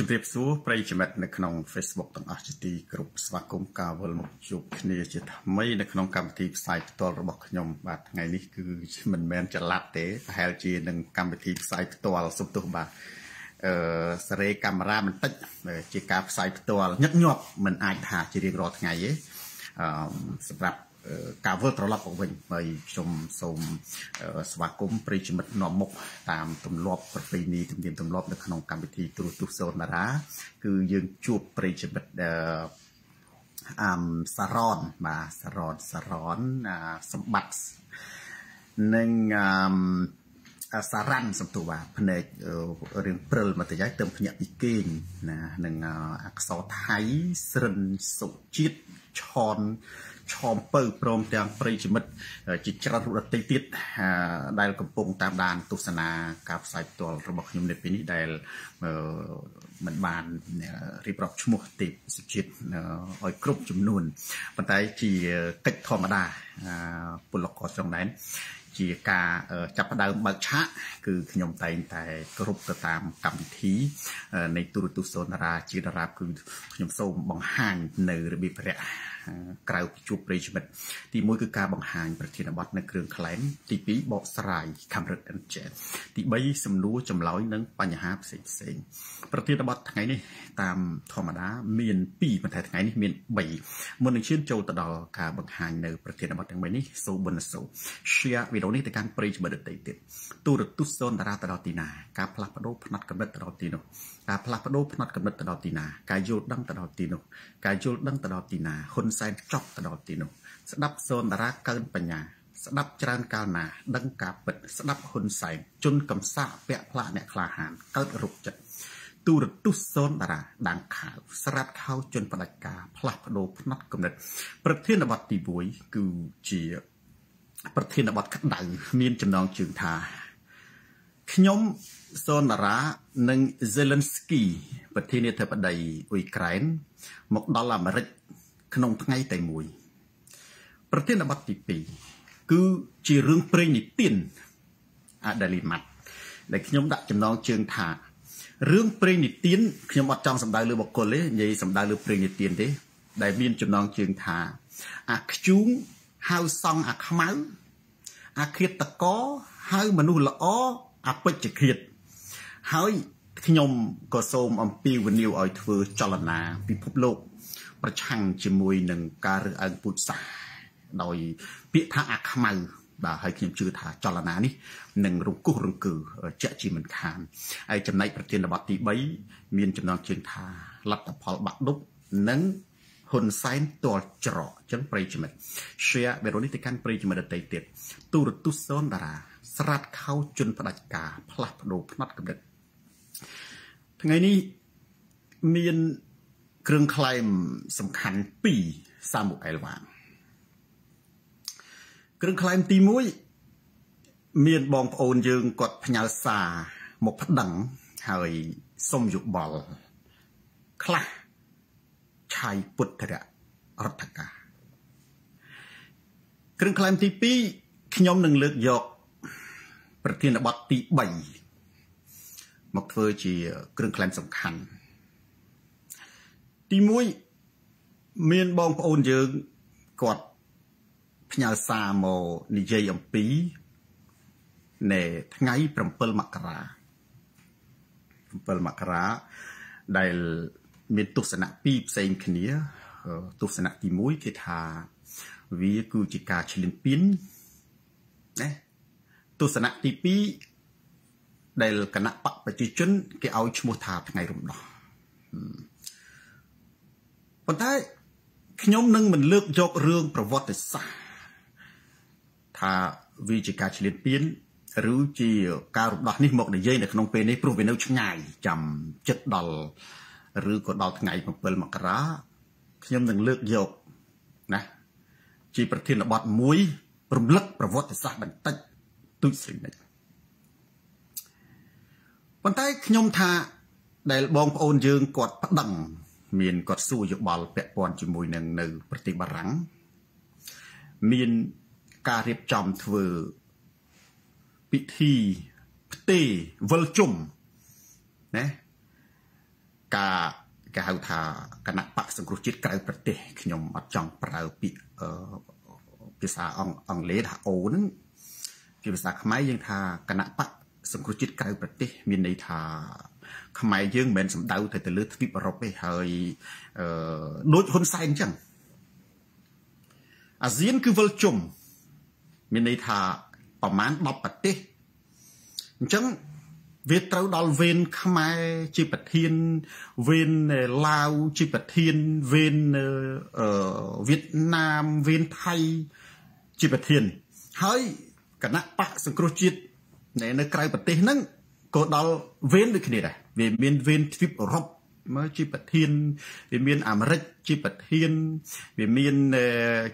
ជំរាបសួរប្រិយមិត្តនៅក្នុង Facebook ទាំងអស់ជាទីគោរពស្វាគមន៍ការវិលមកជួបគ្នាជាថ្មីនៅក្នុងកម្មវិធីផ្សាយផ្ទាល់របស់ខ្ញុំបាទថ្ងៃនេះគឺមិនមែនចល័តទេប្រហែលជានឹងកម្មវិធីផ្សាយផ្ទាល់សុំទោសបាទអឺសេរីកាមេរ៉ាបន្តិចជាការផ្សាយផ្ទាល់ញឹកញាប់មិនអាចថាជារៀងរាល់ថ្ងៃទេអឺសម្រាប់ ការវិលត្រឡប់មកវិញហើយខ្ញុំសូមស្វាគមន៍ប្រិយមិត្តនាំមុខតាមទម្លាប់ប្រពៃណីទំនៀមទម្លាប់នៅក្នុងកម្មវិធីទូរទស្សន៍សូនតារា គឺយើងជួបប្រិយមិត្តអមសារ៉នបាទសារ៉នសារ៉នសម្បត្តិនិងអមសារ៉ាន់សំទោបាទភ្នែករឿងព្រិលមកទៅហើយទៅភ្ញាក់ពីគេងណានឹងអក្សរថៃស្រិនសុជាតិឆន ឆោមពៅព្រមទាំងប្រិយមិត្តជាច្រើនរូបដទៃទៀតដែលកំពុងតាមដានទស្សនាការផ្សាយផ្ទាល់របស់ខ្ញុំនៅពេលនេះដែលមិនបានរៀបរាប់ឈ្មោះទេពសុជាតិឲ្យគ្រប់ចំនួនប៉ុន្តែជាកិច្ចធម្មតាពលករត្រង់ដែនជាការចាប់ផ្ដើមបើកឆាកគឺខ្ញុំតែងតែគ្រប់ទៅតាមកម្មវិធីនៃទូរទស្សន៍សូនារាជាតារាគឺខ្ញុំសូមបង្ហាញនៅរបៀបរយៈ ក្រៅពីជួបប្រិយមិត្តទី1គឺការបង្ហាញប្រធានបទនៅគ្រឿងខ្លែងទី2បកស្រាយ Camera and Chat ទី3សំណួរចម្លើយនិងបញ្ហាផ្សេងផ្សេងប្រធានបទថ្ងៃនេះតាមធម្មតាមាន2ប៉ុន្តែថ្ងៃនេះមាន3មុននឹងឈានចូលទៅដល់ការបង្ហាញនៅប្រធានបទទាំង3នេះសូមបុណ្យសូ share វីដេអូនេះទៅកាន់ប្រិយមិត្តដទៃទៀតទូរទស្សន៍សូនតារាទៅដល់ទីណាការផ្លាស់ប្ដូរផ្នត់កំណត់ទៅដល់ទីនោះ ការផ្លាស់ប្ដូរផ្នត់កំណត់ទៅដល់ទីណាការយល់ដឹងទៅដល់ទីនោះការយល់ដឹងទៅដល់ទីណាហ៊ុនសែនចប់ទៅដល់ទីនោះស្ដាប់សូនតារាកើនបញ្ញាស្ដាប់ច្រើនកាលណា ដឹងការពិតស្ដាប់ហ៊ុនសែនជន់កំសាកពាក់ផ្លាកអ្នកក្លាហានកើតរុកចិត្តទូរទស្សន៍សូនតារាដាងខាវស្រាត់ខោជន់ផ្ដាច់ការផ្លាស់ប្ដូរផ្នត់កំណត់ប្រធានបទទី1គឺជាប្រធានបទក្តៅមានចំណងជើងថាខ្ញុំ សូនារ៉ានិង Zelensky ប្រធានាធិបតីអ៊ុយក្រែន មកដល់អាមេរិកក្នុងថ្ងៃតែមួយ ប្រធានបទទី2គឺជារឿងព្រេងនិទានអាដាលីម៉ាត់ដែលខ្ញុំដាក់ចំណងជើងថារឿងព្រេងនិទានខ្ញុំអត់ចង់សម្ដៅលើបុគ្គលទេនិយាយសម្ដៅលើព្រេងនិទានទេ ដែលមានចំណងជើងថា អាខ្ជូងហៅសង់អាខ្មៅអាឃាតកោហៅមនុស្សល្អអាពេជ្ជឃាត ហើយខ្ញុំក៏សូមអំពាវនាវឲ្យធ្វើចលនាពិភពលោក ប្រឆាំងជាមួយនឹងការរើសអើងពូជសាសន៍ដោយពាក្យថាអាខ្មៅបាទហើយខ្ញុំជឿថាចលនានេះនឹងរង្គោះរង្គើជាក់ជាមិនខានហើយចំណែកប្រធានបទទី3មានចំណងជើងថាលទ្ធផលបាក់ឌុបនិងហ៊ុនសែនទាល់ច្រកអញ្ចឹងប្រិយមិត្ត share វីដេអូនេះទៅកាន់ប្រិយមិត្តដទៃទៀតទូរទស្សន៍សូនតារាស្រាត់ខោជន់ផ្ដាច់ការផ្លាស់ប្ដូរផ្នត់កំណត់ ថ្ងៃនេះមានគ្រឿងក្លែមសំខាន់2សាមូអែលវ៉ាងគ្រឿងក្លែមទី1មានបងប្អូនយើងគាត់ផ្ញើសារមកប្តឹងហើយសុំយោបល់ខ្លះឆាយពុទ្ធរៈរដ្ឋការគ្រឿងក្លែមទី2ខ្ញុំនឹងលើកយក ប្រធានបទទី3 មកធ្វើជាគ្រឿងក្លែមសំខាន់ទី1មានបងប្អូនយើងគាត់ផ្ញើសារមកនិយាយអំពីនៅថ្ងៃ7មករា7មករាដែលមានទស្សនៈពីរផ្សេងគ្នា ទស្សនៈទី1គេថាវាគឺជាការឈ្លានពានណាទស្សនៈទី2 ដែលគណៈបកប្រជាជនគេឲ្យឈ្មោះថាថ្ងៃរំដោះប៉ុន្តែខ្ញុំនឹងមិនលើកយករឿងប្រវត្តិសាស្ត្រថាវាជាការឆ្លៀតពៀនឬជាការរំដោះនេះមកនិយាយនៅក្នុងពេលនេះព្រោះវានៅឆ្ងាយចាំចិត្តដល់ឬក៏ដល់ថ្ងៃ7មករាខ្ញុំនឹងលើកយកណាជាប្រធានបទមួយរំលឹកប្រវត្តិសាស្ត្របន្តិចទូចស្រីនិច ប៉ុន្តែខ្ញុំថាដែលបងប្អូនយើងគាត់ប្តឹង មានគាត់សួរយោបល់ពាក់ព័ន្ធជាមួយនឹងនៅ ប្រទេសបារាំងមានការរៀបចំធ្វើពិធីផ្ទេវិលជុំណាការគេហៅថាគណៈបកសង្គ្រោះជាតិក្រៅប្រទេសខ្ញុំអត់ចង់ប្រើពាក្យភាសាអង់គ្លេសថាអូហ្នឹងជាភាសាខ្មែរយើងថាគណៈបក សង្គ្រោះជាតិក្រៅប្រទេស មានន័យថា ខ្មែរយើងមិនមែនសំដៅទៅទៅលើទ្វីបអឺរ៉ុបទេហើយអឺដូចហ៊ុនសែនអញ្ចឹងអាស៊ានគឺវិលជុំមានន័យថាប្រមាណ10ប្រទេសអញ្ចឹងវាត្រូវដល់វេនខ្មែរជាប្រធានវេនឡាវជាប្រធានវេនវៀតណាមវេនថៃជាប្រធានហើយគណៈបកសង្គ្រោះជាតិ នៅក្រៅប្រទេសហ្នឹងក៏ដល់វេនដូចគ្នាដែរវាមានវេនទ្វីបអឺរ៉ុបមកជាប្រធានវាមានអាមេរិកជាប្រធានវាមាន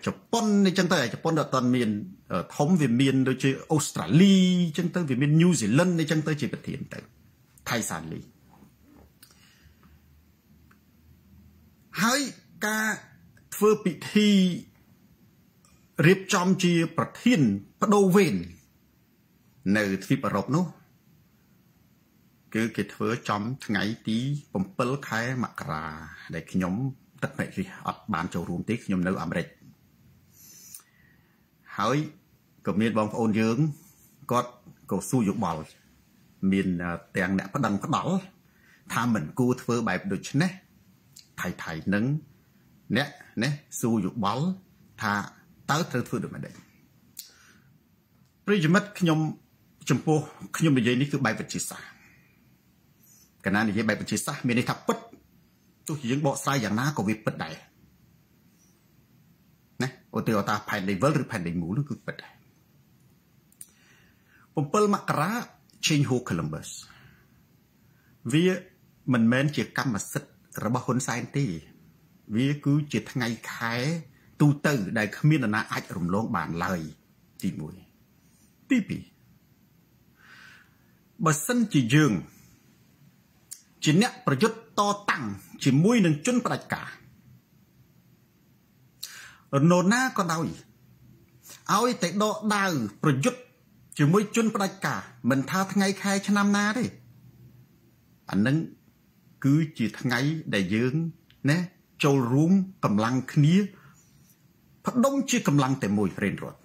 ជប៉ុនអញ្ចឹងទៅជប៉ុនអត់ទាន់មានធំវាមានដូចជាអូស្ត្រាលីអញ្ចឹងទៅវាមានញូហ្សេឡង់អញ្ចឹងទៅជាប្រធានទៅថៃសានលីហើយការធ្វើពិធីរៀបចំជាប្រធានបដូវវេន នៅទ្វីបអឺរ៉ុបនោះគឺគេធ្វើចំថ្ងៃទី7ខែមករាដែលខ្ញុំទឹកភ្នែករិះអត់បានចូលរួមទេខ្ញុំនៅអាមេរិកហើយក៏មានបងប្អូនយើងគាត់ក៏សួរយោបល់មានទាំងអ្នកប្តឹងផ្ដាល់ថាមិនគួរធ្វើបែបដូចនេះថៃថៃនឹងអ្នកណាសួរយោបល់ថាតើត្រូវធ្វើដូចម្តេចប្រិយមិត្តខ្ញុំ ចំពោះខ្ញុំនិយាយនេះគឺបែបវិទ្យាសាស្ត្រកណានិយាយបែបវិទ្យាសាស្ត្រមានន័យថាពិតទោះជាយើងបកស្រាយយ៉ាងណាក៏វាពិតដែរណាឧទាហរណ៍ថាផែនដីវិលឬផែនដីមូលនោះគឺពិតដែរ7មករា Change Ho Columbus វាមិនមែនជាកម្មសិទ្ធិរបស់ហ៊ុនសែនទេ វាគឺជាថ្ងៃខែទូទៅ ដែលគ្មាននរណាអាចរំលងបានឡើយទី1ទី2 បើសិនជាយើងជាអ្នកប្រយុទ្ធតតាំងជាមួយនឹងជនផ្ដាច់ការនរណាក៏ដោយឲ្យតែដកដាវប្រយុទ្ធជាមួយជនផ្ដាច់ការមិនថាថ្ងៃខែឆ្នាំណាទេអានឹងគឺជាថ្ងៃដែលយើងណាចូលរួមកម្លាំងគ្នាផ្ដុំជាកម្លាំងតែមួយប្រេនរត់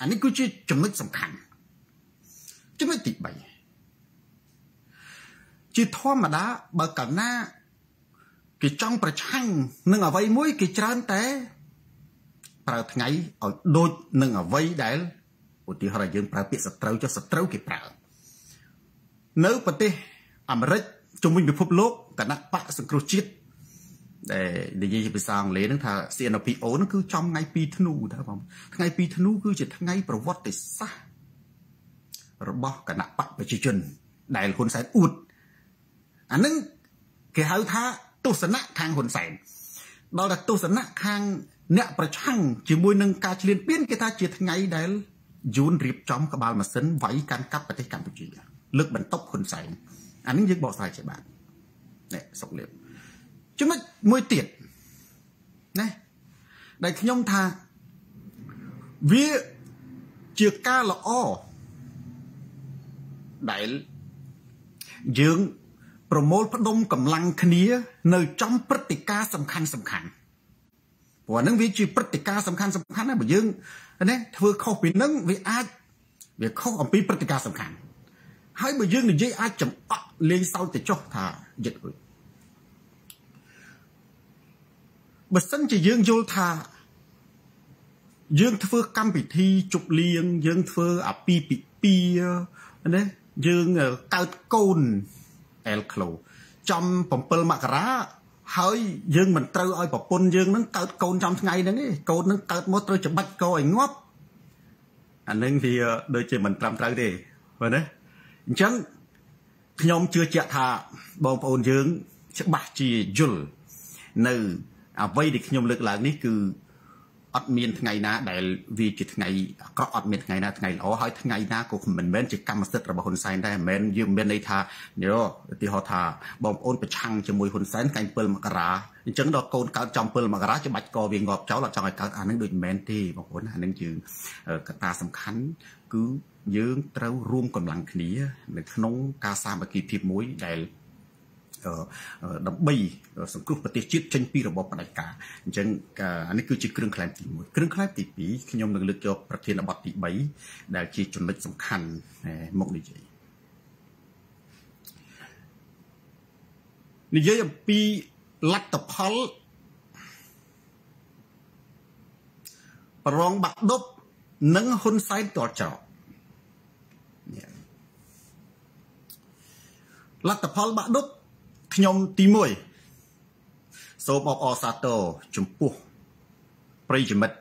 អានេះគឺជាចំណុចសំខាន់ ចំណុចទី3ជាធម្មតាបើកាលណាគេចង់ប្រឆាំងនឹងអ្វីមួយគេច្រើនតែប្រើថ្ងៃឲ្យដូចនឹងអ្វីដែលឧទាហរណ៍យើងប្រើពាក្យសត្រូវចុះសត្រូវគេប្រើនៅប្រទេសអាមេរិកជំនាញពិភពលោកគណៈបកសង្គ្រោះជាតិដែលនិយាយជាភាសាអង់គ្លេសហ្នឹងថា CNPO ហ្នឹងគឺចំថ្ងៃ2ធ្នូតាបងថ្ងៃ2ធ្នូគឺជាថ្ងៃប្រវត្តិសាស្ត្រ របស់គណៈបកប្រជាជន ដែលហ៊ុនសែនអួតអានឹងគេហៅថាទស្សនៈខាងហ៊ុនសែនដល់តែទស្សនៈខាងអ្នកប្រឆាំងជាមួយនឹងការឈ្លានពានគេថាជាថ្ងៃដែលយួនរៀបចំក្បាលម៉ាស៊ីនវាយកាន់កាប់ប្រទេសកម្ពុជាលើកបន្ទប់ហ៊ុនសែនអានេះយើងបកស្រាយជាបាននេះសុកលៀបចំណុចមួយទៀតណាដែលខ្ញុំថាវាជាការល្អ ដែលយើងប្រមូលផ្ដុំកម្លាំងគ្នា នៅចំព្រឹត្តិការណ៍សំខាន់សំខាន់ព្រោះហ្នឹងវាជាព្រឹត្តិការណ៍សំខាន់សំខាន់ណាបើយើងណាធ្វើខុសពីហ្នឹងវាអាចវាខុសអំពីព្រឹត្តិការណ៍សំខាន់ហើយបើយើងនិយាយអាចចំអកលេងសើចទៅចុះថាយឹករួចបើសិនជាយើងយល់ថាយើងធ្វើកម្មវិធីជប់លៀងយើងធ្វើអាពីពិពាណា យើងកើតកូនអែលក្លូចំ7មករាហើយយើងមិនត្រូវឲ្យប្រពន្ធយើងនឹងកើតកូនចំថ្ងៃហ្នឹងទេកូននឹងកើតមកត្រូវច្បាច់កឲ្យងាប់អានឹងវាដូចជាមិនត្រឹមត្រូវទេបើណាអញ្ចឹងខ្ញុំជឿជាក់ថាបងប្អូនយើង ច្បាស់ជាយល់នៅអ្វីដែលខ្ញុំលើកឡើងនេះគឺ អត់មានថ្ងៃណាដែលវាជាថ្ងៃអាក្រក់អត់មានថ្ងៃណាថ្ងៃល្អហើយថ្ងៃណាក៏មិនមែនជាកម្មសិទ្ធិរបស់ហ៊ុនសែនដែរមិនមែនយើងមិនមានន័យថាយោឧទាហរណ៍ថាបងប្អូនប្រឆាំងជាមួយហ៊ុនសែនកាញ់7មករាអញ្ចឹងដល់កូនកើតចំ7មករាច្បាច់កវាងាប់ចោលអត់ចង់ឲ្យកើតអានឹងដូចមិនមែនទេបងប្អូនអានឹងជាកត្តាសំខាន់គឺយើងត្រូវរួមកម្លាំងគ្នា នៅក្នុងការសាមគ្គីភាពមួយដែល ដើម្បីសង្គ្រោះប្រទេសជាតិចេញពីរបបផ្ដាច់ការអញ្ចឹងអានេះគឺជាគ្រឿងខ្លែងទី1គ្រឿងខ្លែងទី2ខ្ញុំនឹងលើកយកប្រធានបទទី3ដែលជាចំណុចសំខាន់មកនិយាយនិយាយអំពីលទ្ធផលប្រងបាក់ដប់និងហ៊ុនសែនតចោលទ្ធផលបាក់ដប់ ខ្ញុំទី1សូមអបអរសាទរចំពោះប្រិយមិត្ត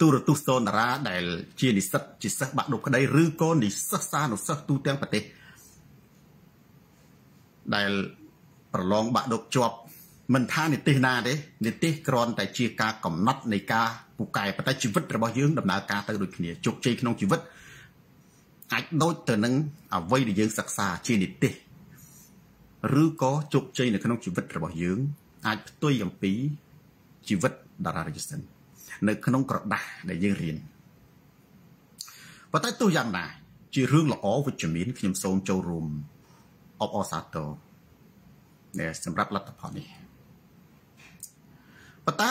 ទូរទស្សន៍សូនតារាដែល ជានិស្សិតជាសិស្សបាក់ឌុបក្តីឬក៏និស្សិតសានុសិស្សទូទាំងប្រទេសដែលប្រឡងបាក់ឌុបជាប់មិនថានិទេសណាទេនិទេសគ្រាន់តែជាការកំណត់នៃការពូកែប៉ុន្តែជីវិតរបស់យើងដំណើរការទៅដូចគ្នាជោគជ័យក្នុងជីវិតអាចដូចទៅនឹងអ្វីដែលយើងសិក្សាជានិទេស ឬក៏ជោគជ័យនៅក្នុងជីវិតរបស់យើង អាចផ្ទុយអំពីជីវិតតារារាជសិននៅក្នុងក្រដាស់ដែលយើងរៀនប៉ុន្តែទោះយ៉ាងណា ជារឿងល្អវិជ្ជមានខ្ញុំសូមចូលរួមអបអរសាទរនេះសម្រាប់លទ្ធផលនេះប៉ុន្តែ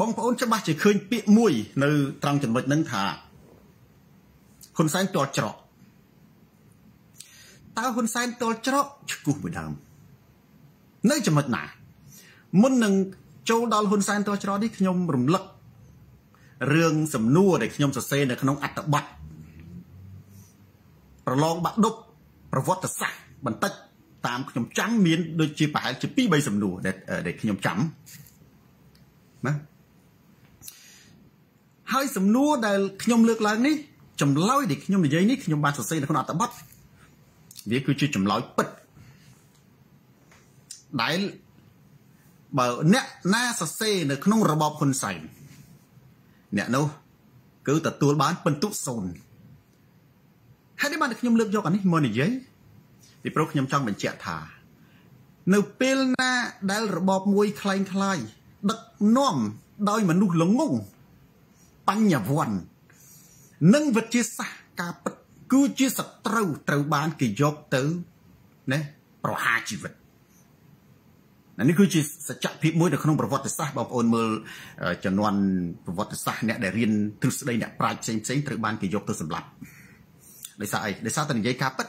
បងប្អូនច្បាស់ជាឃើញពាក្យមួយ នៅត្រង់ចំណុចហ្នឹងថាហ៊ុនសែនទាល់ច្រក តើហ៊ុនសែនទល់ច្រកឈ្គូសមួយដើមនៅចំណុចណា មុននឹងចូលដល់ហ៊ុនសែនទល់ច្រកនេះខ្ញុំរំលឹករឿងសំណួរដែលខ្ញុំសរសេរនៅក្នុងអត្ថបទប្រឡងបាក់ដប់ប្រវត្តិសាស្ត្របន្តិចតាមខ្ញុំចាំមានដូចជាប្រហែលជា2 3សំណួរដែលខ្ញុំចាំណាហើយសំណួរដែលខ្ញុំលើកឡើងនេះចម្លើយដែលខ្ញុំនិយាយនេះខ្ញុំបានសរសេរនៅក្នុងអត្ថបទ វាគឺជាចម្លើយពិតដែលបើអ្នកណាសរសេរនៅក្នុងរបបហ៊ុនសែនអ្នកនោះគឺទទួលបានពិន្ទុ0ហើយនេះបានខ្ញុំលើកយកអានេះមកនិយាយពីព្រោះខ្ញុំចង់បញ្ជាក់ថា នៅពេលណាដែលរបបមួយคล้ายคล้ายដឹកនាំដោយមនុស្សល្ងងបញ្ញវន្តនិងវិទ្យាសាស្ត្រការពិត គឺជាសត្រូវត្រូវបានគេយកទៅណាប្រហារជីវិតនេះគឺជាសច្ចភាពមួយនៅក្នុងប្រវត្តិសាស្ត្របងប្អូនមើលចំនួនប្រវត្តិសាស្ត្រអ្នកដែលរៀនទ្រឹស្ដីអ្នកប្រាជ្ញផ្សេងផ្សេងត្រូវបានគេយកទៅសម្លាប់ដោយសារអីដោយសារតែនិយាយការពិត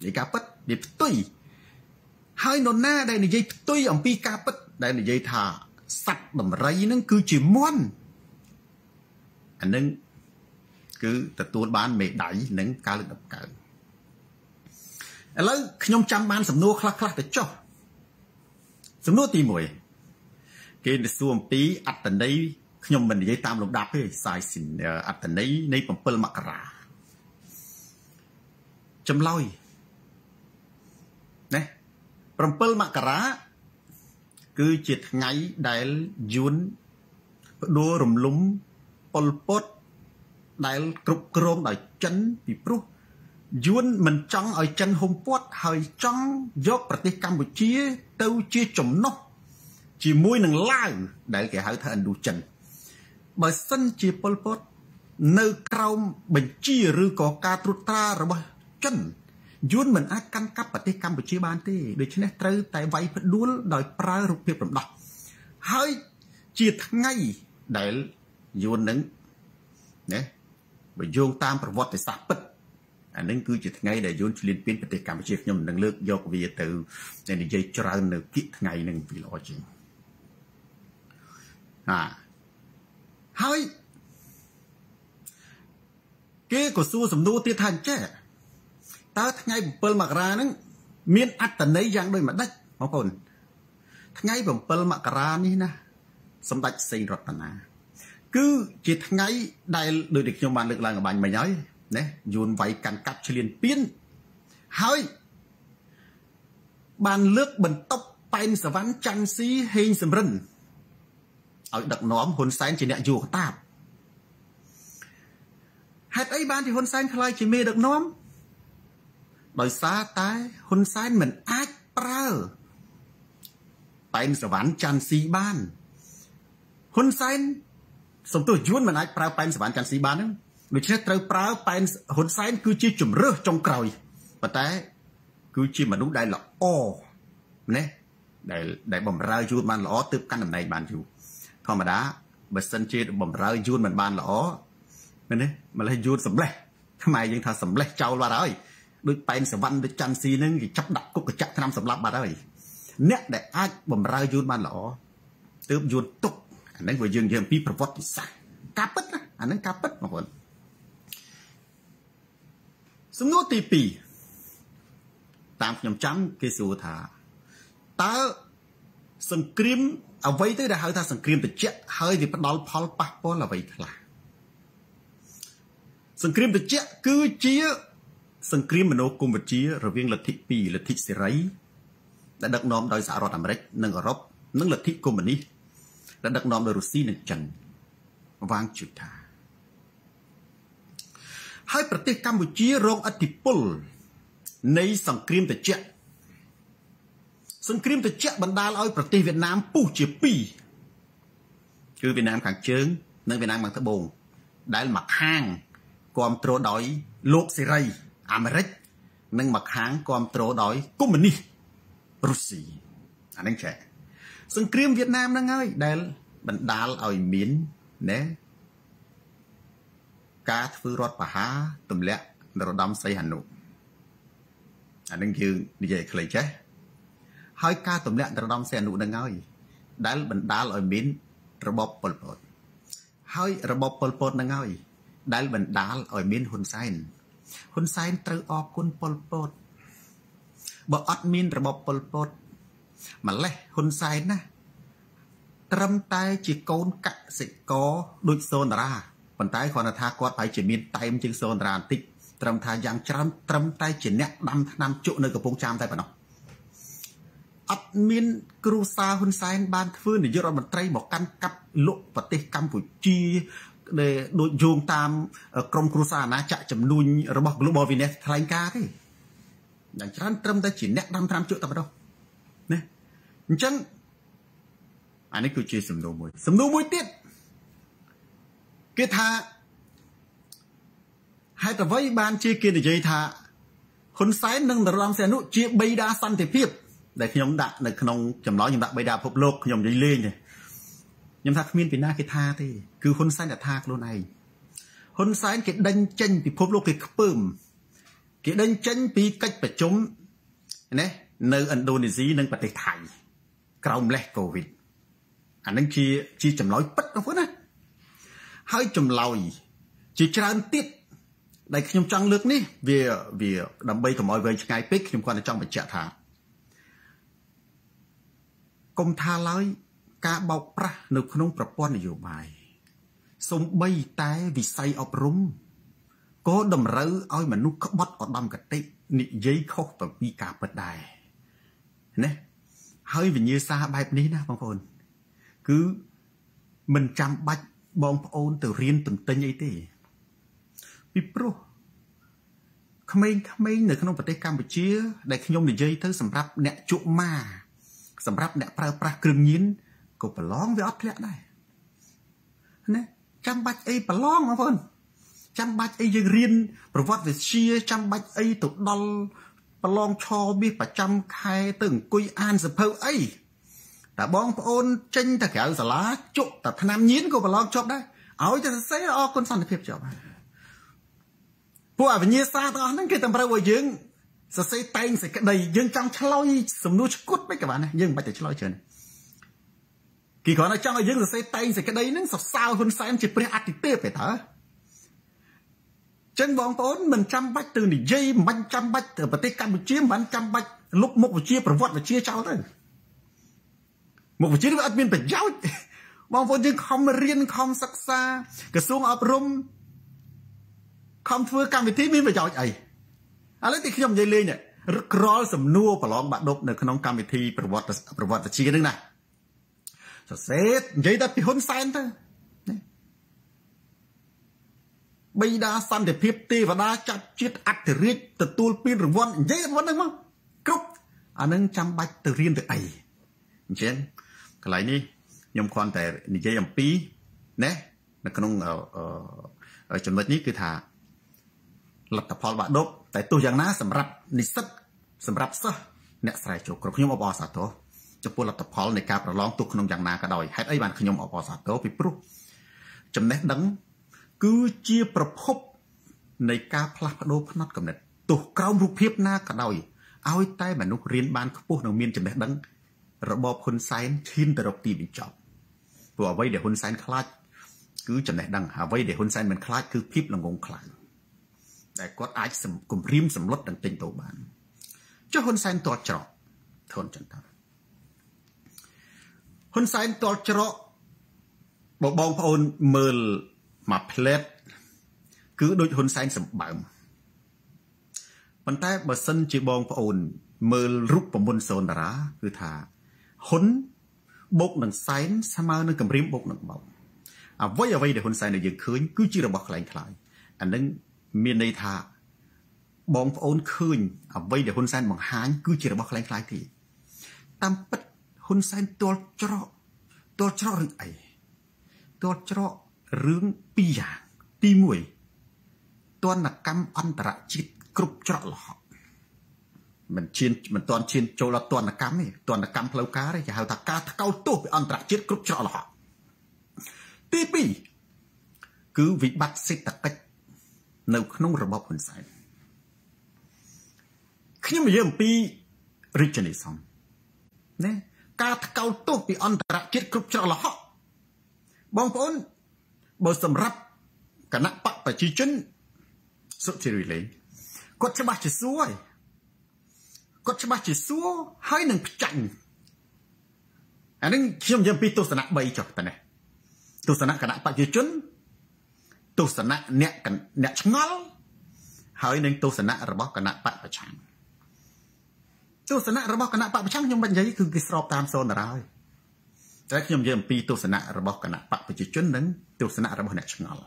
និយាយការពិតវាផ្ទុយហើយនរណាដែលនិយាយផ្ទុយអំពីការពិតដែលនិយាយថាសត្វដំរីនឹងគឺជាមន់អានឹង គឺទទួលបានមេដាយនិងការលើកដំកើងឥឡូវខ្ញុំចាំបានសំណួរខ្លះខ្លះទៅចុះសំណួរទី1គេនិសួរអំពីអត្តន័យខ្ញុំមិននិយាយតាមលំដាប់ទេសាយស៊ីនអត្តន័យនៃ7មករាចម្លើយណា7មករាគឺជាថ្ងៃដែលយួនផ្ដួលរំលំប៉ុលពត ដែលគ្រប់គ្រងដោយចិនពីព្រោះយួនមិនចង់ឲ្យចិនហុំព័ទ្ធហើយចង់យកប្រទេសកម្ពុជា ទៅជាចំណុះជាមួយនឹងឡាវដែលគេហៅថាឥណ្ឌូចិនបើសិនជាប៉ុលពត នៅក្រោមបញ្ជាឬក៏ការត្រួតត្រារបស់ចិនយួនមិនអាចកាន់កាប់ប្រទេសកម្ពុជាបានទេដូច្នេះត្រូវតែវាយផ្ដួលដោយប្រើរូបភាពរំដោះហើយជាថ្ងៃដែលយួននឹងណា បើយោងតាមប្រវត្តិសាស្ត្រពិតអានឹងគឺជាថ្ងៃដែលយួនឆ្លៀនពៀនប្រទេសកម្ពុជាខ្ញុំនឹងលើកយកវាទៅនិយាយច្រើននៅគៀកថ្ងៃនឹងពីល្អជាងហាហើយគេក៏សួរសំណួរទៀតថាអញ្ចេះតើថ្ងៃ7មករាហ្នឹងមានអត្តន័យយ៉ាងដូចម្ដេចបងប្អូនថ្ងៃ7មករានេះណាសម្ដេចសេងរតនា គឺជាថ្ងៃដែលដូចដែលខ្ញុំបានលើកឡើងអបាញ់មិញហើយណាយួនវាយកាន់កាប់ឆ្លៀនពៀនហើយបានលើកបន្ទប់ប៉ែនសវណ្ណច័ន្ទស៊ីហេងសំរិនឲ្យដឹកនាំហ៊ុនសែនជាអ្នកយោកតាបហេតុអីបានជាហ៊ុនសែនខ្លាយជាមេដឹកនាំដោយសារតែហ៊ុនសែនមិនអាចប្រើប៉ែនសវណ្ណច័ន្ទស៊ីបានហ៊ុនសែន សំទោសយួនមិនអាចប្រើប៉ែនសវណ្ណច័ន្ទស៊ីបានហ្នឹងដូច្នេះត្រូវប្រើប៉ែនហ៊ុនសែនគឺជាជំរើសចុងក្រោយប៉ុន្តែ គឺជាមនុស្សដែលល្អណាដែលដែលបំរើយួនបានល្អទើបកាន់តំណែងបានយូរធម្មតាបើសិនជាបំរើយួនមិនបានល្អមែនទេម្លេះយួនសម្លេះខ្មែរយើងថាសម្លេះចោលបាត់ហើយដូចប៉ែនសវណ្ណដូចច័ន្ទស៊ីហ្នឹងគេចាប់ដាក់គុកកញ្ចាក់ឆ្នាំសម្លាប់បាត់ហើយអ្នកដែលអាចបំរើយួនបានល្អទើបយួនទុក អាហ្នឹងវាយើងនិយាយពីប្រវត្តិសាស្ត្រការពិតណាអាហ្នឹងការពិតបងប្អូនសំណួរទី2តាមខ្ញុំចាំគេសួរថាតើសង្គ្រាមអ្វីទៅដែលហៅថាសង្គ្រាមត្រជាក់ហើយវាផ្ដល់ផលប៉ះពាល់អ្វីខ្លះសង្គ្រាមត្រជាក់គឺជា សង្គ្រាមមនោគមវិជ្ជារវាងលទ្ធិពីរលទ្ធិសេរីដែលដឹកនាំដោយសហរដ្ឋអាមេរិកនិងអឺរ៉ុបនិងលទ្ធិកុម្មុយនីស ដែលដឹកនាំដោយរុស្ស៊ីនិងចិនវាងជូថាហើយប្រទេសកម្ពុជារងឥទ្ធិពលនៃសង្គ្រាមត្រជាក់សង្គ្រាមត្រជាក់បណ្ដាលឲ្យប្រទេសវៀតណាមពុះជាពីរគឺវៀតណាមខាងជើង និងវៀតណាមខាងត្បូងដែលមកខាងគ្រប់គ្រងដោយលោកសេរីអាមេរិកនិងមកខាងគ្រប់គ្រងដោយកុម្មុយនីសរុស្ស៊ីអានឹងចេះ សង្គ្រាមវៀតណាមហ្នឹងហើយដែលបណ្ដាលឲ្យមានណែការធ្វើរដ្ឋប្រហារទម្លាក់នរោត្តមសីហនុអានឹងយើងនិយាយខ្លីចេះហើយការទម្លាក់នរោត្តមសីហនុនឹងហើយដែលបណ្ដាលឲ្យមានរបបប៉ុលពតហើយរបបប៉ុលពតនឹងហើយដែលបណ្ដាលឲ្យមានហ៊ុនសែនហ៊ុនសែនត្រូវអរគុណប៉ុលពតបើអត់មានរបបប៉ុលពត ម្លេះហ៊ុនសែនណាត្រឹមតែជាកូនកសិករដូចសូនតារាប៉ុន្តែគ្រាន់តែថាគាត់ប្រហែលជាមានតែមជាងសូនតារាបន្តិចត្រឹមថាយ៉ាងច្រើនត្រឹមតែជាអ្នកដាំថ្នាំជក់នៅកំពង់ចាមតែប៉ុណ្ណោះអត់មានគ្រូសាហ៊ុនសែនបានធ្វើនាយករដ្ឋមន្ត្រីមកកាន់កាប់លក់ប្រទេសកម្ពុជាដែលដូចយោងតាមក្រមគ្រួសារអាណាចក្រចំនួនរបស់ Global Witness ថ្លែងការទេយ៉ាងច្រើនត្រឹមតែជាអ្នកដាំត្រាំជក់តែប៉ុណ្ណោះណា អញ្ចឹងអានេះគឺជាសំណួរមួយ សំណួរមួយទៀតគេថាហេតុអ្វីបានជាគេនិយាយថាហ៊ុនសែននិងនរោត្តមសីហនុជាបិតាសន្តិភាពដែលខ្ញុំដាក់នៅក្នុងចំណងខ្ញុំដាក់បិតាពិភពលោកខ្ញុំនិយាយលេងទេខ្ញុំថាគ្មានពីណាគេថាទេគឺហ៊ុនសែនតែថាខ្លួនឯងហ៊ុនសែនគេដេញចេញពិភពលោកគេខ្ពើមគេដេញចេញពីកិច្ចប្រជុំណានៅឥណ្ឌូនេស៊ីនិងប្រទេសថៃ ក្រោមលេសកូវីដអានឹងជាជាចម្លើយពិតបងប្អូនណាហើយចម្លើយជាច្រើនទៀតដែលខ្ញុំចង់លើកនេះវាវាដើម្បីកុំឲ្យវែងឆ្ងាយពេកខ្ញុំគាត់តែចង់បញ្ជាក់ថាកុំថាឡើយការបោកប្រាស់នៅក្នុងប្រព័ន្ធនយោបាយសំបីតែវិស័យអប់រំក៏តម្រូវឲ្យមនុស្សក្បត់ឧត្តមកតិនិយាយខុសទៅពីការពិតដែរណា ហើយវិញ្ញាសាបែបនេះណាបងប្អូន គឺមិនចាំបាច់បងប្អូនទៅរៀនទន្ទិញអីទេ ពីព្រោះក្មេងៗនៅក្នុងប្រទេសកម្ពុជា ដែលខ្ញុំនិយាយទៅសម្រាប់អ្នកជក់ម៉ាសម្រាប់អ្នកប្រើប្រាស់គ្រឿងញៀនក៏ប្រឡងវាអត់ធ្លាក់ដែរណាចាំបាច់អីប្រឡងបងប្អូនចាំបាច់អីយើងរៀនប្រវត្តិវិទ្យាចាំបាច់អីទៅដល់ ប្រឡងឆមាសប្រចាំខែទៅអង្គុយអានសភៅអីតែបងប្អូនចេញទៅក្រៅសាលាជក់តែឆ្នាំញៀនក៏ប្រឡងជាប់ដែរឲ្យតែសរសេរអរគុណសន្តិភាពជាប់ពួកអវិញ្ញាសាទាំងអស់ហ្នឹងគេតម្រូវឲ្យយើងសរសេរតែងសេចក្តីយើងចង់ឆ្លើយសំណួរឈុតមិនក៏បានដែរយើងមិនបាច់ទៅឆ្លើយច្រើនគេគ្រាន់តែចង់ឲ្យយើងសរសេរតែងសេចក្តីហ្នឹងសរសើរហ៊ុនសែនជាព្រះអតិទេពទេតើ ចឹងបងប្អូនមិនចាំបាច់ទៅនិយាយមិនចាំបាច់ទៅប្រទេសកម្ពុជាមិនចាំបាច់លុបមុខវិជាប្រវត្តិវិជាចោលទៅមុខវិជ្ជាវាអត់មានប្រយោជន៍បងប្អូនយើងខំរៀនខំសិក្សាក្រសួងអប់រំខំធ្វើកម្មវិធីមានប្រយោជន៍អីឥឡូវទីខ្ញុំនិយាយលេងរក្រលសំណួរប្រឡងបាក់ដប់នៅក្នុងកម្មវិធីប្រវត្តិប្រវត្តិជានឹងណាសរសេរនិយាយតែពីហ៊ុនសែនទៅ បិតាសន្តិភាពទេវតាចាត់ជាតិអធិរាជទទួលពានរង្វាន់និយាយរង្វាន់ហ្នឹងមកគ្រប់អានឹងចាំបាច់ទៅរៀនទៅអីអញ្ចឹងកន្លែងនេះខ្ញុំគ្រាន់តែនិយាយអំពីណានៅក្នុងចំណុចនេះគឺថាលទ្ធផលបាក់ដប់តែទោះយ៉ាងណាសម្រាប់និស្សិតសម្រាប់សិស្សអ្នកស្រែចូលគ្រប់ខ្ញុំអបអរសាទរចំពោះលទ្ធផលនៃការប្រឡងទុកក្នុងយ៉ាងណាក៏ដោយហេតុអីបានខ្ញុំអបអរសាទរពីព្រោះចំណេះដឹង គឺជាប្រភពនៃការផ្លាស់ប្ដូរផ្នត់កំណត់ទោះក្រោមរូបភាពណាក៏ដោយឲ្យតែមនុស្សរៀនបានខ្ពស់និងមានចំណេះដឹងរបបហ៊ុនសែនឈានទៅរកទីបញ្ចប់ព្រោះអ្វីដែលហ៊ុនសែនខ្លាចគឺចំណេះដឹងអ្វីដែលហ៊ុនសែនមិនខ្លាចគឺភាពល្ងងខ្លាំងដែលគាត់អាចគំរាមសម្លុតដល់ទិញទៅបានចុះហ៊ុនសែនតល់ច្រកធនចន្ទហ៊ុនសែនតល់ច្រកបើបងប្អូនមើល មួយផ្លែតគឺដូចហ៊ុនសែនសម្បើមប៉ុន្តែបើសិនជាបងប្អូន មើលរូបមន្តសូនតារាគឺថាហ៊ុនបូកនឹងសែនស្មើនឹងកម្រាមបូកនឹងបោកអ្វីអ្វីដែលហ៊ុនសែនដែលយើងឃើញគឺជារបស់ខ្លែងខ្លាយអានឹងមានន័យថាបងប្អូនឃើញអ្វីដែលហ៊ុនសែនបង្ហាញគឺជារបស់ខ្លែងខ្លាយទេតាមពិតហ៊ុនសែនទាល់ច្រកទាល់ច្រករឿងអីទាល់ច្រក រឿងពីរយ៉ាងទី1ទនកម្មអន្តរជាតិគ្រប់ច្រកលហកមិនឈានមិនទាន់ឈានចូលដល់ទនកម្មទេទនកម្មផ្លូវការទេគេហៅថាការថ្កោលទោសពីអន្តរជាតិគ្រប់ច្រកលហកទី2គឺវិបត្តិសេដ្ឋកិច្ចនៅក្នុងរបបហ៊ុនសែនខ្ញុំនិយាយអំពី regionalism ណាការថ្កោលទោសពីអន្តរជាតិគ្រប់ច្រកលហកបងប្អូន បើសម្រាប់គណៈបកប្រជាជនសុធិរិលេងគាត់ច្បាស់ជាសួរហើយគាត់ច្បាស់ជាសួរហើយនឹងផ្ចាញ់អានឹងខ្ញុំនិយាយពីទស្សនៈ3ចុះតើនេះទស្សនៈគណៈប្រជាជនទស្សនៈអ្នកអ្នកឆ្ងល់ហើយនឹងទស្សនៈរបស់គណៈបកប្រឆាំងទស្សនៈរបស់គណៈបកប្រឆាំងខ្ញុំមិននិយាយគឺគេស្របតាមសូនតារាហើយ តែខ្ញុំនិយាយអំពីទស្សនៈរបស់គណៈបកប្រជាជននិងទស្សនៈរបស់អ្នកឆ្ងល់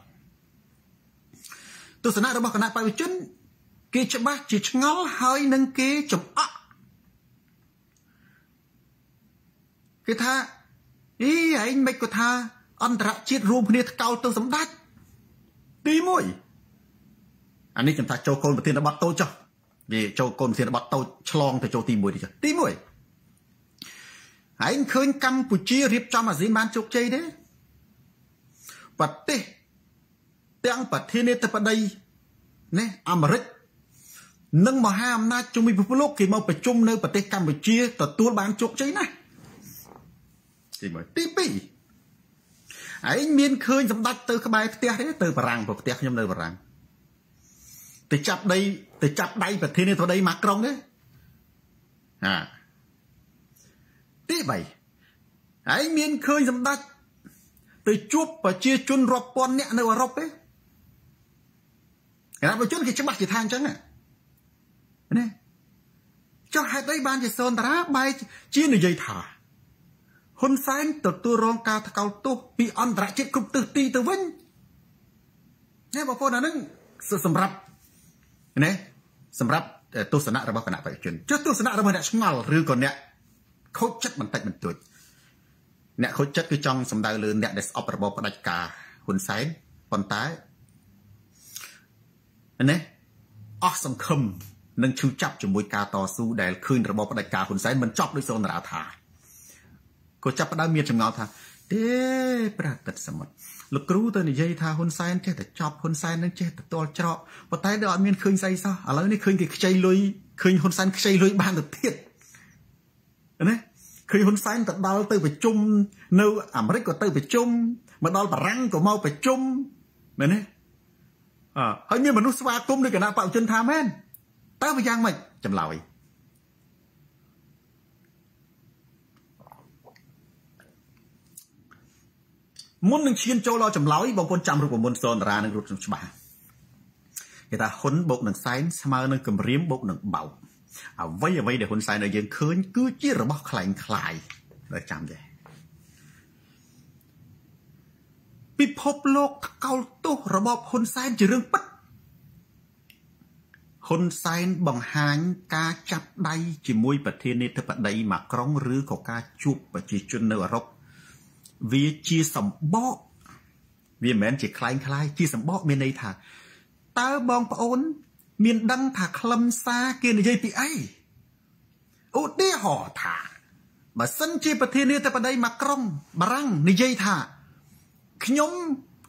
ទស្សនៈរបស់គណៈបកប្រជាជន គេច្បាស់ជាឆ្ងល់ហើយនឹងគេចំអកគេថាអីឯងមិនក៏ថាអន្តរជាតិរួមគ្នាថ្កោលទៅសម្ដេចទី1អានេះខ្ញុំថាចូលកូនប្រធានបတ်តូចចុះនិយាយចូលកូនប្រធានបတ်តូចឆ្លងទៅចូលទី1នេះចុះទី1 ឯងឃើញកម្ពុជារៀបចំអាស៊ានបានជោគជ័យទេប្រទេសទាំងប្រធានាធិបតីណាអាមេរិកនិងមហាអំណាចជុំវិញពិភពលោកគេមកប្រជុំនៅប្រទេសកម្ពុជាទទួលបានជោគជ័យណាទី1ទី2ឯងមានឃើញសម្ដេចទៅក្បែរផ្ទះទេទៅបារាំងព្រោះផ្ទះខ្ញុំនៅបារាំងទៅចាប់ដីទៅចាប់ដៃប្រធានាធិបតីម៉ាក្រុងទេហា ទី3ឯងមានឃើញសម្ដេចទៅជួបប្រជាជនរាប់ពាន់នាក់នៅអឺរ៉ុបទេគណៈប្រជាជនគេច្បាស់ជាថាអញ្ចឹងណាចុះហេតុអីបានជាសូនតារាបែកជានិយាយថាហ៊ុនសែនទទួលរងការថ្កោលទោសពីអន្តរជាតិគ្រប់ទិសទីទៅវិញនេះបងប្អូនអានឹងសម្រាប់ណាសម្រាប់ទស្សនៈរបស់គណៈបព្វជិនចុះទស្សនៈរបស់អ្នកឆ្ងល់ឬក៏អ្នក ខូចចិត្តបន្តិចបន្តួចអ្នកខូចចិត្តគឺចង់សម្ដៅលើអ្នកដែលស្អប់របបផ្ដាច់ការហ៊ុនសែនប៉ុន្តែណាអស់សង្ឃឹមនិងឈឺចាប់ជាមួយការតស៊ូដែលឃើញរបបផ្ដាច់ការហ៊ុនសែនមិនចប់ដោយសូនតារាថាក៏ចាប់ផ្ដើមមានចម្ងល់ថាទេប្រកាសសមុទ្រលោកគ្រូទៅនិយាយថាហ៊ុនសែនចេះតែចប់ហ៊ុនសែននឹងចេះតែតល់ច្រកប៉ុន្តែដល់អត់មានឃើញស្អីសោះឥឡូវនេះឃើញគេខ្ចីលុយឃើញហ៊ុនសែនខ្ចីលុយបានទៅទៀត ណាឃើញហ៊ុនសែនទៅដល់ទៅប្រជុំនៅអាមេរិកក៏ទៅប្រជុំមកដល់បារាំងក៏មកប្រជុំមែនទេអើហើយមានមនុស្សស្វាគមន៍នៅគណៈបព្វជិនថាមែនតើវាយ៉ាងម៉េចចម្លើយមុននឹងឈានចូលដល់ចម្លើយបងប្អូនចាំរូបមន្តសនតារានឹងរូបច្បាស់គេថាហ៊ុនបូកនឹងសែនស្មើនឹងគម្រាមបូកនឹងបោក អ្វីអ្វីដែលហ៊ុនសែនឲ្យយើងឃើញគឺជារបស់คล้ายคล้ายដល់ចាំទេពិភពលោកកោលទោសរបបហ៊ុនសែនជារឿងពិតហ៊ុនសែនបង្ហាញការចាប់ដៃជាមួយប្រធានាធិបតីម៉ាក្រុងឬក៏ការជួបប្រជាជននៅអឺរ៉ុបវាជាសម្បកវាមិនមែនជាคล้ายคล้ายជាសម្បកមានន័យថាតើបងប្អូន មានដឹងថាខ្លឹមសារគេនិយាយពីអីឧទាហរណ៍ថាបើសិនជាប្រធានាធិបតីម៉ាក្រុងបារាំងនិយាយថាខ្ញុំ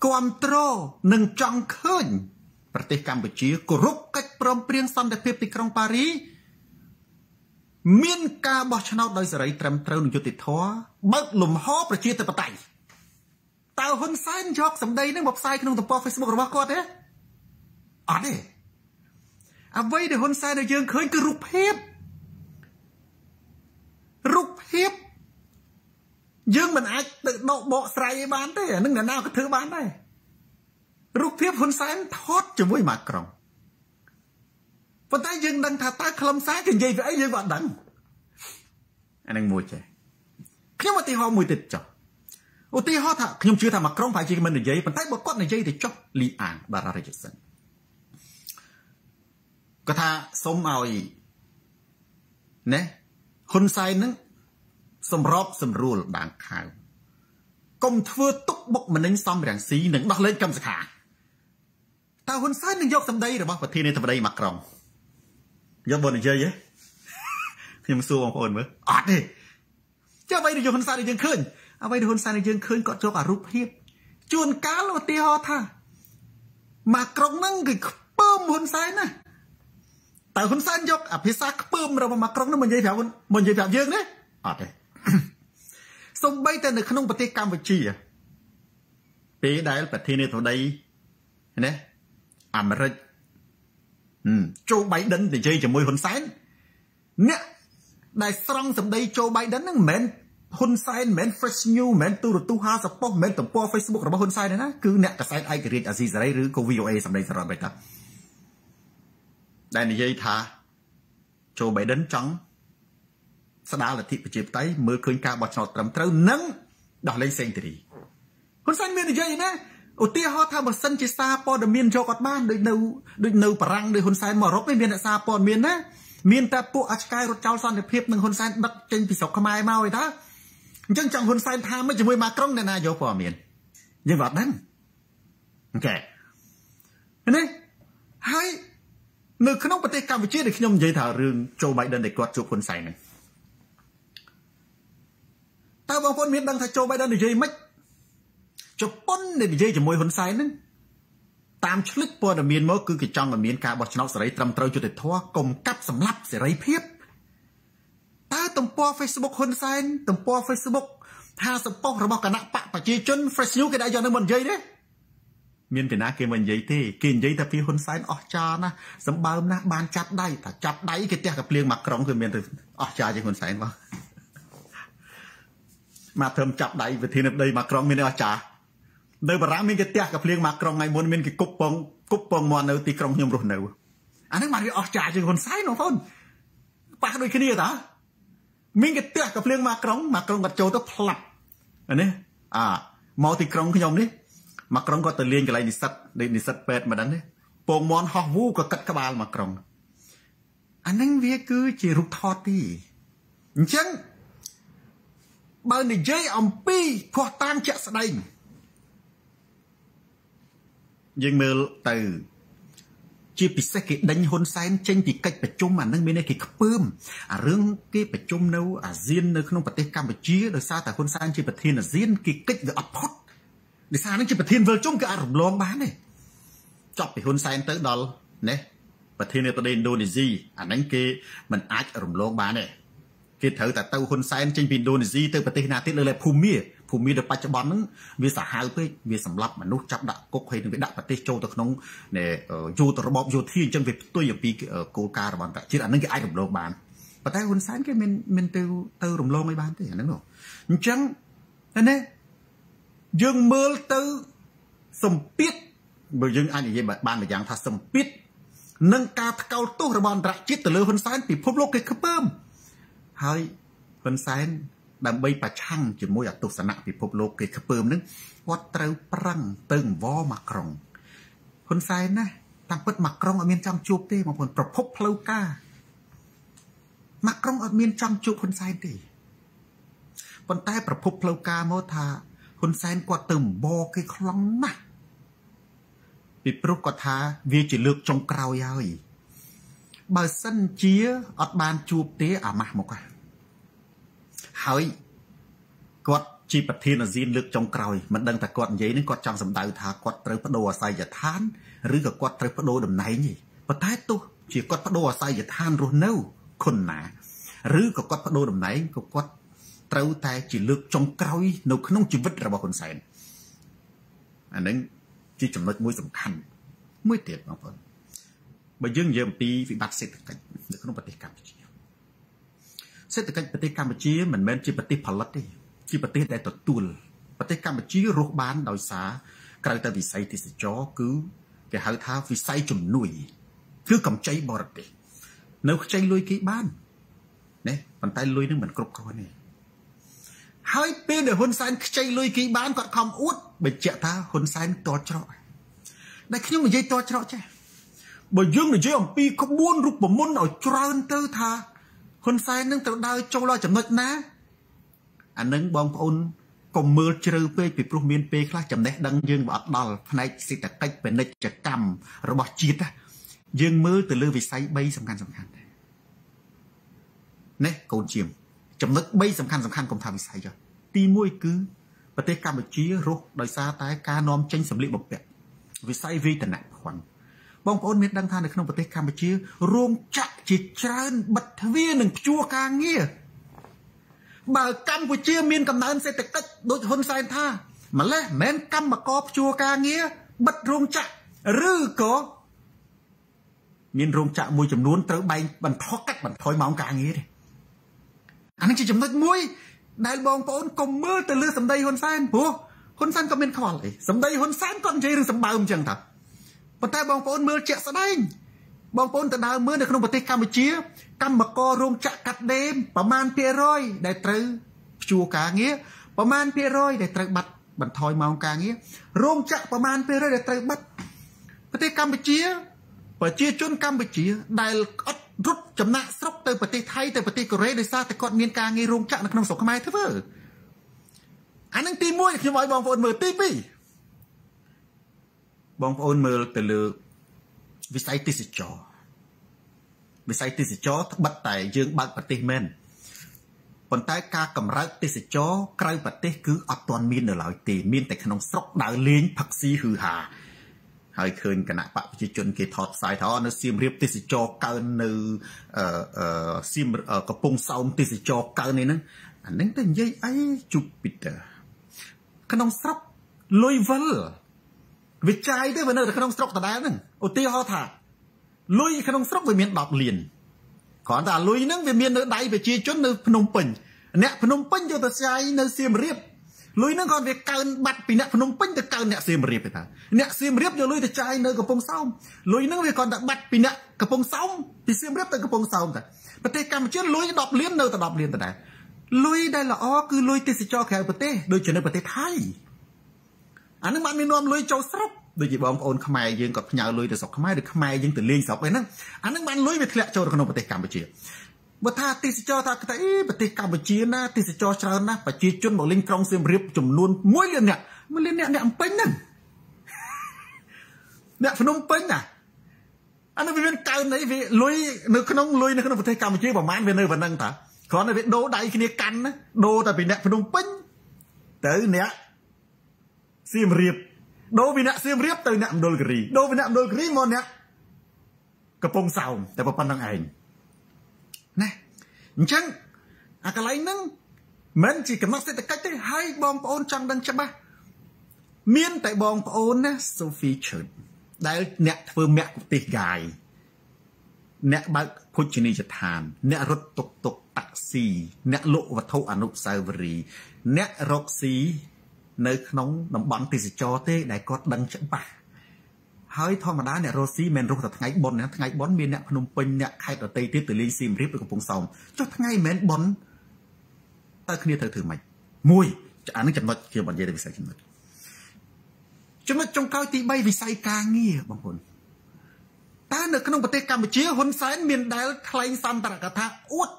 គ្រប់គ្រងនិងចង់ឃើញប្រទេសកម្ពុជាគោរពកិច្ចព្រមព្រៀងសន្តិភាពទីក្រុងប៉ារីមានការបោះឆ្នោតដោយសេរីត្រឹមត្រូវនិងយុត្តិធម៌បើកលំហប្រជាធិបតេយ្យតើហ៊ុនសែនយកសម្ដីនឹងមកផ្សាយក្នុងទំព័រ Facebook របស់គាត់ទេអត់ទេ អ្វីដែលហ៊ុនសែនដែលយើងឃើញគឺរូបភាពរូបភាពយើងមិនអាចទៅដកបកស្រាយឲ្យបានទេអានឹងអ្នកណាក៏ធ្វើបានដែររូបភាពហ៊ុនសែនថតជាមួយម៉ាក្រុងប៉ុន្តែយើងដឹងថាតើខ្លឹមសារគេនិយាយពីអីយើងមិនដឹងអានឹងមួយចេះខ្ញុំឧទាហរណ៍មួយទៀតចុះឧទាហរណ៍ថាខ្ញុំជឿថាម៉ាក្រុងប្រហែលជាមិននិយាយប៉ុន្តែបើគាត់និយាយទៅចុះលីអានបារារ៉េជសិន គាត់ថាសុំឲ្យណែហ៊ុនសែននឹងសម្របសម្រួលដាងខាវកុំធ្វើទុកបុកម្នេញសំរាំងស៊ីនិងដោះលែងកម្មសខាតើហ៊ុនសែននឹងយកសម្ដីរបស់ប្រធានាធិបតីម៉ាក្រុងយកបននិយាយទេខ្ញុំសួរបងប្អូនមើលអត់ទេចុះអ្វីដែលយកហ៊ុនសែនឲ្យយើងឃើញអ្វីដែលហ៊ុនសែនឲ្យយើងឃើញគាត់យកអារូបភាពជួនកាលឧទាហរណ៍ថាម៉ាក្រុងហ្នឹងគឺខ្ពើមហ៊ុនសែនណា តើហ៊ុនសែនយកអាភាសាខ្ពើមរបស់មកក្រុងនោះមកនិយាយប្រាប់មកនិយាយប្រាប់យើងទេអត់ទេសំបីតែនៅក្នុងប្រទេសកម្ពុជាពេលដែលប្រធានាធិបតីណាអាមេរិកជូបៃដិននិយាយជាមួយហ៊ុនសែនអ្នកដែលស្រង់សម្ដីជូបៃដិនហ្នឹងមិនមែនហ៊ុនសែនមិនមែន Fresh News មិនមែនទូរទស្សន៍50ប៉ុស្តិ៍មិនមែនទំព័រ Facebook របស់ហ៊ុនសែនទេណាគឺអ្នកកសែតឯករាជ្យអាស៊ីសេរីឬក៏ VOA សម្ដីសរុបបែបហ្នឹង ដែលនិយាយថាโจ Biden ចង់ស្ដារលទ្ធិប្រជាធិបតេយ្យមើលឃើញការបោះឆ្នោតត្រឹមត្រូវនិងដោះលែងសេងធារីហ៊ុនសែនមាននិយាយណាឧទាហរណ៍ថាបើសិនជាសារព័ត៌មានយកអត់បានដូចនៅដូចនៅបារាំងដូចហ៊ុនសែនមកអឺរ៉ុបមានអ្នកសារព័ត៌មានណាមានតែពួកអឆ្កែរត់ចោលសន្តិភាពនឹងហ៊ុនសែនដឹកចេញពីស្រុកខ្មែរមកឯតាអញ្ចឹងចង់ហ៊ុនសែនថាមិនជាមួយម៉ាក្រុងអ្នកណាយកព័ត៌មានយើងអត់ដឹងអូខេនេះហើយ នៅក្នុងប្រទេសកម្ពុជាដែលខ្ញុំនិយាយថារឿងโจ Biden ដែលគាត់ជួបហ៊ុនសែនហ្នឹងតើបងប្អូនមានដឹងថាโจ Biden និយាយមិនជប៉ុនដែលនិយាយជាមួយហ៊ុនសែនហ្នឹងតាមឆ្លឹកព័ត៌មានមកគឺគេចង់ឲ្យមានការបោះឆ្នោតសេរីត្រឹមត្រូវយុត្តិធម៌កុំកាប់សម្លាប់សេរីភាពតើទំព័រ Facebook ហ៊ុនសែនទំព័រ Facebook 50ប៉ុស្តិ៍របស់គណៈបកប្រជាជន Fresh News គេដាក់យកនៅមកនិយាយទេ មានពីណាគេមិននិយាយទេគេនិយាយតែពីហ៊ុនសែនអស់ចាណាសម្បើមណាស់បានចាប់ដៃតែចាប់ដៃគេផ្ទះកាភ្លៀងមកក្រុងគឺមានទៅអស់ចាជាងហ៊ុនសែនមកមកធ្វើចាប់ដៃវិធានដីមកក្រុងមានអស់ចានៅបារាំងមានគេផ្ទះកាភ្លៀងមកក្រុងថ្ងៃមុនមានគេគប់ពងគប់ពងមកនៅទីក្រុងខ្ញុំរស់នៅអានេះបានវាអស់ចាជាងហ៊ុនសែនបងប្អូនប៉ះដូចគ្នាតាមានគេផ្ទះកាភ្លៀងមកក្រុងមកក្រុងគាត់ចូលទៅផ្លាប់អានេះអាមកទីក្រុងខ្ញុំនេះ មកក្រុងគាត់ទៅលេងកន្លែងនិស្សិតនិស្សិតពេទ្យមកដឹងទេពងមន់ហោះវូក៏កាត់ក្បាលមកក្រុងអានឹងវាគឺជារូបថតទីអញ្ចឹងបើនិយាយអំពីភ័ស្តុតាងជាក់ស្ដែងយើងមើលទៅ ជាពិសេសគេដេញហ៊ុនសែនចេញពីកិច្ចប្រជុំអានឹងមានគេខ្ពើមអារឿងគេប្រជុំនៅអាស៊ាននៅក្នុងប្រទេសកម្ពុជាដោយសារតែហ៊ុនសែនជាប្រធានអាស៊ានគេកិច្ចវាអត់ផុត ដោយសារនឹងជាប្រធានវិលជុំគឺអាចរំលងបានទេចប់ពីហ៊ុនសែនទៅដល់ណេះប្រធានាធិបតីឥណ្ឌូនេស៊ីអានឹងគេមិនអាចរំលងបានទេគេត្រូវតែទៅហ៊ុនសែនចេញពីឥណ្ឌូនេស៊ីទៅប្រទេសណាទៀតលើលែភូមាភូមិនៅបច្ចុប្បន្នហ្នឹងវាសាហាវពេកវាសម្លាប់មនុស្សចាប់ដាក់គុកហើយនឹងវាដាក់ប្រទេសចូលទៅក្នុងយោទៅរបបយោធាអញ្ចឹងវាផ្ទុយអំពីគោលការណ៍របស់ប្រជាជាតិអានឹងគេអាចរំលងបានប៉ុន្តែហ៊ុនសែនគេមិនមិនទៅទៅរំលងឲ្យបានទេអាហ្នឹងអញ្ចឹងណា យើងមើលទៅសម្ពាធបើយើងអាចនិយាយបានម្យ៉ាងថាសម្ពាធនិងការថ្កោលទោសរបស់អន្តរជាតិទៅលើហ៊ុនសែនពិភពលោកគេខ្ពើមហើយហ៊ុនសែនដើម្បីប្រឆាំងជាមួយអទស្សនៈពិភពលោកគេខ្ពើមនឹងគាត់ត្រូវប្រឹងទៅអង្វរមកក្រុងហ៊ុនសែនណាតាមពិតមកក្រុងអត់មានចង់ជួបទេបងប្អូនប្រភពផ្លូវការមកក្រុងអត់មានចង់ជួបហ៊ុនសែនទេប៉ុន្តែប្រភពផ្លូវការមកថា ហ៊ុនសែនគាត់ទៅអង្វរគេខ្លាំងណាស់ពីព្រោះគាត់ថាវាជាលើកចុងក្រោយហើយបើសិនជាអត់បានជួបទេអាម៉ាស់មកហើយគាត់ជាប្រធានអាស៊ានលើកចុងក្រោយមិនដឹងថាគាត់និយាយនេះគាត់ចង់សម្ដៅថាគាត់ត្រូវបដូរអាស័យដ្ឋានឬក៏គាត់ត្រូវបដូរតំណែងទេប៉ុន្តែទោះជាគាត់បដូរអាស័យដ្ឋានរស់នៅគុណណា ឬក៏គាត់បដូរតំណែងក៏គាត់ ត្រូវតែជាលើកចុងក្រោយនៅក្នុងជីវិតរបស់ហ៊ុនសែនអានឹងជាចំណុចមួយសំខាន់មួយទៀតបងប្អូនបើយើងនិយាយអំពីវិបត្តិសេដ្ឋកិច្ចនៅក្នុងប្រទេសកម្ពុជាសេដ្ឋកិច្ចប្រទេសកម្ពុជាមិនមែនជាប្រទេសផលិតទេជាប្រទេសដែលទទួលប្រទេសកម្ពុជារស់បានដោយសារក្រៅតែវិស័យទេសចរគឺគេហៅថាវិស័យជំនួយ គឺកម្ចីបរទេសនៅខ្ចីលុយគេបានណាប៉ុន្តែលុយនឹងមិនគ្រប់គ្រាន់ទេ ហើយពេលដែលហ៊ុនសែនខ្ចីលុយគេបានគាត់ខំអួតបញ្ជាក់ថាហ៊ុនសែនតច្រកដែលខ្ញុំនិយាយតច្រកចេះបើយើងនិយាយអំពីក្បួនរូបមន្តឲ្យច្រើនទៅថាហ៊ុនសែននឹងត្រូវដើរចូលដល់ចំណុចណាអានឹងបងប្អូនកុំមើលជ្រៅពេកពីព្រោះមានពេលខ្លះចំណេះដឹងយើងវាអត់ដល់ផ្នែកសេដ្ឋកិច្ចពាណិជ្ជកម្មរបស់ជាតិយើងមើលទៅលើវិស័យ3សំខាន់សំខាន់នេះកូនជាម ចំណុច3សំខាន់សំខាន់កុំថាវិស័យចុះទី1គឺប្រទេសកម្ពុជារស់ដោយសារតែការនាំចេញសម្លៀកបំពាក់វិស័យវេទនភ័ណ្ឌបងប្អូនមានដឹងថានៅក្នុងប្រទេសកម្ពុជារោងចក្រជាច្រើនបិទទ្វារនិងព្យួរការងារបើកម្ពុជាមានកំណើនសេដ្ឋកិច្ចដូចហ៊ុនសែនថាម្លេះមិនមែនកម្មករព្យួរការងារបិទរោងចក្រឬក៏មានរោងចក្រមួយចំនួនត្រូវបែងបន្ថយកាត់បន្ថយម៉ោងការងារទេ អានេះជាចំណុចមួយ ដែលបងប្អូនកុំមើលទៅលើសម្ដីហ៊ុនសែនព្រោះហ៊ុនសែនក៏មានខ្វល់អីសម្ដីហ៊ុនសែនក៏និយាយរឿងសម្បើមអញ្ចឹងថាប៉ុន្តែបងប្អូនមើលជាក់ស្ដែងបងប្អូនទៅដើរមើលនៅក្នុងប្រទេសកម្ពុជា កម្មកររោងចក្រកាត់ដេរប្រមាណភាគរយដែលត្រូវព្យួរការងារប្រមាណភាគរយដែលត្រូវបាត់បន្ថយម៉ោងការងាររោងចក្រប្រមាណភាគរយដែលត្រូវបាត់ប្រទេសកម្ពុជា ប្រជាជនកម្ពុជាដែលអត់ រត់ចំណាក់ស្រុកទៅប្រទេសថៃទៅប្រទេសកូរ៉េដោយសារតែគាត់មានការងាររោងចក្រនៅក្នុងស្រុកខ្មែរធ្វើអានឹងទី1ខ្ញុំឲ្យបងប្អូនមើលទី2បងប្អូនមើលទៅលើវិស័យទេសចរវិស័យទេសចរត្បិតតែយើងបើកប្រទេសមែនប៉ុន្តែការកម្រើកទេសចរក្រៅប្រទេសគឺអត់ទាន់មាននៅឡើយទេមានតែក្នុងស្រុកដើរលេងផឹកស៊ីហឺហា ហើយឃើញគណៈបកប្រជាជនគេថតផ្សាយថានៅសៀមរាបទេសចរកើននៅអឺសៀមកំពង់សោមទេសចរកើននេះហ្នឹងអាហ្នឹងទៅនិយាយអីជូពីតើក្នុងស្រុកលុយវិលវាចាយទៅវានៅតែក្នុងស្រុកដដែលហ្នឹងឧទាហរណ៍ថាលុយក្នុងស្រុកវាមាន10លានគ្រាន់តែលុយហ្នឹងវាមាននៅដៃប្រជាជននៅភ្នំពេញអ្នកភ្នំពេញយកទៅចាយនៅសៀមរាប លុយហ្នឹងគាត់វាកើនបាត់ពីអ្នកភ្នំពេញទៅកើនអ្នកសៀមរាបទេថាអ្នកសៀមរាបយកលុយទៅចាយនៅកំពង់សោមលុយហ្នឹងវាគាត់តែបាត់ពីអ្នកកំពង់សោមពីសៀមរាបទៅកំពង់សោមតែប្រទេសកម្ពុជាលុយ10លាននៅតែ10លានដដែលលុយដែលល្អគឺលុយទេសចរក្រៅប្រទេសដូចជានៅប្រទេសថៃអានឹងបានមាននាំលុយចូលស្រុកដូចជាបងប្អូនខ្មែរយើងក៏ផ្ញើលុយទៅស្រុកខ្មែរឬខ្មែរយើងទៅលេងស្រុកឯហ្នឹងអានឹងបានលុយវាធ្លាក់ចូលក្នុងប្រទេសកម្ពុជា បើថាទេសចរថាគេថាអីប្រទេសកម្ពុជាណាទេសចរច្រើនណាស់ប្រជាជនមកលេងក្រុងសៀមរាបចំនួន1លានអ្នក1លានអ្នកអ្នកអំពេញហ្នឹងអ្នកភ្នំពេញណាអានោះវាមានកើនអីវាលុយនៅក្នុងលុយនៅក្នុងប្រទេសកម្ពុជាប្រហែលវានៅប៉ុណ្ណឹងតាគ្រាន់តែវាដូរដៃគ្នាកាន់ណាដូរតែពីអ្នកភ្នំពេញទៅអ្នកសៀមរាបដូរពីអ្នកសៀមរាបទៅអ្នកមណ្ឌលគិរីដូរពីអ្នកមណ្ឌលគិរីមកអ្នកកំពង់សោមតែប៉ុណ្្នឹងឯង ណាអញ្ចឹងអាកន្លែងហ្នឹងមិនជាកំណត់សេដ្ឋកិច្ចទេហើយបងប្អូនចង់ដឹងច្បាស់មានតែបងប្អូនណាសូហ្វីឈឺតដែលអ្នកធ្វើមគ្គុទេសកាយអ្នកបើកភោជនីយដ្ឋាន អ្នករត់តុកតុកតាក់ស៊ីអ្នកលក់វត្ថុអនុស្សាវរីយ៍អ្នករកស៊ីនៅក្នុងតំបន់ទេសចរទេ ដែលគាត់ដឹងច្បាស់ ហើយធម្មតាអ្នករស់ស៊ីមិនរស់តែថ្ងៃបុណ្យណាថ្ងៃបុណ្យមានអ្នកភ្នំពេញអ្នកខេត្តដទៃទៀតទៅលេងស៊ីមរៀបឬកំពង់សោមចុះថ្ងៃមិនបុណ្យតើគ្នាត្រូវធ្វើម៉េចមួយអានឹងចំណុចខ្ញុំបាននិយាយទៅវិស័យចំណុចចំណុចចុងក្រោយទី3វិស័យការងារបងប្អូនតើនៅក្នុងប្រទេសកម្ពុជាហ៊ុនសែនមានដែលថ្លែងសន្តរកថាអួត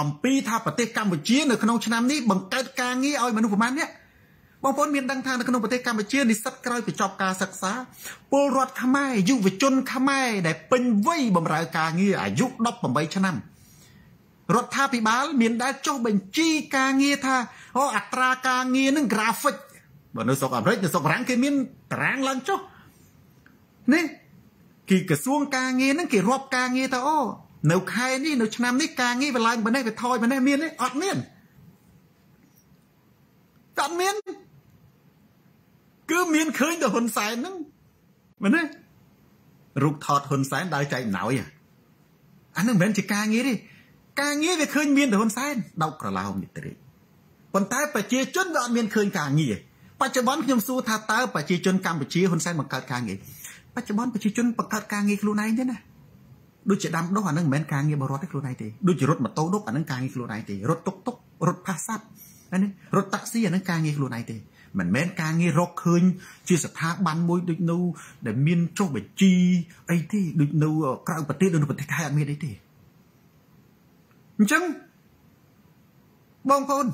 អំពីថាប្រទេសកម្ពុជានៅក្នុងឆ្នាំនេះបង្កើតការងារឲ្យមនុស្សប្រមាណនេះ បងប្អូនមានដឹងថានៅក្នុងប្រទេសកម្ពុជានិស្សិតក្រោយបញ្ចប់ការសិក្សាពលរដ្ឋខ្មែរយុវជនខ្មែរដែលពេញវ័យបម្រើការងារអាយុ18ឆ្នាំរដ្ឋាភិបាលមានដែលចុះបញ្ជីការងារថាអូអត្រាការងារនឹង graphic បើនៅស្រុកអាមេរិកនៅស្រុកបារាំងគេមានតារាងឡើងចុះនេះគេក្រសួងការងារហ្នឹងគេរាប់ការងារថាអូនៅខែនេះនៅឆ្នាំនេះការងារវាឡើងប៉ុណ្ណេះវាថយប៉ុណ្ណេះមានទេអត់មានអត់មាន គឺមានឃើញតែហ៊ុនសែនហ្នឹងមែនទេរូបថតហ៊ុនសែនដើរចែកណោយអាហ្នឹងមិនមែនជាការងារទេការងារវាឃើញមានតែហ៊ុនសែនដោកក្រឡោមនេះទេប៉ុន្តែប្រជាជនវាអត់មានឃើញការងារបច្ចុប្បន្នខ្ញុំសួរថាតើប្រជាជនកម្ពុជាហ៊ុនសែនបង្កើតការងារបច្ចុប្បន្នប្រជាជនបង្កើតការងារខ្លួនឯងទេណាដូចជាដាំដុះអានឹងមិនមែនការងារបរដ្ឋទេខ្លួនឯងទេដូចជារត់ម៉ូតូដុបអានឹងការងារខ្លួនឯងទេរត់តុកតុករត់ផាសសាប់អានេះរត់តាក់ស៊ីអានឹងការងារខ្លួនឯងទេ មិនមែនការងាររកឃើញ ជាស្ថាប័នមួយដូចនៅដែលមានចុះបញ្ជីអីទេដូចនៅក្រៅប្រទេសដូចនៅប្រទេសថៃអត់មានអីទេអញ្ចឹងបងប្អូន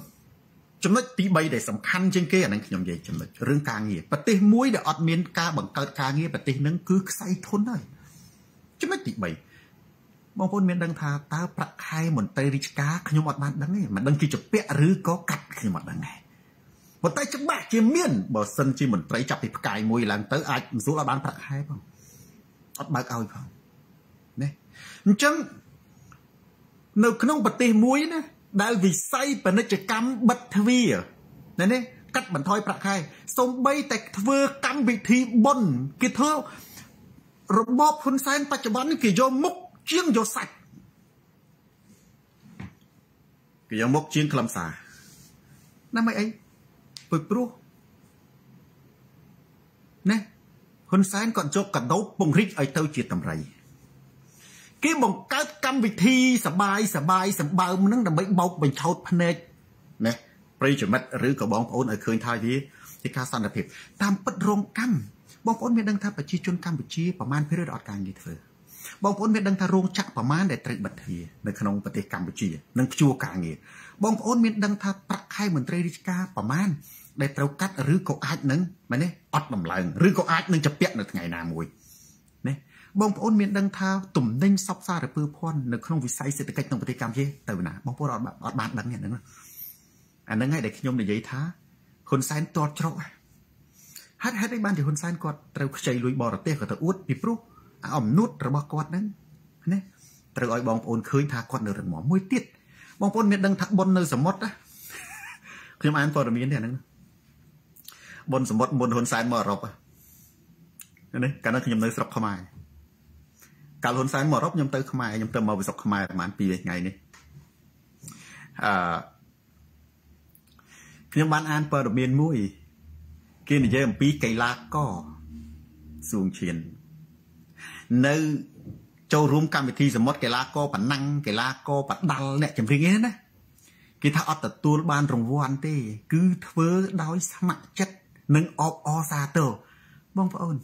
ចំណុចទី3ដែលសំខាន់ជាងគេអានឹងខ្ញុំនិយាយចំណុចរឿងការងារប្រទេសមួយដែលអត់មានការបង្កើតការងារប្រទេសនឹងគឺខ្សែធនហើយចំណុចទី3បងប្អូនមានដឹងថាតើប្រាក់ខែមន្ត្រីរាជការខ្ញុំអត់បានដឹងទេមិនដឹងជាជាពាក់ឬក៏កាត់ខ្ញុំអត់ដឹងទេ ប៉ុន្តែច្បាស់ជាមានបើសិនជាមន្ត្រីចាប់ពីផ្កាយមួយឡើងទៅអាចមិនស្រួលឲ្យបានប្រាក់ខែផងអត់បើកឲ្យផងណាអញ្ចឹងនៅក្នុងប្រទេសមួយណាដែលវិស័យពាណិជ្ជកម្មបិទទ្វារណានេះកាត់បន្ថយប្រាក់ខែសំបីតែធ្វើកម្មវិធីបុណ្យគេធ្វើរបបហ៊ុនសែនបច្ចុប្បន្ននេះគេយកមុខជាងយកសាច់គេយកមុខជាងខ្លឹមសារណាមិនអី ពុយព្រោះណាហ៊ុនសែនគាត់យកកដោបពង្រីកឲ្យទៅជាតម្រៃគេបង្កើតកម្មវិធីសបាយសបាយសម្បើមនឹងដើម្បីបោកបញ្ឆោតភ្នែកណាប្រិយមិត្តឬក៏បងប្អូនឲ្យឃើញថាវាជាការសន្តិភាពតាមពិតរងកម្មបងប្អូនមានដឹងថាប្រជាជនកម្ពុជាប្រមាណភាគរយអត់ការងារធ្វើបងប្អូនមានដឹងថារោងចក្រប្រមាណដែលត្រូវបិទទ្វារនៅក្នុងប្រទេសកម្ពុជានឹងព្យួរការងារបងប្អូនមានដឹងថាប្រាក់ខែមន្ត្រីរាជការប្រមាណ ដែលត្រូវកាត់ឬក៏អាចនឹងមែនទេអត់ដំឡើងឬក៏អាចនឹងជពាក់នៅថ្ងៃណាមួយណាបងប្អូនមានដឹងថាទំនិញសពសារពើភ័ណ្ឌនៅក្នុងវិស័យសេដ្ឋកិច្ចក្នុងប្រទេសកម្ពុជាទៅណាបងប្អូនអត់អត់បានដឹងហ្នឹងអាហ្នឹងហើយដែលខ្ញុំនិយាយថាហ៊ុនសែនទាត់ច្រកហេតុហេតុអីបានជាហ៊ុនសែនគាត់ត្រូវខ្ចីលុយបរទេសក៏ទៅអួតពីព្រោះអាអំនួតរបស់គាត់ហ្នឹងណាត្រូវឲ្យបងប្អូនឃើញថាគាត់នៅរឹងមាំមួយទៀតបងប្អូនមានដឹងថាប៉ុននៅសមុទ្រខ្ញុំអានព័ត៌មានទេអាហ្នឹង ប៉ុនសមុទ្រមុនហ៊ុនសែនមកអឺរ៉ុបនេះកាលនោះខ្ញុំនៅស្រុកខ្មែរកាលហ៊ុនសែនមកអឺរ៉ុបខ្ញុំទៅខ្មែរខ្ញុំទៅមកវិសុខខ្មែរប្រហែល2ថ្ងៃនេះអឺខ្ញុំបានអានព័ត៌មានមួយគេនិយាយអំពីកីឡាករសួងឈៀននៅចូលរួមកម្មវិធីសមុទ្រកីឡាករប៉ណ្ណឹងកីឡាករបដាល់អ្នកចម្រៀងនេះណាគេថាអត់ទទួលបានរង្វាន់ទេ គឺធ្វើដោយស្ម័គ្រចិត្ត និងអបអរសាទរបងប្អូន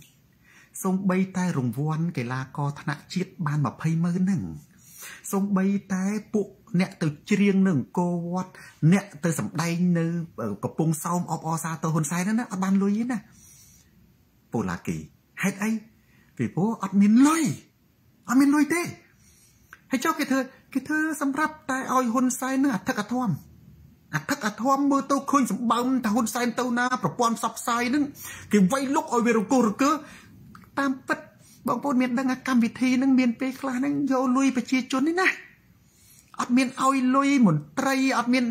សំបីតែរង្វាន់កីឡាករថ្នាក់ជាតិបាន20ម៉ឺនហ្នឹងសំបីតែពួកអ្នកទៅច្រៀងនៅអង្គរវត្តអ្នកទៅសម្ដែងនៅកំពង់សោមអបអរសាទរហ៊ុនសែនហ្នឹងណាអត់បានលុយទេណាពូឡាគីហេតុអីពីព្រោះអត់មានលុយអត់មានលុយទេហើយចុះគេធ្វើគេធ្វើសម្រាប់តែឲ្យហ៊ុនសែននឹងអធិកអធម អធិកអធមមើលទៅឃើញសម្បើមថាហ៊ុនសែនទៅណាប្រព័ន្ធផ្សព្វផ្សាយនឹងគេវាយលុកឲ្យវារង្គោះរង្គើតាមពិតបងប្អូនមានដឹងថាកម្មវិធីនឹងមានពេលខ្លះហ្នឹងយកលុយប្រជាជននេះណាអត់មានឲ្យលុយមន្ត្រីអត់មាន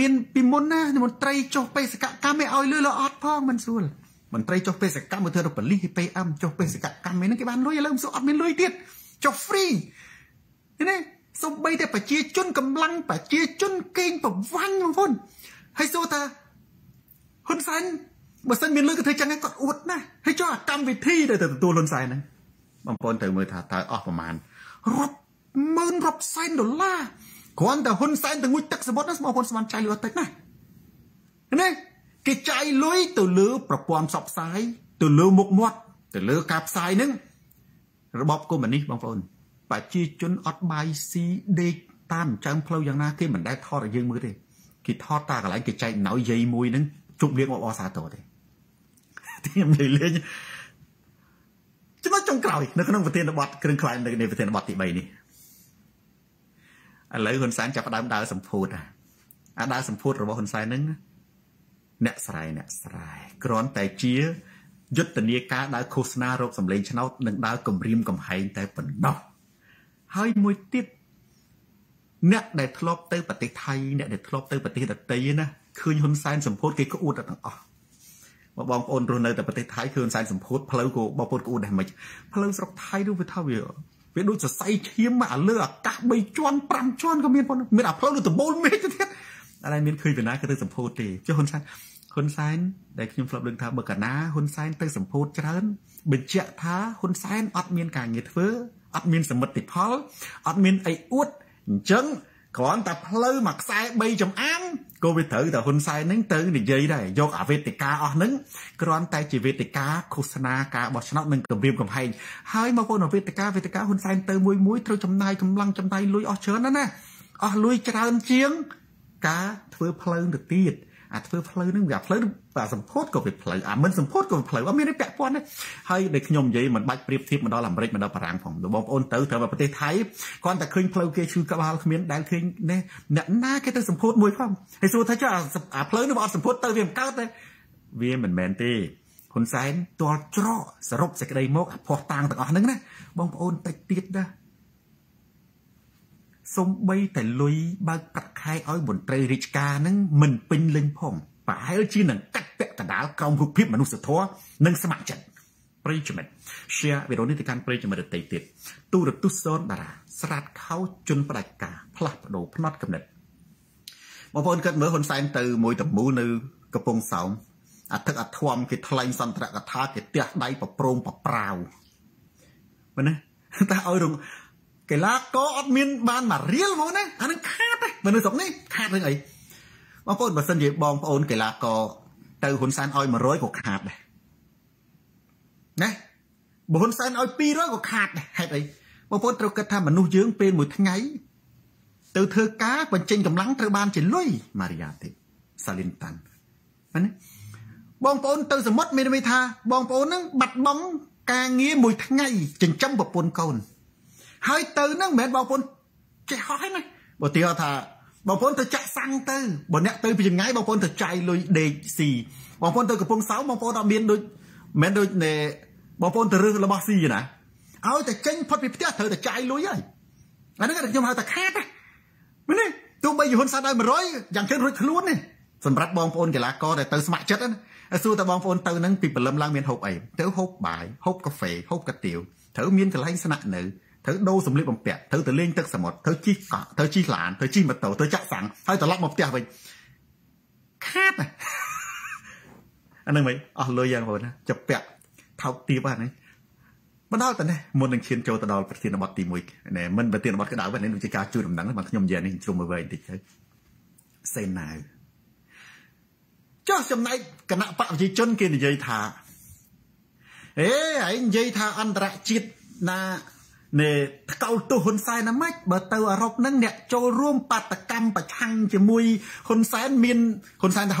មានពីមុនណាមន្ត្រីចុះបេសកកម្មឲ្យលុយលអត់ផងមិនស្រួលមន្ត្រីចុះបេសកកម្មទៅធ្វើប៉លីស PM ចុះបេសកកម្មហ្នឹងគេបានលុយឥឡូវមិនស្រួលអត់មានលុយទៀតចុះ free នេះ សំបីតែប្រជាជនកម្លាំងប្រជាជនកេងប្រវាញ់បងប្អូនហើយសួរថាហ៊ុនសែនបើសិនមានលុយក៏ធ្វើចឹងគាត់អួតណាហើយចុះកម្មវិធីទៅទទួលហ៊ុនសែនហ្នឹងបងប្អូនត្រូវមើលថាតើអស់ប្រមាណរាប់ម៉ឺនរាប់សែនដុល្លារគ្រាន់តែហ៊ុនសែនទៅងូចទឹកសមុទ្រហ្នឹងបងប្អូនស្មានចាយលុយអត់តិចណាណាគេចាយលុយទៅលើប្រព័ន្ធផ្សព្វផ្សាយទៅលើមុខមាត់ទៅលើការផ្សាយហ្នឹងរបបកុម្មុយនីសបងប្អូន ប្រជាជនអត់បាយស៊ីដេកតាមចាំផ្លូវយ៉ាងណាគេមិនដែលថតឲ្យយើងមើលទេគេថតតាកន្លែងគេចែកណៅយាយមួយហ្នឹងជប់លៀងមកអសាតទេខ្ញុំនិយាយលេងចំណុចចុងក្រោយនៅក្នុងប្រធានបទគ្រឿងខ្លែងនៅប្រធានបទទី3នេះឥឡូវហ៊ុនសែនចាប់ផ្ដើមដើរសម្ពោធអាដើរសម្ពោធរបស់ហ៊ុនសែនហ្នឹងអ្នកស្រែអ្នកស្រែគ្រាន់តែជាយុទ្ធនាការដើរឃោសនារោគសម្លេងឆ្នោតនិងដើរគម្រាមកំហែងតែប៉ុណ្ណោះ ហើយមួយទៀតអ្នកដែលធ្លាប់ទៅប្រទេសថៃអ្នកដែលធ្លាប់ទៅប្រទេសដទៃណាឃើញហ៊ុនសែនសម្ពោធគេក្អួតទាំងអស់មកបងប្អូនរស់នៅតែប្រទេសថៃឃើញហ៊ុនសែនសម្ពោធផ្លូវក៏បងប្អូនក្អួតដែរមិនផ្លូវស្រុកថៃនោះវាថាវាវាដូចសរសៃឈាមអាលើអាកាស3ជាន់5ជាន់ក៏មានប៉ុណ្ណឹងមានអាផ្លូវដូចដបូលមេឃទៅទៀតអត់មានឃើញពីណាគេទៅសម្ពោធទេចុះហ៊ុនសែនហ៊ុនសែនដែលខ្ញុំធ្លាប់លើកថាបើកាលណាហ៊ុនសែនទៅសម្ពោធច្រើនបញ្ជាក់ថាហ៊ុនសែនអត់មានការងារធ្វើ អត់មានសមិទ្ធផលអត់មានអីអួតអញ្ចឹងគ្រាន់តែផ្លូវមួយខ្សែ3ចំអាំក៏វាត្រូវតែហ៊ុនសែននឹងទៅនិយាយដែរយកអាវេទិកាអស់ហ្នឹងគ្រាន់តែជាវេទិកាឃោសនាការបោះឆ្នោតនិងគម្រាមកំហែងហើយមកបងវេទិកាវេទិកាហ៊ុនសែនទៅមួយមួយត្រូវចំណាយកម្លាំងចំណាយលុយអស់ច្រើនណាស់ណាអស់លុយច្រើនជាង ការធ្វើផ្លូវទៅទៀត អាធ្វើផ្លូវហ្នឹងវាផ្លូវអាសម្ពោធក៏វាផ្លូវអាមិនសម្ពោធក៏វាផ្លូវអត់មានទេពាក់ព័ន្ធទេហើយដែលខ្ញុំនិយាយមិនបាច់ប្រៀបធៀបមកដល់អាមេរិកមកដល់បារាំងផងបងប្អូនទៅទៅប្រទេសថៃគ្រាន់តែឃើញផ្លូវគេឈឺក្បាលគ្មានដែលឃើញនេះអ្នកណាគេទៅសម្ពោធមួយផងហើយសួរថាចុះអាផ្លូវនេះបើអត់សម្ពោធទៅវាមិនកើតទេវាមិនមែនទេហ៊ុនសែនទាល់ច្រកសរុបសេចក្តីមកអាផោះតាងទាំងអស់ហ្នឹងណាបងប្អូនតិចទៀតណា សំបីតែលុយបើកប្រាក់ខែឲ្យមន្ត្រីរាជការហ្នឹងមិនពេញលេញផងប្រហែលជានឹងកាត់ពាក់កដាលក្រោមរូបភាពមនុស្សធម៌និងស្ម័គ្រចិត្តប្រិយមិត្ត share វីដេអូនេះទៅកាន់ប្រិយមិត្តដទៃទៀតទូរទស្សន៍សនតារាស្រាតខោជន់ផ្ដាច់ការផ្លាស់ប្ដូរផ្នត់កំណត់បងប្អូនគិតមើលហ៊ុនសែនទៅមួយតមូលនៅកំពង់សោមអធិកអធមគេថ្លែងសន្ទរកថាគេទះដៃប្រប្រងប្រប្រាវមែនទេតែឲ្យរង កីឡាករអត់មានបានមករៀលហ្មងណាអានឹងខាតទេបើនៅស្រុកនេះខាតរឿងអីបងប្អូនបើសិនជាបងប្អូនកីឡាករទៅហ៊ុនសែនឲ្យ100ក៏ខាតដែរណាបើហ៊ុនសែនឲ្យ200ក៏ខាតដែរហេតុអីបងប្អូនត្រូវគិតថាមនុស្សយើងពេលមួយថ្ងៃទៅធ្វើការបញ្ចេញកម្លាំងត្រូវបានជាលុយម៉ារីយ៉ាទេសាលីនតាន់ណាបងប្អូនទៅសមុទ្រមានន័យថាបងប្អូននឹងបាត់បង់ការងារមួយថ្ងៃចិញ្ចឹមប្រពន្ធកូន ហើយទៅនឹងមិនមែនបងប្អូនចេះហោះទេណាបើទីថាបងប្អូនទៅចាក់សាំងទៅបើអ្នកទៅពីចម្ងាយបងប្អូនទៅចាយលុយដេកស៊ីបងប្អូនទៅកំពង់សោមបងប្អូនអត់មានដូចមិនមែនដូចបងប្អូនទៅរើសរបស់ស៊ីណាឲ្យតែចេញផុតពីផ្ទះត្រូវតែចាយលុយហើយអានេះខ្ញុំហៅថាខាតណាមែនទេទោះបីយហ៊ុនសែនឲ្យ100យ៉ាងជឿនរួចខ្លួនទេសម្រាប់បងប្អូនកីឡាករដែលទៅស្ម័គ្រចិត្តណាសួរតែបងប្អូនទៅនឹងពីព្រលឹមឡើងមានហូបអីទៅហូបបាយហូបកាហ្វេហូបកាទៀវត្រូវមានកន្លែងស្នាក់នៅ ត្រូវដូរសម្លៀកបំពាក់ត្រូវទៅលេងទឹកសមុទ្រត្រូវជិះកក់ត្រូវជិះឡានត្រូវជិះម៉ូតូត្រូវចាក់សាំងហើយត្រឡប់មកផ្ទះវិញខាតអានឹងមិនអស់លុយយ៉ាងបងណាចាប់ពាក់ថោកទាបហ្នឹងមកដល់តនេះមុននឹងឈានចូលទៅដល់ប្រធានបទទី1ណែមិនប្រធានបទក្តៅនេះនឹងជាការជួយដំណឹងបាទខ្ញុំនិយាយនេះជ្រុំមើលវិញបន្តិចទៅសេណាវចុះចំណែកគណៈបកប្រជាជនគេនិយាយថាអេឯងនិយាយថាអន្តរជាតិណា នេះថ្កោលទោសហ៊ុនសែនណាម៉េចបើទៅអឺរ៉ុបហ្នឹងអ្នកចូលរួមបាតកម្មប្រឆាំងជាមួយហ៊ុនសែនមានហ៊ុនសែនតែ67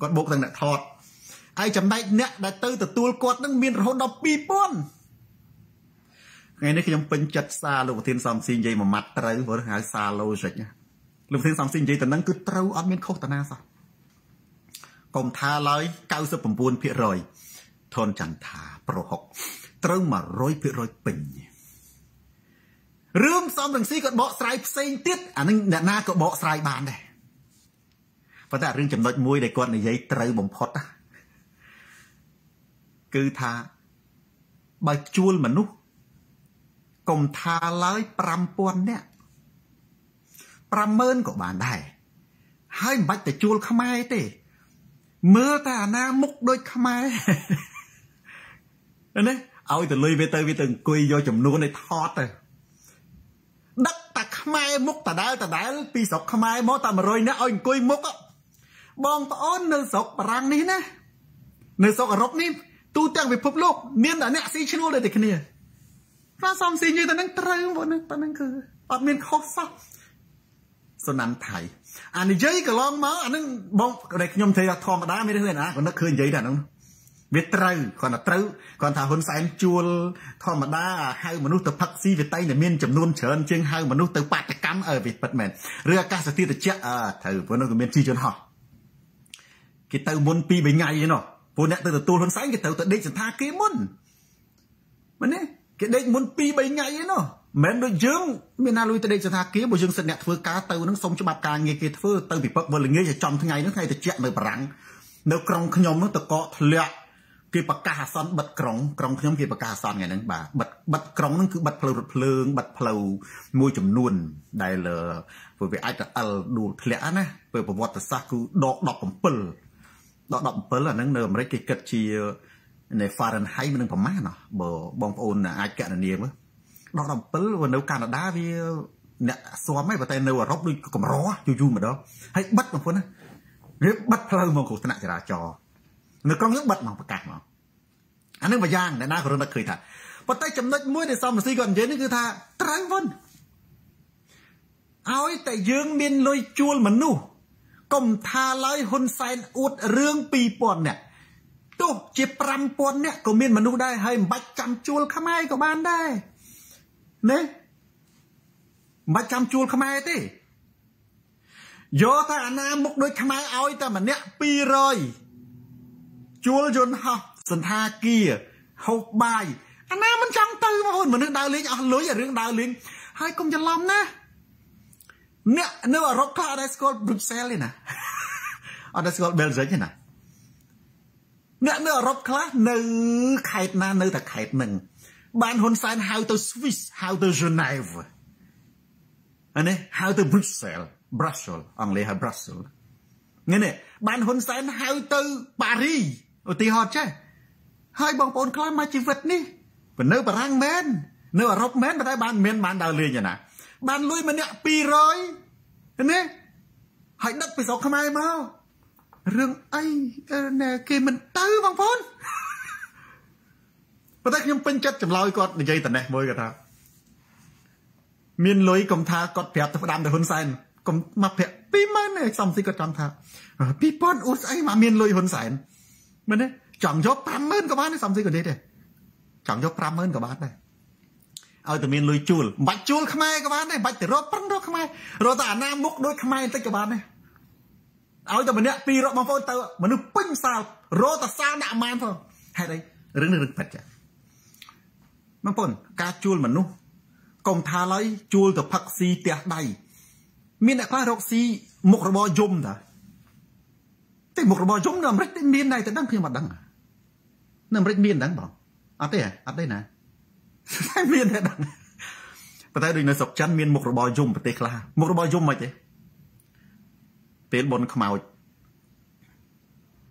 គាត់បូកទាំងអ្នកថតហើយចំណែកអ្នកដែលទៅទទួលគាត់នឹងមានរហូតដល់2000ថ្ងៃនេះខ្ញុំពេញចិត្តសារលោកប្រធានសំស៊ីនិយាយមួយម៉ាត់ត្រូវព្រោះហៅសារ logic លោកប្រធានសំស៊ីនិយាយទៅនឹងគឺត្រូវអត់មានខុសតាណាសោះកុំថាឡើយ99%ធនចន្ទថាប្រហុក ត្រូវ100%ពេញរឿងសំរងស៊ីក៏បកស្រាយផ្សេងទៀតអានឹងអ្នកណាក៏បកស្រាយបានដែរប៉ុន្តែរឿងចំណុចមួយដែលគាត់និយាយត្រូវបំផុតគឺថាបើជួលមនុស្សកុំថាឡើយ5000នាក់50000ក៏បានដែរហើយមិនបាច់ទៅជួលខ្មែរទេ មើលតែអាណាមុខដូចខ្មែរណា ឲ្យទៅលុយវាទៅវាទៅអង្គុយយកចំនួនឲ្យថតទៅដឹកតាខ្មែរមុខតដែលតដែលពីស្រុកខ្មែរមកតែ100នាក់ឲ្យអង្គុយមុខបងប្អូននៅស្រុកបារាំងនេះណានៅស្រុកអឺរ៉ុបនេះទូទាំងពិភពលោកមានតែអ្នកស៊ីឈ្នួលដូចតែគ្នាថាសំស៊ីនិយាយតែនឹងត្រូវបងនឹងតែនឹងគឺអត់មានខុសសោះសណាន់ថៃអានិយាយកន្លងមកអានឹងបងដែលខ្ញុំនិយាយធម្មតាមានរឿងណាក៏នឹកឃើញនិយាយតែហ្នឹង វាត្រូវគាត់ថាត្រូវគាត់ថាហ៊ុនសែនជួលធម្មតាហៅមនុស្សទៅផឹកស៊ីវាតៃតែមានចំនួនច្រើនជាងហៅមនុស្សទៅបាតកម្មអើវាពិតមែនឬអាកាសធាតុត្រជាក់អើត្រូវព្រោះនោះក៏មានជីជនហោះគេទៅមុន2 3ថ្ងៃឯណោះពួកអ្នកទៅទទួលហ៊ុនសែនគេទៅទៅដេកសន្តាគារមុនមែនទេគេដេកមុន2 3ថ្ងៃឯណោះមិនដូចយើងមានណាលុយទៅដេកសន្តាគារបើយើងសិតអ្នកធ្វើការទៅនឹងសុំច្បាប់ការងារគេធ្វើទៅពិពឹកវល់ល្ងាចចំថ្ងៃហ្នឹងថ្ងៃត្រជាក់នៅបារាំងនៅក្រុងខ្ញុំនោះតកកធ្លាក់ គេប្រកាសអាសន្នបិទក្រុងក្រុងខ្ញុំគេប្រកាសអាសន្នថ្ងៃហ្នឹងបាទបិទបិទក្រុងហ្នឹងគឺបិទផ្លូវរថភ្លើងបិទផ្លូវមួយចំនួន ដែលព្រោះវាអាចទៅអិលដួលធ្លាក់ណាពេលប្រវត្តិសាស្ត្រគឺដក17ដក17អាហ្នឹងនៅអាមេរិកគេគិតជានៅ Fahrenheit មិននឹងប្រមាណបើបងប្អូនអាចកណនាមើលដក17នៅកាណាដាវាអ្នកស្វាមឯងបើតែនៅអឺរ៉ុបដូចកម្រយូរយូរម្ដងហើយបិទបងប្អូនណារៀបបិទផ្លូវមកគ្រោះថ្នាក់ចរាចរណ៍ នៅក្រុងយើងបិទមកប្រកាសមកអានឹងមួយយ៉ាងអ្នកណាក៏រត់ឃើញថាប៉ុន្តែចំណុចមួយដែលសំស៊ីគាត់និយាយនេះគឺថាត្រូវប៉ុនឲ្យតែយើងមានលុយជួលមនុស្សកុំថាឡើយហ៊ុនសែនអួតរឿង2000នាក់ទោះជា5000នាក់ក៏មានមនុស្សដែរហើយមិនបាច់ចាំជួលខ្មែរក៏បានដែរណាមិនបាច់ចាំជួលខ្មែរទេយកតែអាណាមុខដូចខ្មែរឲ្យតែម្នាក់200 ជួលយន្តហោះសន្តាគារហូបបាយអាណាមិនចង់ទៅបងប្អូនមនុស្សដើរលេងអស់លុយអារឿងដើរលេងហើយកុំច្រឡំណាអ្នកនៅអឺរ៉ុបខ្លះអត់ដែលស្គាល់ Brussels ទេណាអត់ដែលស្គាល់ Belgium ទេណាអ្នកនៅអឺរ៉ុបខ្លះនៅខេត្តណានៅតែខេត្តហ្នឹងបានហ៊ុនសែនហៅទៅ Swiss ហៅទៅ Geneva អានេះហៅទៅ Brussels Brussels អង់គ្លេសហៅ Brussels នេះបានហ៊ុនសែនហៅទៅប៉ារី ឧទាហរណ៍ចេះហើយបងប្អូនខ្លះមកជីវិតនេះបើនៅបារាំងមែននៅអឺរ៉ុបមែនតែបានមានបានដើរលេងណាបានលុយម្នាក់200ណាហើយដឹកពីស្រុកខ្មែរមករឿងអីណែគេមិនទៅបងប្អូនប៉ុន្តែខ្ញុំពេញចិត្តចម្លើយគាត់និយាយតនេះមួយគាត់ថាមានលុយកុំថាគាត់ប្រាប់ទៅផ្ដាំទៅហ៊ុនសែនកុំមកប្រាក់20000ឯងសំស៊ីគាត់ចង់ថា2000អ៊ូស្អីមកមានលុយហ៊ុនសែន មែនទេចង់យក50000ក៏បានដែរសំស៊ីក៏នេះដែរចង់យក50000ក៏បានដែរឲ្យតែមានលុយជួលមិនបាច់ជួលខ្មែរក៏បានដែរមិនបាច់ទៅរកប្រឹងរកខ្មែររកតែអាណាមុខដូចខ្មែរបន្តិចក៏បានដែរឲ្យតែម្នាក់ពីររកបងប្អូនទៅមនុស្សពេញសាលរកតែសាលដាក់ម៉ានផងហេតុអីរឿងនេះរឿងពិតចាបងប្អូនការជួលមនុស្សកុំថាឡើយជួលទៅផឹកស៊ីផ្ទះដៃមានអ្នកខ្លះរកស៊ីមុខរបរយំតា តែមុខរបរយំនៅអាមេរិកមានដែរតែដឹងខ្ញុំអត់ដឹងនៅអាមេរិកមានដឹងបងអត់ទេអត់ទេណាតែមានតែដឹងប៉ុន្តែដូចនៅស្រុកចិនមានមុខរបរយំប្រទេសខ្លះមុខរបរយំមិនទេពេលបនខ្មោច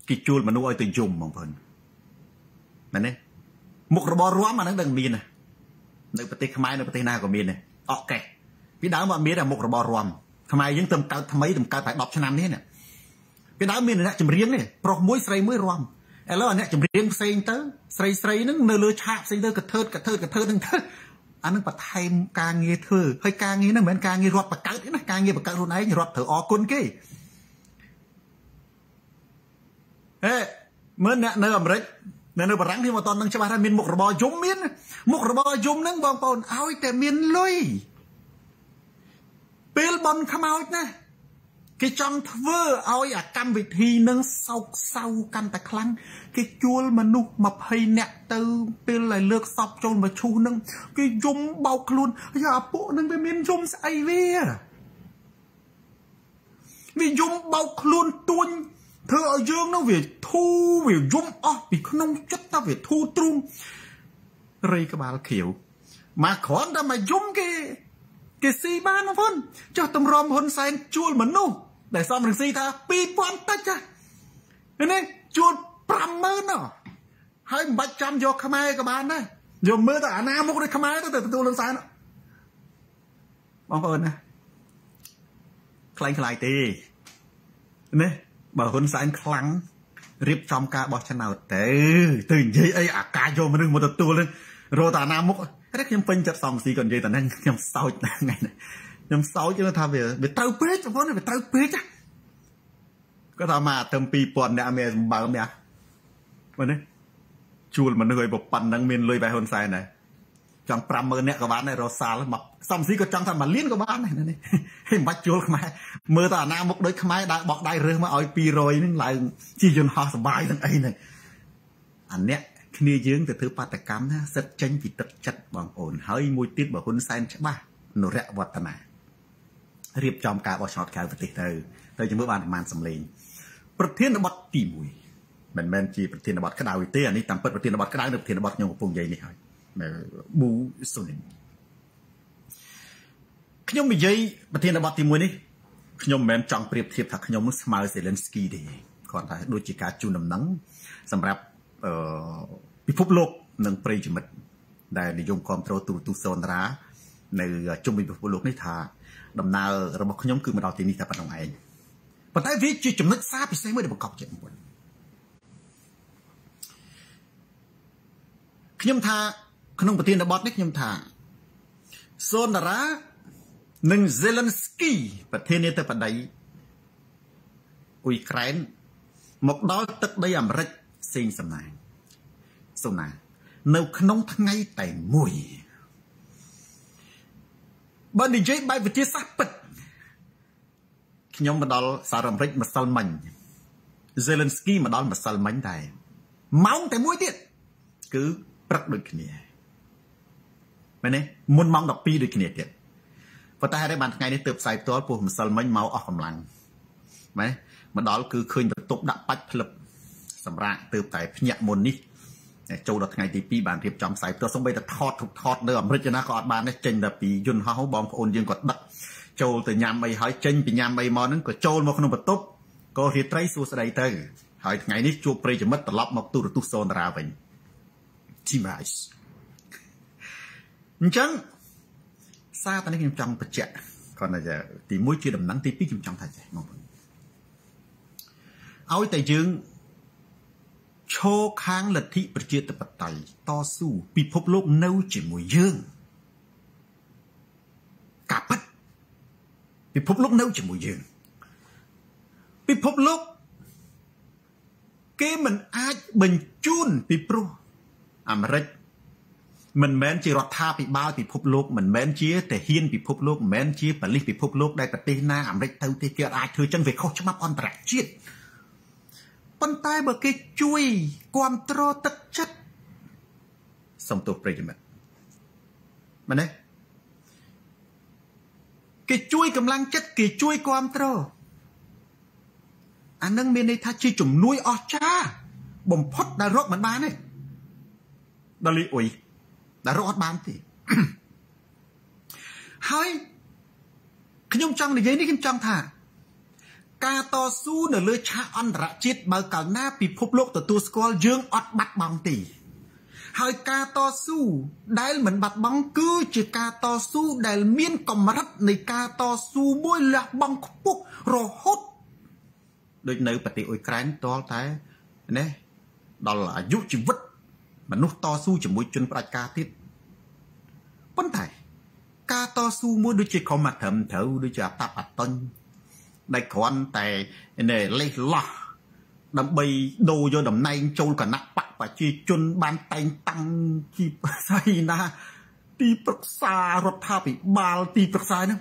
គេជួលមនុស្សឲ្យទៅយំបងប្អូនមែនទេមុខរបររួមអាហ្នឹងដឹងមាននៅប្រទេសខ្មែរនៅប្រទេសណាក៏មានដែរអកកេះពីដើមអត់មានតែមុខរបររួមខ្មែរយើងទៅកើតថ្មីទៅកើតតែ10ឆ្នាំនេះណា ពីដើមមានអ្នកចម្រៀងនេះប្រុសមួយស្រីមួយរាំឥឡូវអ្នកចម្រៀងផ្សេងទៅស្រីស្រីហ្នឹងនៅលើឆាកផ្សេងទៅកថើតកថើតកថើតហ្នឹងទៅអានឹងបន្ថែមការងារធ្វើហើយការងារហ្នឹងមិនមែនការងាររាប់បកើតទេណាការងារបកើតខ្លួនឯងរាប់ត្រូវអរគុណគេហេមើលអ្នកនៅអាមេរិកនៅនៅបារាំងខ្ញុំអត់តនឹងច្បាស់ថាមានមុខរបរយំមានមុខរបរយំហ្នឹងបងប្អូនឲ្យតែមានលុយពេលបនខ្មោចណា គេចង់ធ្វើឲ្យអាកម្មវិធីនឹងសោកសៅកាន់តែខ្លាំងគេជួលមនុស្ស20នាក់ទៅពេលឲ្យលើកសពចូលមកឈូសនឹងគេយំបោកខ្លួនយ៉ាអាពួកនឹងវាមានយំស្អីវាវាយំបោកខ្លួនទួញធ្វើឲ្យយើងនោះវាធូរវាយំអស់ពីក្នុងចិត្តតែវាធូរទ្រូងរៃក្បាលខៀវមកគ្រាន់តែមកយំគេ គេស៊ីបានបងប្អូនចុះតម្រាំហ៊ុនសែនជួលមនុស្សដែលសំរងស៊ីថា2000តិចចានេះជួល50000ណោះហើយមិនបាច់ចាំយកខ្មែរក៏បានដែរយកមើលទៅអាណាមុខដូចខ្មែរទៅទទួលលន់សែនបងប្អូនណាខ្លាញ់ខ្លាយទេណាបើហ៊ុនសែនខ្លាំងរៀបចំការបោះឆ្នោតទៅទៅនិយាយអីអាការយកមនុស្សមកទទួលនឹងរកតាអាណាមុខ តែខ្ញុំពេញចិត្តសំស៊ីក៏និយាយតែហ្នឹងខ្ញុំសោចថ្ងៃនេះខ្ញុំសោចថាវាវាត្រូវពេកបងប្អូនវាត្រូវពេកគាត់ថាមកទៅ2000អ្នកមានសម្បើមនេះមើលនេះជួលមនុស្សឲ្យប៉ុណ្ណឹងមានលុយបែហ៊ុនសែនដែរចង់50000អ្នកក៏បានដែររសាលមកសំស៊ីក៏ចង់ថា1លានក៏បានដែរនេះហើយមិនបាច់ជួលខ្មែរមើលទៅអាណាមុខដូចខ្មែរដើរបោកដៃរើសមកឲ្យ200ហ្នឹងឡើងជាយន្តហោះសបាយនឹងអីហ្នឹងអាអ្នក គ្នាយើងទៅធ្វើបាតកម្មណាសិតចេញពីទឹកចិត្តបងប្អូនហើយមួយទៀតបើហ៊ុនសែនច្បាស់នរៈវឌ្ឍនារៀបចំការបោះឆ្នោតក្រៅប្រទេសទៅទៅជំរឿបានប្រមាណសម្លេងប្រធានបទទី1មិនមែនជាប្រធានបទក្តៅទេអានេះតាមពិតប្រធានបទក្តៅនៅប្រធានបទខ្ញុំកំពុងនិយាយនេះហើយប៊ូស៊ូនីនខ្ញុំនិយាយប្រធានបទទី1នេះខ្ញុំមិនមែនចង់ប្រៀបធៀបថាខ្ញុំនឹងស្មើសេលេនស្គីទេគាត់ថាដូចជាការជូនដំណឹងសម្រាប់ អឺពិភពលោកនិងប្រិយមិត្តដែលនិយមគ្រប់គ្រងទូរទស្សន៍សូនរានៅជុំវិញពិភពលោកនេះថាដំណើររបស់ខ្ញុំគឺមកដល់ទីនេះតែប៉ុណ្្នឹងឯងប៉ុន្តែវាជាចំណុចសារពិសេសមួយដែលបង្កប់ចិត្តមួយខ្ញុំថាក្នុងប្រធានបទនេះខ្ញុំថាសូនតារានិង Zelensky ប្រធានាធិបតីអ៊ុយក្រែនមកដល់ទឹកដីអាមេរិកផ្សេងសំណាងសូណា នៅក្នុងថ្ងៃតែមួយបើនិយាយបែបវិទ្យាសាស្ត្រពិតខ្ញុំមកដល់សារអាមេរិកម្សិលមិញ Zelensky មកដល់ម្សិលមិញដែរម៉ោងតែមួយទៀតគឺព្រឹកដូចគ្នាមែនទេមុនម៉ោង12ដូចគ្នាទៀតប៉ុន្តែហេតុអីបានថ្ងៃនេះទើបផ្សាយផ្ទាល់ពោះម្សិលមិញមកអស់កម្លាំងមែនមកដល់គឺឃើញបន្ទប់ដាក់បាច់ផ្លឹប សម្រាប់ទើបតែភ្ញាក់មុននេះចូលដល់ថ្ងៃទី2បានរៀបចំផ្សាយផ្ទាល់សូម្បីតែថតថតនៅអាមេរិកណាក៏អត់បានដែរចេញតែពីយន្តហោះបងប្អូនយើងក៏ដឹកចូលទៅញ៉ាំអីហើយចេញពីញ៉ាំអីមកហ្នឹងក៏ចូលមកក្នុងបន្ទប់ក៏រាត្រីសួស្ដីទៅហើយថ្ងៃនេះជួបប្រិយមិត្តត្រឡប់មកទូរទស្សន៍សូនតារាវិញ Team Rice អញ្ចឹងសារតានេះខ្ញុំចង់បញ្ជាក់គាត់ថាទី1ជាដំណឹងទី2ខ្ញុំចង់ថាចេះបងប្អូនឲ្យតែយើង ឈរខាងលទ្ធិប្រជាធិបតេយ្យតស៊ូពិភពលោកនៅជាមួយយើងកាពិតពិភពលោកនៅជាមួយយើងពិភពលោកគេមិនអាចបញ្ជូនពីព្រោះអាមេរិកមិនមែនជារដ្ឋាភិបាលពិភពលោកមិនមែនជាទាហានពិភពលោកមិនមែនជាប៉ូលីសពិភពលោកដែលប្រទេសណាអាមេរិកទៅទេគេអាចធ្វើចឹងវាខុសច្បាប់អន្តរជាតិ ប៉ុន្តែបើគេជួយគ្រប់គ្រងទឹកចិត្តសំទោសប្រិយមិត្តមែនទេគេជួយកម្លាំងចិត្តគេជួយគ្រប់គ្រងអានឹងមានន័យថាជាជំនួយអស្ចារ្យបំផុតដែលរកមិនបានទេដល់លីអ៊ុយដែលរកអត់បានទេហើយខ្ញុំចង់និយាយនេះខ្ញុំចង់ថា ការតស៊ូនៅលើឆាកអន្តរជាតិបើកាលណាពិភពលោកទទួលស្គាល់យើងអត់បាត់បង់ទេហើយការតស៊ូដែលមិនបាត់បង់គឺជាការតស៊ូដែលមានកម្រិតនៃការតស៊ូមួយលះបង់ខ្ពស់រហូតដូចនៅប្រទេសអ៊ុយក្រែនតលតែណាដល់អាយុជីវិត មនុស្សតស៊ូជាមួយជនផ្ដាច់ការទៀតប៉ុន្តែ ការតស៊ូមួយដូចជាខំមកត្រឹមត្រូវដូចជាអតបអតុញ ដែលគ្រាន់តែលេសលោះដើម្បីដូរយកតំណែងចូលគណៈបកប្រជាជនបានតែងតាំងជាស្អីណា ទីប្រឹក្សារដ្ឋាភិបាលទីប្រឹក្សាហ្នឹង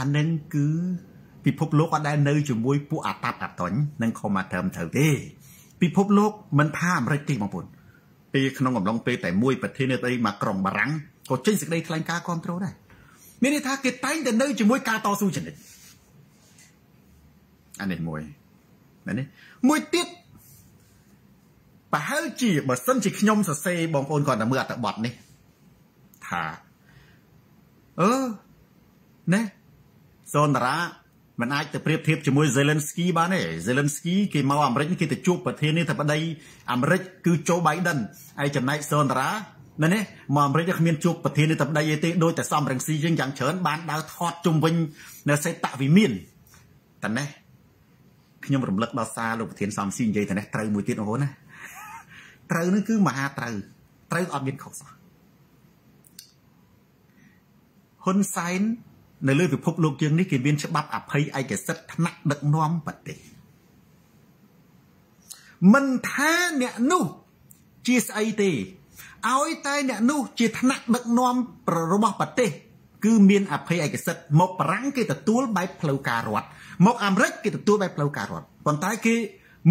អានឹងគឺពិភពលោកអត់ដែលនៅជាមួយពួកអតតអតញ្ញនិងខំមកត្រឹមត្រូវទេពិភពលោកមិនថាអាមេរិកទេបងប្អូនពេលក្នុងកំឡុងពេលតែមួយប្រធានាធិបតីមកក្រុងបារាំងក៏ចេញសេចក្តីថ្លែងការណ៍គ្រប់គ្រងដែរមានន័យថាគេតែងតែនៅជាមួយការតស៊ូចនិច អានេះមួយមែនទេមួយទៀតប្រហែលជាបើសិនជាខ្ញុំសរសេរបងប្អូនគាត់តែមើលអត្ថបទនេះថាអឺណែសូនតារាมันអាចទៅប្រៀបធៀបជាមួយ Zelensky បានទេ Zelensky គេមកអាមេរិកគេទៅជួបប្រធានាធិបតីអាមេរិកគឺ Joe Biden ហើយចំណែកសូនតារាមែនទេមកអាមេរិកគ្មានជួបប្រធានាធិបតីអីទេដោយតែសំរងស៊ីយើងយ៉ាងច្រើនបានដើរថតជុំវិញនៅសេតវិមានតែនេះ ខ្ញុំរំលឹកដល់សារលោកប្រធានសំស៊ីនិយាយតែនេះត្រូវមួយទៀតអូនណាត្រូវនឹងគឺមហាត្រូវត្រូវអត់មានខុសសោះហ៊ុនសែននៅលើពិភពលោកយើងនេះគេមានច្បាប់អភ័យឯកសិទ្ធិថ្នាក់ដឹកនាំប្រទេសមិនថាអ្នកនោះជាស្អីទេឲ្យតែអ្នកនោះជាថ្នាក់ដឹកនាំរបស់ប្រទេស គឺមានអភ័យឯកសិទ្ធិមកបារាំងគេទទួលបែបផ្លូវការរដ្ឋ មកអាមេរិកគេទទួលបែបផ្លូវការរដ្ឋប៉ុន្តែគេ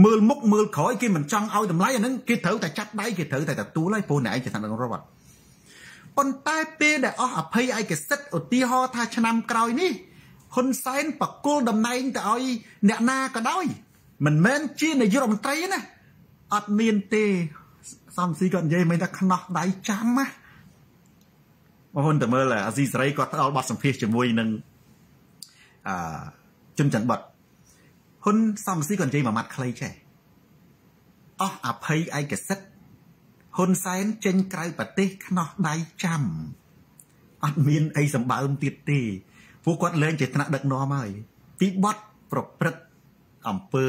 មើលមុខមើលក្រោយគេមិនចង់ឲ្យតម្លៃអានឹងគេត្រូវតែចាប់ដៃគេត្រូវតែទទួលហើយព្រោះអ្នកឯងជាថ្នាក់ដឹកនាំរដ្ឋប៉ុន្តែពេលដែលអស់អភ័យឯកសិទ្ធិឧទាហរណ៍ថាឆ្នាំក្រោយនេះហ៊ុនសែនបកគលតំណែងទៅឲ្យអ្នកណាក៏ដោយមិនមែនជានាយករដ្ឋមន្ត្រីណាអត់មានទេសំស៊ីគាត់និយាយមិនថាខ្នោះដៃចាំណាបងប្អូនតើមើលអាស៊ីសេរីគាត់ផ្ដល់បទសម្ភាសជាមួយនឹងអឺ ជនច័ន្ទបតហ៊ុនសំស៊ីគាត់និយាយមួយម៉ាត់ខ្លីចេះអស់អភ័យឯកសិទ្ធិហ៊ុនសែនចេញក្រៅប្រទេសខ្នោះដៃចាំអត់មានអីសម្បើមទៀតទេពួកគាត់លែងជាថ្នាក់ដឹកនាំហើយពីបត់ប្រព្រឹត្តអំពើ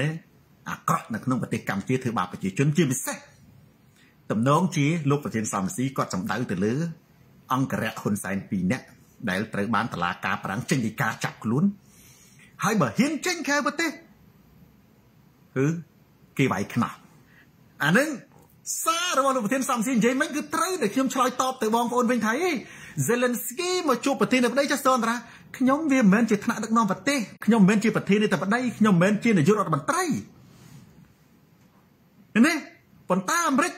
ណាអាក្រក់នៅក្នុងប្រទេសកម្ពុជាធ្វើបាបប្រជាជនជាពិសេសតំណងជាលោកប្រធានសំស៊ីគាត់សម្ដៅទៅលើ អង្គរៈហ៊ុនសែន2នាក់ដែលត្រូវបានតឡាការប្រាំងចេញពីការចាប់ខ្លួន ហើយបើហ៊ានចេញក្រៅប្រទេសគឺគេវាយខ្នោះអានឹងសាររបស់លោកប្រធានសំស៊ីនិយាយមិនគឺត្រូវតែខ្ញុំឆ្លើយតបទៅបងប្អូនវិញថាអី Zelensky មកជួបប្រធានាធិបតីចាស់សនតារាខ្ញុំវាមិនមែនជាថ្នាក់ដឹកនាំប្រទេសខ្ញុំមិនមែនជាប្រធានាធិបតីខ្ញុំមិនមែនជានាយករដ្ឋមន្ត្រីនេះប៉ុន្តែអាមេរិក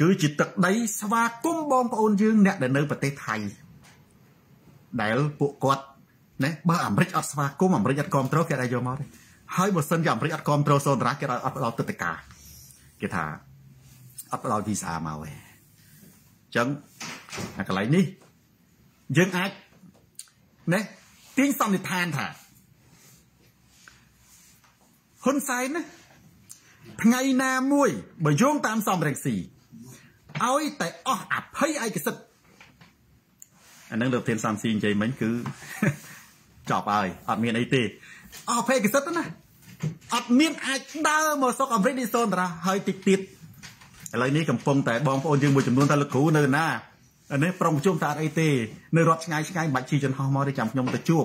គឺជាទឹកដីស្វាគមន៍បងប្អូនយើងអ្នកដែលនៅប្រទេសថៃដែលពួកគាត់ ណាបើអាមេរិកអត់ស្វាគមន៍អាមេរិកអត់គ្រប់គ្រងគេអាចយកមកទេហើយបើសិនជាអាមេរិកអត់គ្រប់គ្រងសូនតារាគេអត់ផ្ដល់ទឹកតកាគេថាអត់ផ្ដល់វីសាមកទេអញ្ចឹងអាកន្លែងនេះយើងអាចណាទាញសន្និដ្ឋានថាហ៊ុនសែនណាថ្ងៃណាមួយបើយោងតាមសំរងស៊ីឲ្យតែអស់អភ័យឯកសិទ្ធអានឹងលោកធានសំស៊ីនិយាយមិញគឺ ចប់ហើយអត់មានអីទេអស់អភ័យឯកសិទ្ធណាអត់មានអាចដើរមកសុកអាមេរិកនេះសូនតារាហើយតិចទៀតឥឡូវនេះកំពុងតែបងប្អូនយើងមួយចំនួនថាលោកគ្រូនៅណាអានេះប្រងប្រជុំតាអីទេនៅរត់ឆ្ងាយឆ្ងាយមិនបាច់ជិះចន្ទហោះមកទេចាំខ្ញុំទៅជួប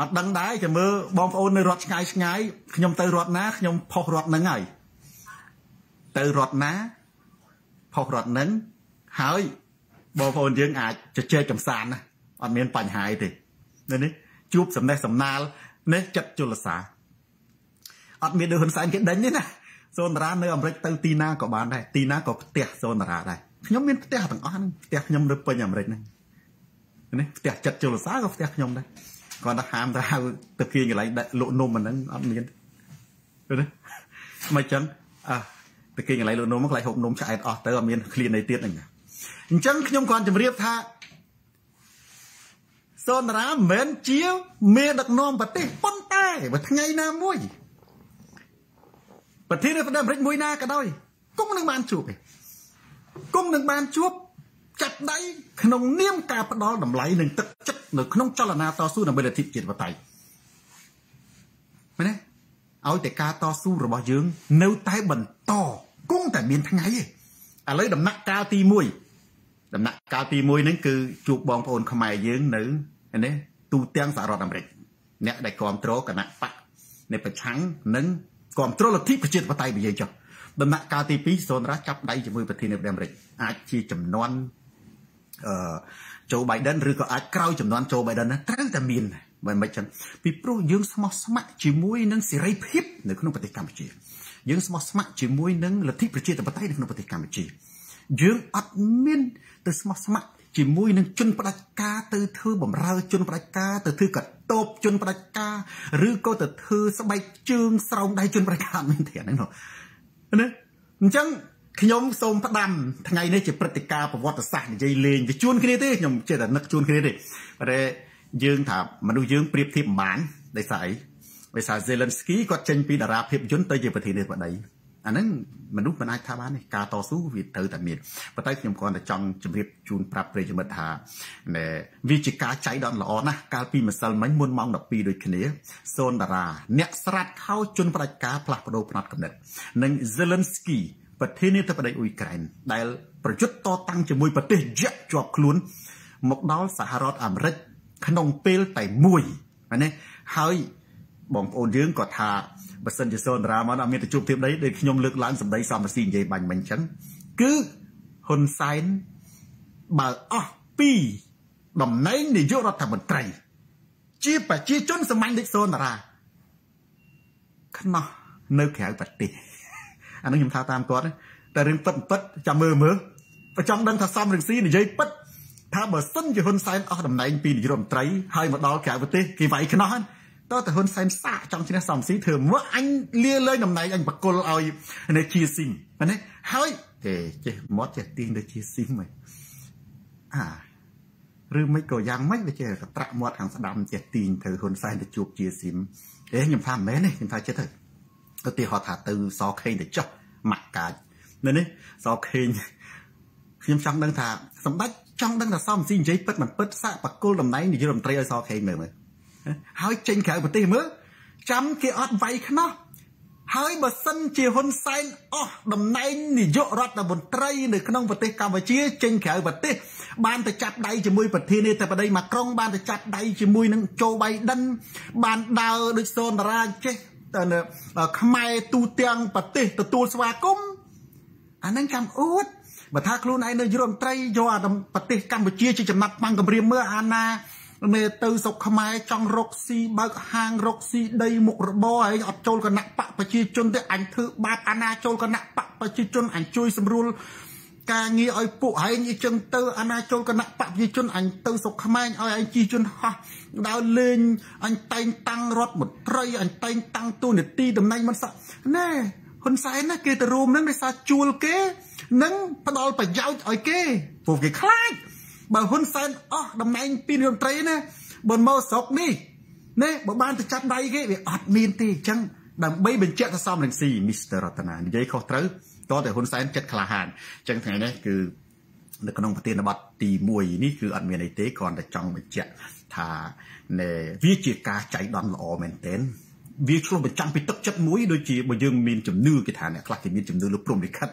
អត់ដឹងដែរចាំមើលបងប្អូននៅរត់ឆ្ងាយឆ្ងាយខ្ញុំទៅរត់ណាខ្ញុំផុសរត់នឹងហើយទៅរត់ណាផុសរត់នឹងហើយបងប្អូនយើងអាចជជែកកំសាន្តណាអត់មានបញ្ហាទេ នៅនេះជួបសំណេះសំណាលនេះចិត្តជលសាអត់មានដូចហ៊ុនសែនគេដេញទេណាសូនតារានៅអាមេរិកទៅទីណាក៏បានដែរទីណាក៏ផ្ទះសូនតារាដែរខ្ញុំមានផ្ទះទាំងអស់ហ្នឹងផ្ទះខ្ញុំនៅពេញអាមេរិកហ្នឹងនេះផ្ទះចិត្តជលសាក៏ផ្ទះខ្ញុំដែរគាត់ថាហាមទៅហៅទៅគៀងកន្លែងដាក់លក់នំអាហ្នឹងអត់មានទេណាមិនចឹងអើទៅគៀងកន្លែងលក់នំមកកន្លែងហូបនំឆ្អែតអស់ទៅអត់មានឃ្លានអីទៀតហ្នឹងអញ្ចឹងខ្ញុំគាត់ជម្រាបថា សូនរាមិនមែនជាមេដឹកនាំប្រទេសប៉ុន្តែបើថ្ងៃណាមួយប្រធានាធិបតីអាមេរិកមួយណាក៏ដោយគង់នឹងបានជួបឯងគង់នឹងបានជួបចាត់ដៃក្នុងនាមការផ្ដល់តម្លៃនិងទឹកចិត្តនៅក្នុងចលនាតស៊ូដើម្បីលទ្ធិជាតិបតៃមែនទេឲ្យតែការតស៊ូរបស់យើង នៅតែបន្តគង់តែមានថ្ងៃឯងឥឡូវដំណាក់កាលទី1ដំណាក់កាលទី1ហ្នឹងគឺជួបបងប្អូនខ្មែរយើងនៅ នេះទូទាំងសហរដ្ឋអាមេរិកអ្នកដែលគ្រប់គ្រងគណៈបកនៃប្រឆាំងនិងគ្រប់គ្រងលទ្ធិប្រជាធិបតេយ្យនិយាយចុះដំណាក់កាលទី2សូនរ៉ាចាប់ដៃជាមួយប្រធានាធិបតីអាមេរិកអាចជាចំនួនអឺโจ Biden ឬក៏អាចក្រោយចំនួនโจ Biden ណាត្រូវតែមានមិនមិនចឹងពីព្រោះយើងស្មោះស្ម័គ្រជាមួយនឹងសេរីភាពនៅក្នុងប្រទេសកម្ពុជាយើងស្មោះស្ម័គ្រជាមួយនឹងលទ្ធិប្រជាធិបតេយ្យនៅក្នុងប្រទេសកម្ពុជាយើងអត់មានទៅស្មោះស្ម័គ្រ ជាមួយនឹងជនផ្ដាច់ការទៅធ្វើបំរើជនផ្ដាច់ការទៅធ្វើកតបជនផ្ដាច់ការឬក៏ទៅធ្វើស្បែកជើងស្រោមដៃជនផ្ដាច់ការមែនទេហ្នឹងណាអញ្ចឹងខ្ញុំសូមផ្ដាំថ្ងៃនេះជាព្រឹត្តិការណ៍ប្រវត្តិសាស្ត្រនិយាយលេងវាជួនគ្នាទេខ្ញុំចេះតែនឹកជួនគ្នាទេតែយើងថាមនុស្សយើងប្រៀបធៀបមិនបានដោយសារអីដោយសារ Zelensky គាត់ចេញពីតារាភាពយន្តទៅជាប្រធានាធិបតី អាហ្នឹងមនុស្សមិនអាចថាបានទេការតស៊ូវាត្រូវតែមានប៉ុន្តែខ្ញុំគ្រាន់តែចង់ជម្រាបជូនប្រាប់ប្រិយមិត្តថាវាជាការចៃដន្យល្អណាស់កាលពីម្សិលមិញមុនម៉ោង12ដូចគ្នាសូនតារា អ្នកស្រាត់ខោជន់ផ្ដាច់ការផ្លាស់ប្ដូរផ្នត់កំណត់និង Zelensky ប្រធានាធិបតីអ៊ុយក្រែនដែលប្រយុទ្ធតតាំងជាមួយប្រទេសយៈជាប់ខ្លួន មកដល់សហរដ្ឋអាមេរិកក្នុងពេលតែមួយណាហើយបងប្អូនយើងក៏ថា បើសិនជាសូនតារាមកអត់មានទៅជួបទៀតដីដូចខ្ញុំលើកឡើងសម្ដីសំរស៊ីនិយាយបាញ់មិញអញ្ចឹងគឺហ៊ុនសែនបើអស់ពីតំណែងនាយករដ្ឋមន្ត្រី ជាប្រជាជនសាមញ្ញដូចសូនតារាខ្នោះនៅក្រៅប្រទេសអានឹងខ្ញុំថាតាមគាត់តែរឿងពិតពិតចាំមើលមើលបើចង់ដឹងថាសំរងស៊ីនិយាយពិតថាបើសិនជាហ៊ុនសែនអស់តំណែងពីនាយករដ្ឋមន្ត្រីហើយមកដល់ក្រៅប្រទេសគេវាយខ្នោះហ្នឹង តើតហ៊ុនសែនសាកចង់ឈ្នះសំស៊ីធ្វើមកអញលាលែងតំណែងអញបកគលឲ្យនៅជាស៊ីមណាហើយគេចេះមាត់ចេះទៀងទៅជាស៊ីមហ៎អាឬមិនក៏យ៉ាងម៉េចវាចេះត្រាក់មាត់ខាងស្ដាំចេះទីងទៅហ៊ុនសែនទៅជួបជាស៊ីមអេខ្ញុំថាមិនមែនទេខ្ញុំថាចិត្តទៅឧទាហរណ៍ថាទៅសខេងទៅចោះម៉ាក់កាចនៅនេះសខេងខ្ញុំចង់ដឹងថាសម្ដេចចង់ដឹងថាសំស៊ីនិយាយពិតមិនពិតសាកបកគលតំណែងនាយករដ្ឋមន្ត្រីឲ្យសខេងមើលមើល ហើយចេញក្រៅប្រទេសមើលចាំគេអត់វាយខ្នោះហើយបើសិនជាហ៊ុនសែនអស់តំណែងនាយករដ្ឋមន្ត្រីនៅក្នុងប្រទេសកម្ពុជាចេញក្រៅប្រទេសបានទៅចាប់ដៃជាមួយប្រធានាធិបតីម៉ាក្រុងបានទៅចាប់ដៃជាមួយនឹងโจបៃដិនបានដើរដូចសូនតារាចេះទៅខ្មែរទូទាំងប្រទេសទទួលស្វាគមន៍អានឹងចាំអួតបើថាខ្លួនឯងនៅរដ្ឋមន្ត្រីយកអាប្រទេសកម្ពុជាជាចំណាត់បាំងគម្រាមមើលអាណា មេទៅសុកខ្មែរចង់រកស៊ីបើកហាងរកស៊ីដីមុខរបរហើយអត់ចូលគណៈបកប្រជាជនទេអញធ្វើបាបអាណាចូលគណៈបកប្រជាជនអញជួយសម្រួលការងារឲ្យពួកឯងអញ្ចឹងទៅអាណាចូលគណៈបកប្រជាជនអញទៅសុកខ្មែរឲ្យឯងជីជនហោះដើរលេងអញតែងតាំងរដ្ឋមន្ត្រីអញតែងតាំងទូនាទីតំណែងមិនសក់ណែហ៊ុនសែនណាគេទៅរួមនឹងដោយសារជួលគេនិងផ្ដល់ប្រយោជន៍ឲ្យគេពួកគេខ្លាច បើហ៊ុនសែនអស់តំណែងពីរដ្ឋមន្ត្រីណាបើមកស្រុកនេះណាបើបានទៅចាប់ដៃគេវាអត់មានទេអញ្ចឹងដើម្បីបញ្ជាក់ទៅសំរងស៊ីមីស្ទ័ររតនានិយាយខុសត្រូវតតែហ៊ុនសែនចិត្តក្លាហានអញ្ចឹងថ្ងៃនេះគឺនៅក្នុងប្រធានបទទី1នេះគឺអត់មានអីទេគ្រាន់តែចង់បញ្ជាក់ថាវាជាការចៃដន្យល្អមែនទែនវាឆ្លុះបញ្ចាំងពីទឹកចិត្តមួយដូចជាបើយើងមានជំនឿគេថាអ្នកខ្លះគេមានជំនឿលើព្រំលិខិត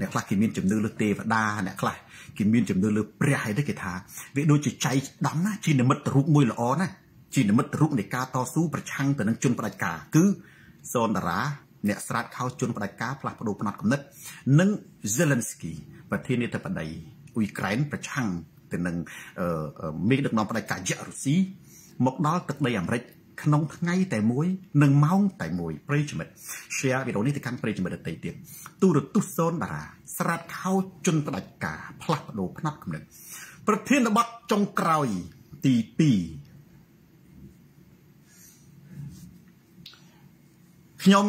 អ្នកខ្លះគេមានជំនឿលើទេវតាអ្នកខ្លះ គេមានជំនឿលើព្រះហើយទេគេថាវាដូចជាចៃដំណាជានិមិត្តរូបមួយល្អណាជានិមិត្តរូបនៃការតស៊ូប្រឆាំងទៅនឹងជនផ្ដាច់ការគឺសូនតារាអ្នកស្រាតខោជនផ្ដាច់ការផ្លាស់ប្ដូរផ្នត់គំនិតនិង Zelensky ប្រធានាធិបតីអ៊ុយក្រែនប្រឆាំងទៅនឹងមេដឹកនាំផ្ដាច់ការយៈរុស្ស៊ីមកដល់ទឹកដីអាមេរិកក្នុងថ្ងៃតែមួយនិងម៉ោងតែមួយប្រិយមិត្ត share វីដេអូនេះទៅកាន់ប្រិយមិត្តដទៃទៀត ទូរទស្សន៍សូនតារាស្រាត់ខោជន់ផ្ដាច់ការផ្លាស់ប្ដូរផ្នត់គំនិតប្រធានបទចុងក្រោយទី2ខ្ញុំ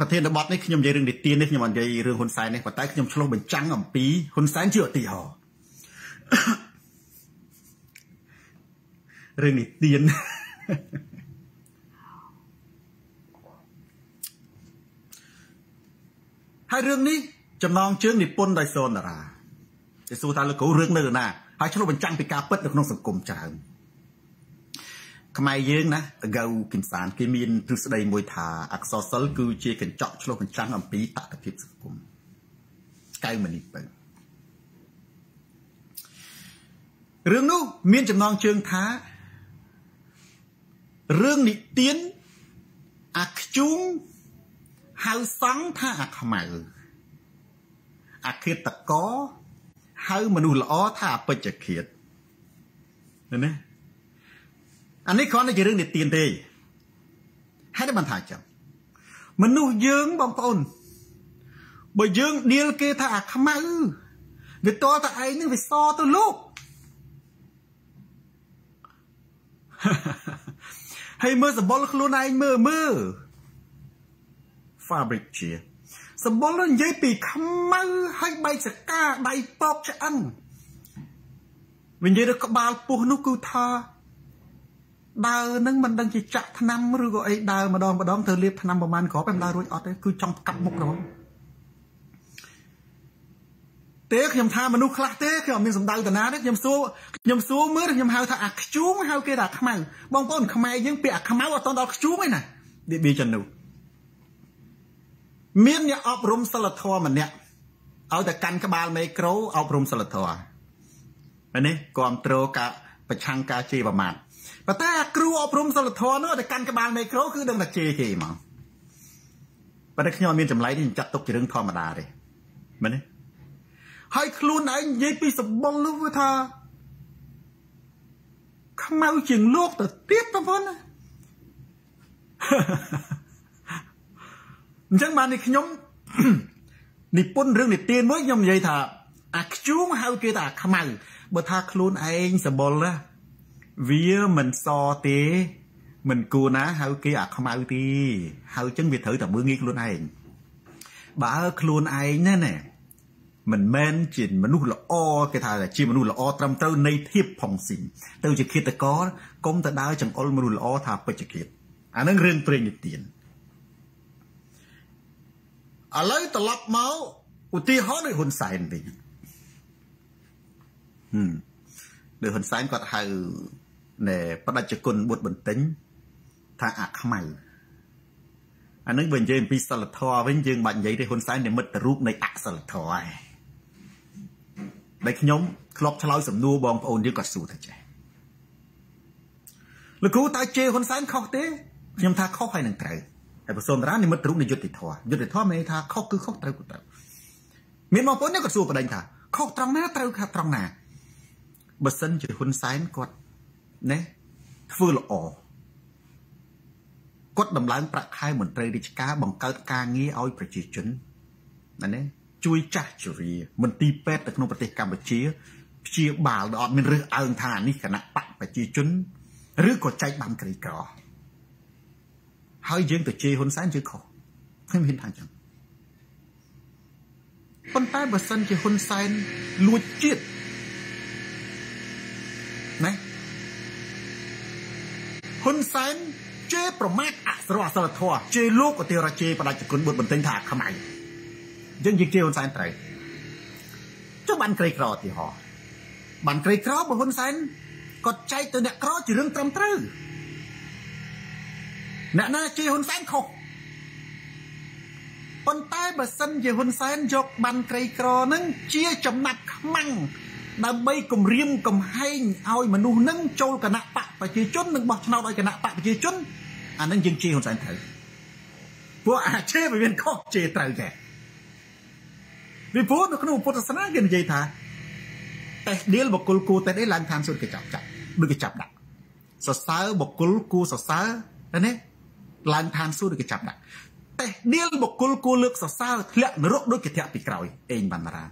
ប្រធានបទនេះខ្ញុំនិយាយរឿងនីតិនេះខ្ញុំអត់និយាយរឿងហ៊ុនសែននេះប៉ុន្តែខ្ញុំឆ្លុះបញ្ចាំងអំពីហ៊ុនសែនជាឧទាហរណ៍រឿងនីតិ ហើយរឿងនេះចំណងជើងនិពន្ធដោយសូនតារាគេសួរថាលោកគ្រូរឿងនៅណាហើយឆ្លុះបញ្ចាំងពីការពិតនៅក្នុងសង្គមច្រើនខ្មែរយើងណាតកៅគិនសានគេមានទ្រឹស្ដីមួយថាអក្សរសិល្ប៍គឺជាកញ្ចក់ឆ្លុះបញ្ចាំងអំពីតថភាពសង្គមកៅមនីពៅរឿងនោះមានចំណងជើងថារឿងនិទានអាខ្ជូង ហៅសង្ឃថាអាខ្មៅអាឃាតកហៅមនុស្សល្អថាអបិជ្ជឃាតណាអានេះគ្រាន់តែជារឿងនិទានទេហេតុបានថាចឹងមនុស្សយើងបងប្អូនបើយើងដៀលគេថាអាខ្មៅវាតតែឯងនឹងវាសទៅលោកហើយមើលសម្បុរខ្លួនឯងមើលមើល Fabric ជាសម្បុរនិយាយពីខ្មៅហើយបែកសកាដៃពកឆ្អឹងវិញនិយាយទៅក្បាលពោះនោះគឺថាដើរនឹងមិនដឹងជាចាក់ថ្នាំឬក៏អីដើរម្ដងម្ដងទៅលាបថ្នាំប្រហែលគ្រាប់ឯងដើររួចអត់ទេគឺចង់កាប់មុខរហូតទេខ្ញុំថាមនុស្សខ្លះទេខ្ញុំអត់មានសម្ដៅតាណាទេខ្ញុំសួរខ្ញុំសួរមើលខ្ញុំហៅថាអាខ្ជូងហៅគេថាខ្មៅបងប្អូនខ្មែរយើងពាក្យអាខ្មៅអត់តដល់ខ្ជូងទេណានិយាយចឹងនោះ មានអ្នកអប់រំសិលធម៌ម្នាក់ឲ្យតែកាន់ក្បាលមេក្រូអប់រំសិលធម៌ហើយនេះគ្រប់គ្រងការប្រឆាំងការជេរប្រមាថប៉ុន្តែគ្រូអប់រំសិលធម៌នោះតែកាន់ក្បាលមេក្រូគឺដឹងតែជេរគេហ្មងប៉ុន្តែខ្ញុំអត់មានចម្លែកនេះចាត់ទុកជារឿងធម្មតាទេមែនទេហើយខ្លួនឯងនិយាយពីសម្បុរនោះថាខ្មៅជាងលោកទៅទៀតបងប្អូនណា អញ្ចឹងបាននេះខ្ញុំនិពន្ធរឿងនិទានមួយខ្ញុំនិយាយថាអាខ្ជូងហៅគេថាអាខ្មៅបើថាខ្លួនឯងសម្បុរណាវាមិនសទេមិនគួរណាហៅគេអាខ្មៅទេហៅចឹងវាត្រូវតែមើងងាយខ្លួនឯងបើខ្លួនឯងណាណាមិនមែនជាមនុស្សល្អគេថាជាមនុស្សល្អត្រឹមត្រូវនៃធៀបផងស៊ីទៅជាឃាតករកុំទៅដើរចង្អុលមនុស្សល្អថាពេជ្ជឃាតអានឹងរឿងព្រេងនិទាន ឥឡូវត្រឡប់មកឧទាហរណ៍ដូចហ៊ុនសែនវិញហឹមដូចហ៊ុនសែនគាត់ហៅណែបដិជគុណបុត្របន្ទិញថាអាខ្មៅអានឹងបើនិយាយអំពីសិលធម៌វិញយើងបាច់និយាយទេហ៊ុនសែននិមិត្តរូបនៃអសិលធម៌ហើយដែលខ្ញុំធ្លាប់ឆ្លើយសំណួរបងប្អូនយើងគាត់សួរថាចេះលោកគ្រូតើជេរហ៊ុនសែនខុសទេខ្ញុំថាខុសហើយនឹងត្រូវ ហើយប្រសូនតារានិមិត្តរូបនៃយុត្តិធម៌យុត្តិធម៌មានន័យថាខុសគឺខុសត្រូវគឺត្រូវមានបងប្អូនគាត់សួរបដិញថាខុសត្រង់ណាត្រូវខាត្រង់ណាបើសិនជាហ៊ុនសែនគាត់ណែធ្វើល្អគាត់ដំឡើងប្រាក់ខែមន្ត្រីរាជការបង្កើតការងារឲ្យប្រជាជនណានេះជួយចាស់ជរាមន្ទីរពេទ្យនៅក្នុងប្រទេសកម្ពុជាព្យាបាលដល់អត់មានរើសអើងថានេះគណៈបកប្រជាជនឬក៏ចែកបានក្រីក្រ ហើយយើងទៅជេរហ៊ុនសែនយើងខុសខ្ញុំហ៊ានថាអញ្ចឹងប៉ុន្តែបើសិនជាហ៊ុនសែនលួចជាតិណាហ៊ុនសែនជេរប្រមាថអសរអសិលធម៌ជេរលោកអតិរជេរបដិជគុណបុត្របន្ទិញថាខ្មៅយើងនិយាយជេរហ៊ុនសែនត្រូវចុះបានក្រីក្រឧទាហរណ៍បានក្រីក្របើហ៊ុនសែនគាត់ចែកទៅអ្នកក្រជារឿងត្រឹមត្រូវ អ្នកណាជាហ៊ុនសែនខុសប៉ុន្តែបើសិនជាហ៊ុនសែនយកបានក្រីក្រនឹងជាចំណាត់ខ្មាំងដើម្បីគម្រាមកំហែងឲ្យមនុស្សនឹងចូលគណៈបកប្រជាជននិងបោះឆ្នោតឲ្យគណៈបកប្រជាជនអានឹងយើងជាហ៊ុនសែនត្រូវពួកអាជេវាមានខុសជេត្រូវតែពីព្រោះនៅក្នុងពុទ្ធសាសនាគេនិយាយថាតេះដៀលបុគ្គលគួរតេះអីឡើងឋានសួគ៌គេចាប់ចាប់ដូចគេចាប់ដាក់សរសើរបុគ្គលគួរសរសើរណា ឡើងឋានសួគ៌ដូចគេចាប់ដាក់តេះដៀលបុគ្គលគួរលើកសរសើរធ្លាក់នរកដូចគេធ្លាក់ពីក្រោយអេងបណ្ណារា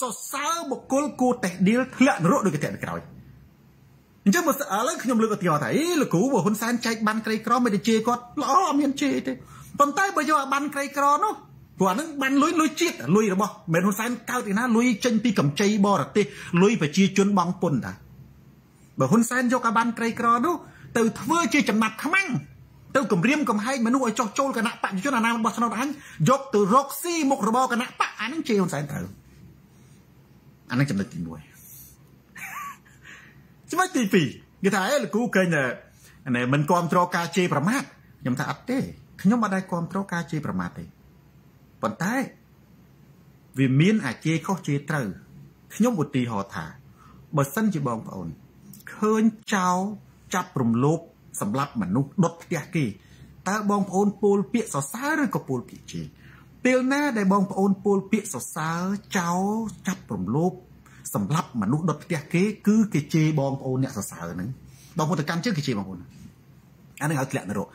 សរសើរបុគ្គលគួរតេះដៀលធ្លាក់នរកដូចគេធ្លាក់ពីក្រោយអញ្ចឹងបើឥឡូវខ្ញុំលើកឧទាហរណ៍ថាអីលោកគ្រូបើហ៊ុនសែនចែកបានក្រីក្រមិនទៅជេរគាត់ល្អអត់មានជេរទេប៉ុន្តែបើយកអាបានក្រីក្រនោះព្រោះអានឹងបានលុយលុយជាតិលុយរបស់មិនហ៊ុនសែនកើតពីណាលុយចេញពីកម្ចីបរទេសលុយប្រជាជនបងពុនតាបើហ៊ុនសែនយកអាបានក្រីក្រនោះទៅធ្វើជាចំណាត់ខ្មាំង ទៅគម្រាមកំហែងមនុស្សឲ្យចោះចូលគណៈបច្ចុប្បន្នអាណារបស់ឆ្នោតអញយកទៅរកស៊ីមុខរបរគណៈបកអានឹងជេរហ៊ុនសែនត្រូវអានឹងចំណុចទី1ចំណុចទី2គេថាអេលោកគ្រូឃើញណែមិនគ្រប់គ្រងការជេរប្រមាថខ្ញុំថាអត់ទេខ្ញុំអត់ដែរគ្រប់គ្រងការជេរប្រមាថទេប៉ុន្តែវាមានអាជេរខុសជេរត្រូវខ្ញុំឧទាហរណ៍ថាបើសិនជាបងប្អូនឃើញចោលចាប់រំលោភ សម្រាប់មនុស្សដុតផ្ទះគេតើបងប្អូនពោលពាក្យសរសើរឬក៏ពោលពាក្យជេរពេលណាដែលបងប្អូនពោលពាក្យសរសើរចោលចាប់រំលោភសម្រាប់មនុស្សដុតផ្ទះគេគឺគេជេរបងប្អូនអ្នកសរសើរហ្នឹងបងប្អូនទៅកាន់ជើងគេជេរបងប្អូនអានឹងឲ្យធ្លាក់នរក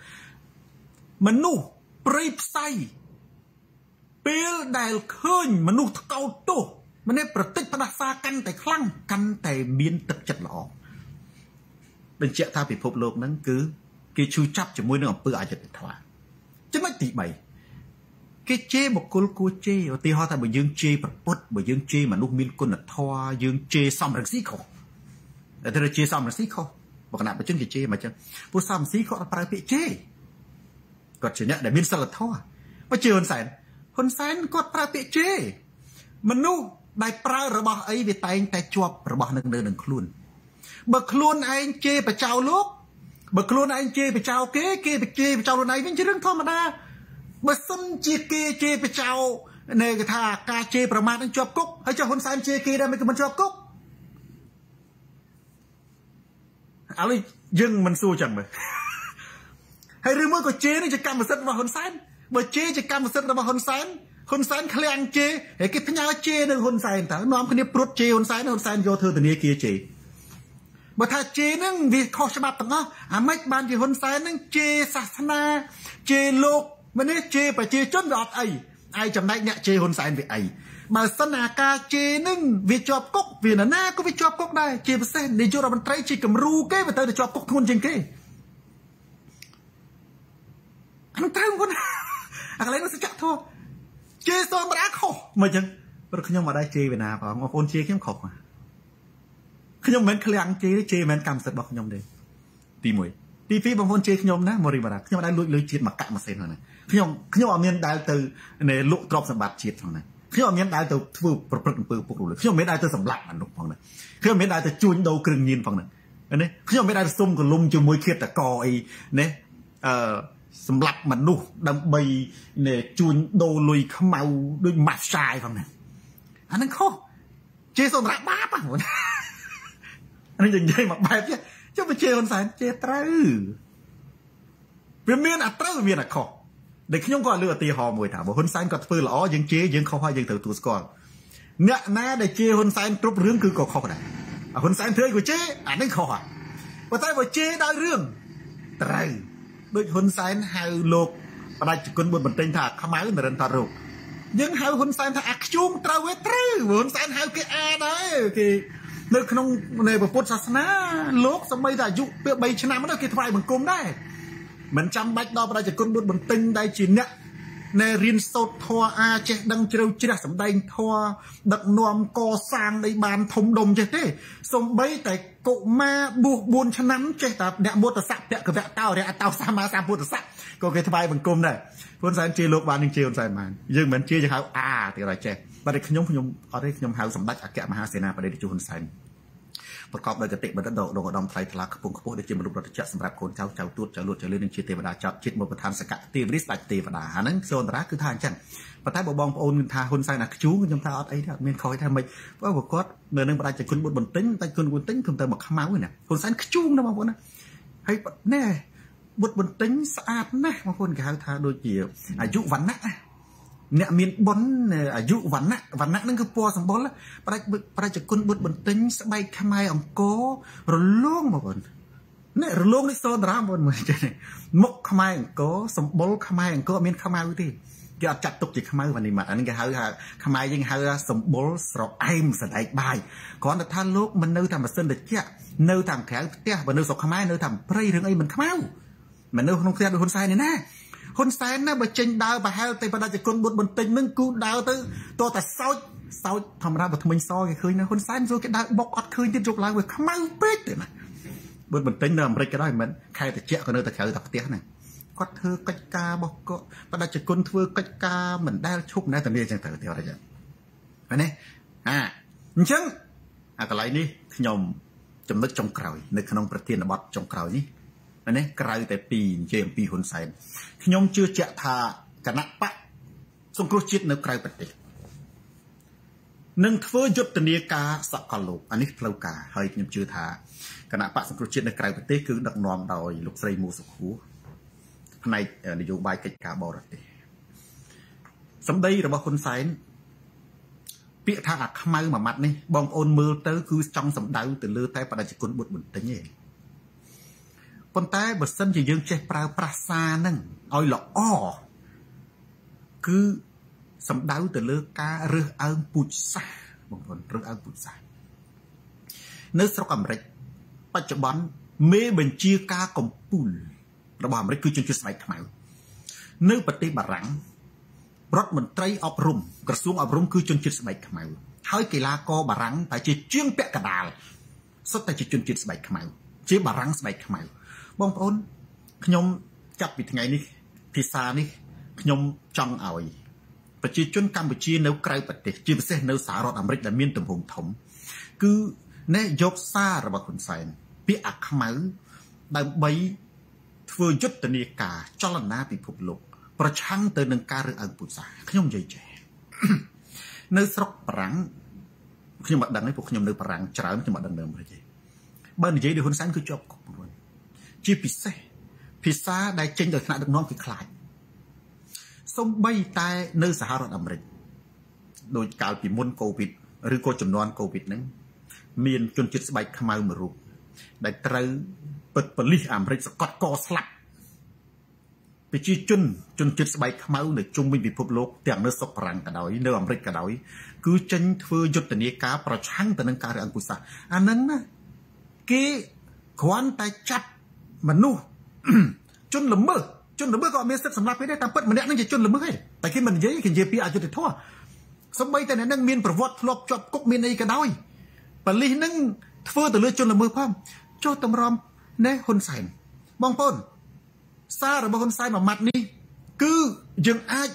មនុស្សព្រៃផ្សៃពេលដែលឃើញមនុស្សថ្កោលទោសម្នាក់ប្រតិចផ្ដាសាកាន់តែខ្លាំងកាន់តែមានទឹកចិត្តល្អ បញ្ជាក់ថាពិភពលោកហ្នឹងគឺគេឈឺចាប់ជាមួយនឹងអំពើអយុត្តិធម៌ចំណុចទី3គេជេរបុគ្គលគួរជេរឧទាហរណ៍ថាបើយើងជេរប្រពុតបើយើងជេរមនុស្សមានគុណធម៌យើងជេរសំរងស៊ីខុសតែទៅជេរសំរងស៊ីខុសបកណៈបជនគេជេរមកចឹងព្រោះសំរងស៊ីគាត់ប្រើពាក្យជេរគាត់ជាអ្នកដែលមានសិលធម៌បើជេរហ៊ុនសែនហ៊ុនសែនគាត់ប្រើពាក្យជេរមនុស្សដែលប្រើរបស់អីវាតែងតែជាប់របស់នឹងនៅនឹងខ្លួន បើខ្លួនឯងជេរបចៅលោកបើខ្លួនឯងជេរបចៅគេគេបជេរបចៅខ្លួនឯងវិញជារឿងធម្មតាបើសិនជាគេជេរបចៅនៃគេថាការជេរប្រមាថនឹងជាប់គុកហើយចុះហ៊ុនសែនជេរគេដែរមិនមិនជាប់គុកឥឡូវយើងមិនសួរចឹងមើលហើយឬមួយក៏ជេរនេះជាកម្មសិទ្ធិរបស់ហ៊ុនសែនបើជេរជាកម្មសិទ្ធិរបស់ហ៊ុនសែនហ៊ុនសែនឃ្លាំងជេរហើយគេផ្ញើជេរនឹងហ៊ុនសែនតើនាំគ្នាព្រុតជេរហ៊ុនសែនហ៊ុនសែនយកធ្វើធនាគារជេរ បើថាជេរហ្នឹងវាខុសច្បាប់ទាំងអស់អាម៉េចបានជាហ៊ុនសែនហ្នឹងជេរសាសនាជេរលោកម្នេះជេរប្រជាជនវាអត់អីឯចំណែកអ្នកជេរហ៊ុនសែនវាអីបើសិនអាការជេរហ្នឹងវាជាប់គុកវាណាក៏វាជាប់គុកដែរជាពិសេសនាយករដ្ឋមន្ត្រីជាគំរូគេវាទៅតែជាប់គុកធ្ងន់ជាងគេអានោះត្រូវគាត់អាកន្លែងនោះសច្ចធម៌ជេរសមរាខុសមិនចឹងព្រោះខ្ញុំអត់ដែរជេរវេណាបងបងប្អូនជេរខ្ញុំខុស ខ្ញុំមិនមែនឃ្លាំងជេរជេរមិនមែនកម្មសិទ្ធិរបស់ខ្ញុំទេទី1ទី2បងប្អូនជេរខ្ញុំណាមូរីបារ៉ាខ្ញុំអត់ដែរលួចលុយជាតិមកកាក់ម៉ាស៊ីនហ្នឹងខ្ញុំខ្ញុំអត់មានដែលទៅលក់ទ្រព្យសម្បត្តិជាតិផងណាខ្ញុំអត់មានដែលទៅធ្វើប្រព្រឹត្តអំពើពុករលួយខ្ញុំមិនមានដែលទៅសម្លាប់មនុស្សផងណាខ្ញុំមិនមានដែលទៅជួញដូរគ្រឿងញៀនផងណានេះខ្ញុំមិនមានដែលទៅសុំកលុំជាមួយឃាតករអីណាអឺសម្លាប់មនុស្សដើម្បីជួញដូរលុយខ្មៅដូចម៉ាស់ឆាយផងណាអានឹងខុសជេរសម្រាប់បាបហ្នឹង អានេះនិយាយមកបែបទៀតចុះបើជេរហ៊ុនសែនជេរត្រូវវាមានអាត្រូវវាមានអាខុសដែលខ្ញុំក៏លើកឧទាហរណ៍មួយថាបើហ៊ុនសែនគាត់ធ្វើល្អយើងជេរយើងខុសហើយយើងត្រូវទូស្គាល់អ្នកណាដែលជេរហ៊ុនសែនគ្រប់រឿងគឺក៏ខុសដែរហ៊ុនសែនធ្វើឲ្យក៏ជេរអានេះខុសហ่ะប៉ុន្តែបើជេរដោយរឿងត្រូវដូចហ៊ុនសែនហៅលោកបដិជគុណបុត្របន្ទិញថាខ្មៅនរិនតរោគយើងហៅហ៊ុនសែនថាអាខ្ជូងត្រូវវាត្រូវហ៊ុនសែនហៅគេអាដែរគេ នៅក្នុងនៃពុទ្ធសាសនាលោកសម្បីតែអាយុពេល3ឆ្នាំទៅគេថ្វាយបង្គំដែរមិនចាំបាច់ដល់ប្រជាជនបុត្របន្ទិញដែលជាអ្នកណែរៀនសូត្រធម៌អាចេះដឹងជ្រៅជ្រះសម្ដែងធម៌ដឹកនាំកសាងនៃបានធំដុំចេះទេសំបីតែកុមារបួស4ឆ្នាំចេះតែអ្នកមុតស័កពកវៈតោរៈតោសម្មាសម្ពុទ្ធស័កក៏គេថ្វាយបង្គំដែរហ៊ុនសែនជាលោកបាននឹងជាហ៊ុនសែនបានយើងមិនជាយើងហៅអាទៀតហើ យចេះតែខ្ញុំខ្ញុំអត់ទេខ្ញុំហៅសម្ដេចអគ្គមហាសេនាបតីជហ៊ុនសែនប្រកបដោយគតិបណ្ឌិតដកឧត្តមថ្លៃថ្លាខ្ពង់ខ្ពស់ដែលជាមនុស្សរដ្ឋចក្រសម្រាប់កូនចៅចៅទួតចៅលួតចៅលឿននិងជាទេវតាចោតជាតិមកប្រធានសកទេវរីស្ដេចទេវតាអាហ្នឹងសូនតារាគឺថាអញ្ចឹងប៉ុន្តែបើបងប្អូនថាហ៊ុនសែនអាខ្ជូខ្ញុំថាអត់អីទេអត់មានខុសថាមិនបើគាត់នៅនឹងបដិជនបុត្របន្ទិញបដិជនបុត្របន្ទិញខ្ញុំទៅមកខ្មៅណាហ៊ុនសែនខ្ជូណាបងប្អូនណាហើយណែបុត្របន្ទិញស្អាតណាស់បងប្អូនគេហៅថាដូចជាអាយុវណ្ណៈ អ្នកមានបុណ្យអាយុវណ្ណៈវណ្ណៈនឹងគឺពណ៌សម្បុរប្រាច់ប្រជាគុណបុត្របន្ទិញស្បែកខ្មែរអង្គររលោងបងប្អូននេះរលោងនេះសនរាមបងប្អូនមើលចេះមុខខ្មែរអង្គរសម្បុរខ្មែរអង្គរមានខ្មៅទេគេអត់ចាត់ទុកជាខ្មៅវ៉ានីម៉ាត់អានេះគេហៅថាខ្មែរយើងហៅថាសម្បុរស្រអែមសណ្ដែកបាយគ្រាន់តែថាលោកមិននៅតែម៉ាស៊ីនត្រជាក់នៅតាមក្រៅផ្ទះបើនៅស្រុកខ្មែរនៅតាមព្រៃរឿងអីមិនខ្មៅមិននៅក្នុងផ្ទះដូចហ៊ុនសែននេះណា ហ៊ុនសែនណាបើចេញដើរប្រហែលទៅបដិជនបុត្របន្តិចនឹងគូដើរទៅតតែសោចសោចធម្មតាបើថ្មិញសគេឃើញណាហ៊ុនសែនសួរគេដើរបុកអត់ឃើញទៀតយកឡើងវាខ្មៅពេកទេណាបុត្របន្តិចនៅអាមេរិកក៏ដោយមិនខែតិចក៏នៅតែក្រៅតែផ្ទះហ្នឹងគាត់ធ្វើកិច្ចការរបស់គាត់បដិជនធ្វើកិច្ចការមិនដែលឈប់ណែតានេះអញ្ចឹងទៅទៀតអញ្ចឹងហើយនេះអាអញ្ចឹងអាកន្លែងនេះខ្ញុំចំណុចចុងក្រោយនៅក្នុងប្រធានបទចុងក្រោយនេះនេះក្រៅតែពីនិយាយអំពីហ៊ុនសែន ខ្ញុំជឿជាក់ថាគណៈបកសង្គ្រោះជាតិនៅក្រៅប្រទេសនឹងធ្វើយុទ្ធនាការសកលលោកអានេះផ្លូវការហើយខ្ញុំជឿថាគណៈបកសង្គ្រោះជាតិនៅក្រៅប្រទេសគឺដឹកនាំដោយលោកស្រីមូសុខួរផ្នែកនយោបាយកិច្ចការបរទេសសម្ដីរបស់ហ៊ុនសែនពាក្យថាអាខ្មៅមួយម៉ាត់នេះបងប្អូនមើលទៅគឺចង់សម្ដៅទៅលើតែបដិជនបុត្របន្ទិញទេ ប៉ុន្តែបើសិនជាយើងចេះប្រើប្រាស់សារនឹងឲ្យល្អគឺសំដៅទៅលើការរើសអើងពូជសាសន៍បងប្អូនរើសអើងពូជសាសន៍នៅស្រុកអាមេរិកបច្ចុប្បន្នមេបញ្ជាការកម្ពុជារបស់អាមេរិកគឺជនជាតិស្បែកខ្មៅនៅប្រទេសបារាំងរដ្ឋមន្ត្រីអប់រំក្រសួងអប់រំគឺជនជាតិស្បែកខ្មៅហើយកីឡាករបារាំងតែជាជាងពាក់កដាលសុទ្ធតែជាជនជាតិស្បែកខ្មៅជាបារាំងស្បែកខ្មៅ បងប្អូនខ្ញុំចាប់ពីថ្ងៃនេះភាសានេះខ្ញុំចង់ឲ្យប្រជាជនកម្ពុជានៅក្រៅប្រទេសជាពិសេសនៅសហរដ្ឋអាមេរិកដែលមានទំហំធំ គឺណែយកសាររបស់ហ៊ុនសែនពាក្យអាខ្មៅដើម្បីធ្វើយុទ្ធនាការចលនាពិភពលោក ប្រឆាំងទៅនឹងការរើសអើងពុសាខ្ញុំនិយាយចេះនៅស្រុកប្រាំងខ្ញុំមិនដឹងទេពួកខ្ញុំនៅប្រាំងច្រើនខ្ញុំមិនដឹងនៅអាមេរិកទេបើនិយាយដោយហ៊ុនសែនគឺជាប់គុកមួយ ជាពិសេសភាសាដែលចេញដោយថ្នាក់ដឹកនាំគឺខ្លាចសំបីតែនៅសហរដ្ឋអាមេរិកដោយកាលពីមុនកូវីដឬក៏ចំនួនកូវីដហ្នឹងមានជនជាតិស្បែកខ្មៅមួយរូបដែលត្រូវពិតប៉ូលីសអាមេរិកសកត់កស្លាប់ប្រជាជនជនជាតិស្បែកខ្មៅនៅជុំវិញពិភពលោកទាំងនៅសុកប្រាំងក៏ដោយនៅអាមេរិកក៏ដោយគឺចេញធ្វើយុទ្ធនាការប្រឆាំងទៅនឹងការរើអង្គុសាអានឹងណាគេគ្រាន់តែចាប់ មនុស្សជនល្មើសជនល្មើសក៏មានសិទ្ធិសម្លាប់គេដែរតាមពិតម្នាក់នឹងជាជនល្មើសឯងតែគេមិននិយាយគេនិយាយពីអយុត្តិធម៌សម្បីតែអ្នកនឹងមានប្រវត្តិធ្លាប់ជាប់គុកមានអីក៏ដោយប៉ូលីសនឹងធ្វើទៅលើជនល្មើសផងចុះតម្រាំណែហ៊ុនសែនបងប្អូនសាររបស់ហ៊ុនសែនមួយម៉ាត់នេះ គឺយើងអាច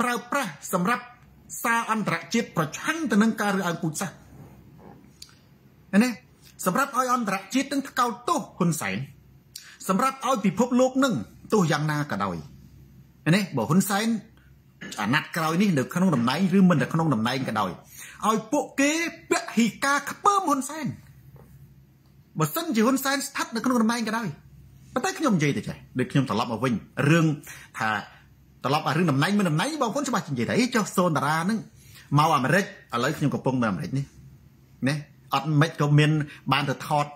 ប្រើប្រាស់សម្រាប់សារអន្តរជាតិប្រឆាំងទៅនឹងការរើសអើងពូជសាសន៍ណា សម្រាប់ឲ្យអន្តរជាតិនឹងថ្កោលទោសហ៊ុនសែនសម្រាប់ឲ្យពិភពលោកនឹងទោះយ៉ាងណាក៏ដោយនេះបើហ៊ុនសែនអាណត្តិក្រោយនេះនៅក្នុងតំណែងឬមិននៅក្នុងតំណែងក៏ដោយឲ្យពួកគេពហិការខ្ពើមហ៊ុនសែនបើសិនជាហ៊ុនសែនស្ថិតនៅក្នុងតំណែងក៏ដោយប៉ុន្តែខ្ញុំនិយាយទៅចេះដូចខ្ញុំត្រឡប់មកវិញរឿងថាត្រឡប់អារឿងតំណែងមិនតំណែងបងប្អូនច្បាស់និយាយថាអីចុះសូនតារាហ្នឹងមកអាមេរិកឥឡូវខ្ញុំកំពុងនៅអាមេរិកនេះណា អត់មិនក៏មាន បានទៅថត